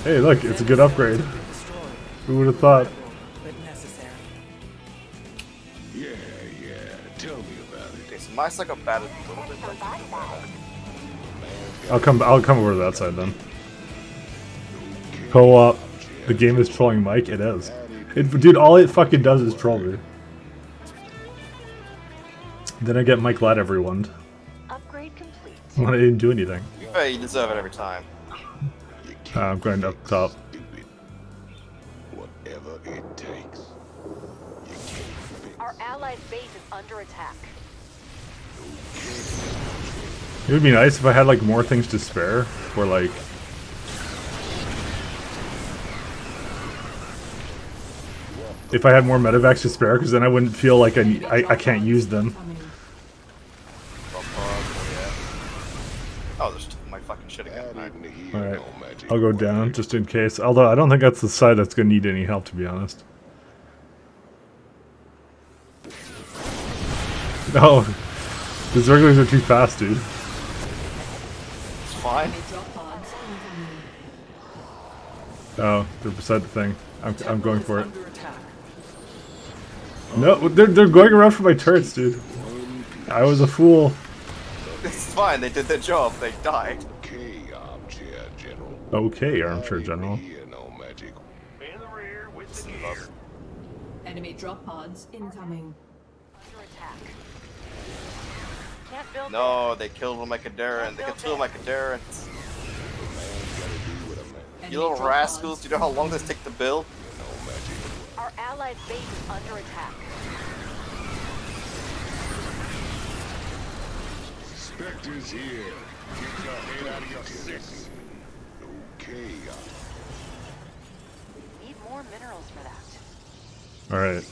S1: Hey, look, it's a good upgrade. Who would have thought?
S16: It.
S2: Okay, so my batted a little bit, but
S1: I'll come. I'll come over to that side then. Co-op. The game is trolling Mike. It is. It, dude, all it fucking does is troll me. Then I get Mike Ladd every one
S3: Upgrade complete.
S1: when I didn't do anything.
S2: hey, you deserve it every time.
S1: Uh, I'm going up top.
S16: Whatever it takes.
S10: Our allied base is under attack.
S1: It would be nice if I had like more things to spare, or like. If I had more medevacs to spare, because then I wouldn't feel like I, I I can't use them.
S2: Drop pod, yeah. Oh, there's my fucking shit again. Alright.
S1: All right, I'll go down just in case. Although I don't think that's the side that's gonna need any help, to be honest. No, oh. These regulars are too fast, dude.
S2: It's fine.
S17: Drop pods incoming.
S1: Oh, they're beside the thing. I'm I'm going for it.
S23: Under.
S1: No, they're, they're going around for my turrets, dude. I was a fool.
S2: It's fine. They did their job. They died.
S1: Okay, armchair general.
S19: Enemy drop pods incoming.
S10: Can't build
S2: No, they killed one of my Khaydarin. They killed two of my Khaydarins. You little rascals. Do you know how long this take to build?
S10: Our allied base is under attack.
S4: Spectre's here. Get your head out of your six. Okay, uh,
S10: Need more minerals for that.
S1: Alright.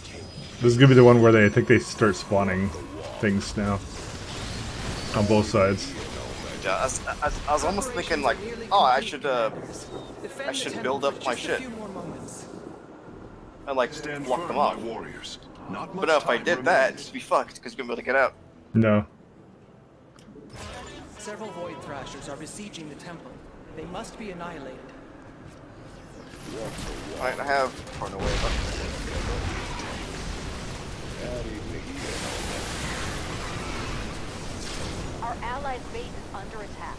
S1: This is gonna be the one where they I think they start spawning things now. On both sides.
S2: Yeah, I, was- I, was- I was almost thinking like, oh, I should uh, I should build up my shit and like to block them off.
S4: warriors. Not
S2: But if I did that, just be fucked because you're gonna be able to get out.
S1: No.
S23: Several Void Thrashers are besieging the temple. They must be annihilated.
S2: Alright, I have run away.
S10: Our allied base is under attack.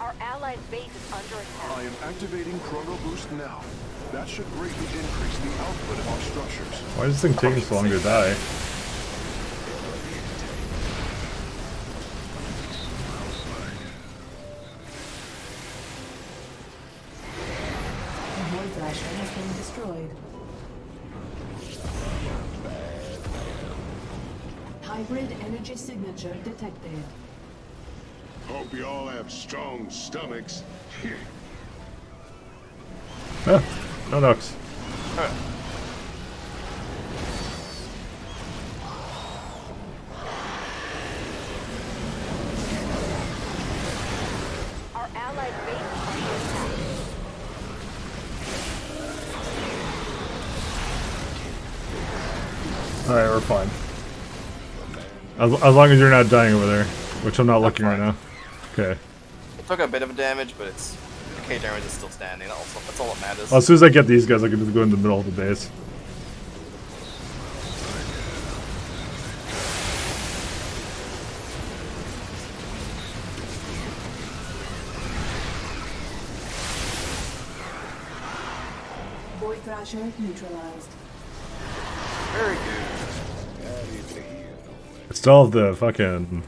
S10: Our allied base is under attack.
S15: I am activating Chrono Boost now. That should greatly increase the output of our structures.
S1: Why does this thing taking so long to die?
S19: The has been destroyed. Hybrid energy signature detected.
S4: Hope you all have strong stomachs.
S1: Ah, no ducks.
S10: Our
S1: Alright, we're fine. As, as long as you're not dying over there, which I'm not looking right now. Okay.
S2: It took a bit of a damage, but it's the K damage is still standing. That's all, that's all that matters.
S1: Well, as soon as I get these guys, I can just go in the middle of the base.
S19: Void Thrasher neutralized.
S2: Very good.
S1: I still have the fucking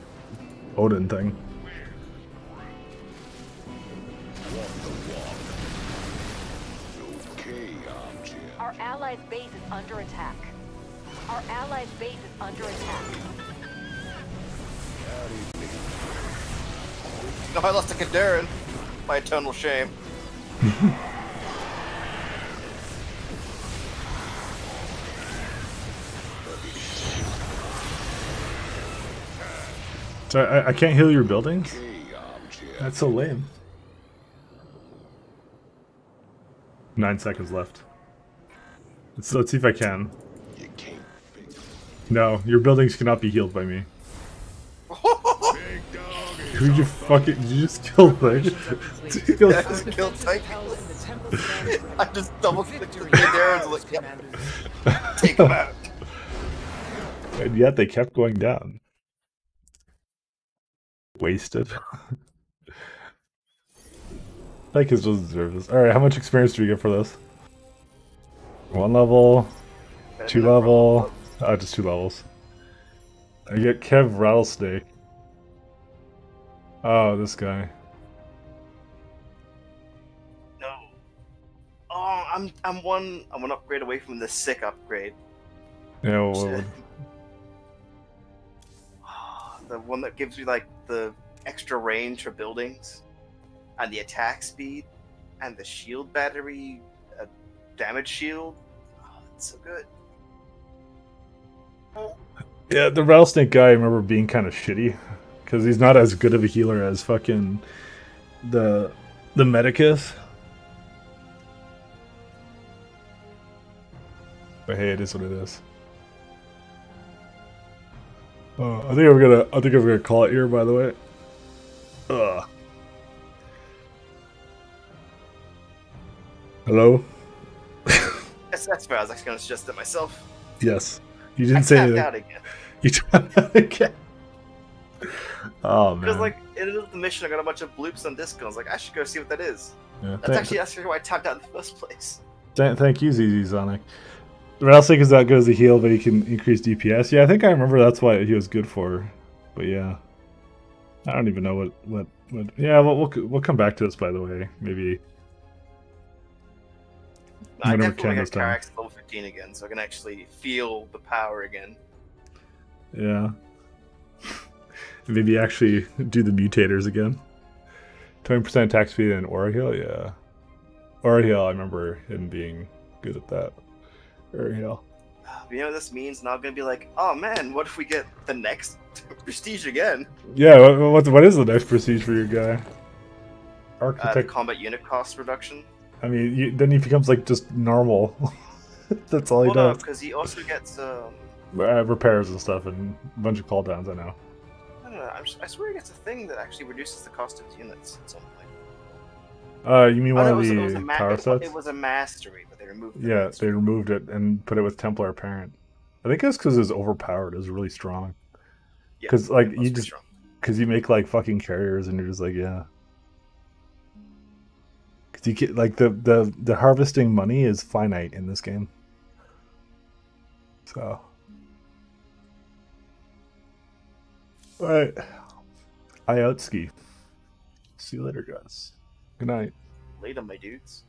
S1: Odin thing.
S10: Our allied base is under attack. Our allied base is under attack.
S2: No, I lost to Khaydarin. My eternal shame.
S1: So I, I can't heal your buildings? That's so lame. Nine seconds left. Let's, let's see if I can. No, your buildings cannot be healed by me. Who you fucking? Did you just kill thing? Did you kill
S2: Yeah, I just killed Tyke. I just double clicked the Khaydarin's like, yep. Take him out.
S1: And yet they kept going down. Wasted. His doesn't deserve this. Alright, how much experience do we get for this? One level, two level, oh, just two levels. I get Kev Rattlesnake. Oh, this guy.
S2: No. Oh, I'm I'm one I'm one upgrade away from the sick upgrade.
S1: Yeah, well, what would-
S2: The one that gives me like the extra range for buildings, and the attack speed, and the shield battery, uh, damage shield. Oh, that's so good.
S1: Yeah, the rattlesnake guy I remember being kind of shitty because he's not as good of a healer as fucking the the Medicus. But hey, it is what it is. Uh, I think I'm gonna. I think I'm gonna call it here. By the way. Ugh. Hello.
S2: That's, that's fair. I was actually gonna suggest it myself.
S1: Yes. You didn't say
S2: tapped
S1: anything.
S2: out again.
S1: You tapped out again. Oh man.
S2: Because like in the middle of the mission, I got a bunch of bloops on disc. and I was like, I should go see what that is.
S1: Yeah,
S2: That's actually actually why I tapped out in the first place.
S1: Th- thank you, ZZ Sonic. Rattlesnake is that good as a heal, but he can increase DPS. Yeah, I think I remember that's why he was good for. But yeah, I don't even know what what what. Yeah, we'll we'll, we'll come back to this by the way. Maybe
S2: I definitely got. Karax level 15 again, so I can actually feel the power again.
S1: Yeah. Maybe actually do the mutators again. Twenty percent attack speed and Aura heal. Yeah, Aura heal. I remember him being good at that. Heal.
S2: You know what this means? Now I'm gonna be like, oh man, what if we get the next prestige again?
S1: Yeah. What, what what is the next prestige for your guy?
S2: Uh,
S1: Architect.
S2: combat unit cost reduction.
S1: I mean, you, then he becomes like just normal. That's all he does.
S2: because he also gets. Um,
S1: Uh, repairs and stuff and a bunch of cooldowns. I know.
S2: I don't know. I'm, I swear he gets a thing that actually reduces the cost of his units at some point.
S1: Uh, you mean
S2: Oh,
S1: one of
S2: it was,
S1: the
S2: it was ma-
S1: power sets?
S2: It was a mastery, removed it.
S1: Yeah, they removed it and put it with Templar Parent. I think it's because it's overpowered. It's really strong.
S2: Yeah,
S1: Because like you just because you make like fucking carriers and you're just like yeah. Because you get like the the the harvesting money is finite in this game. So. All right. I outski. See you later, guys. Good night.
S2: Later, my dudes.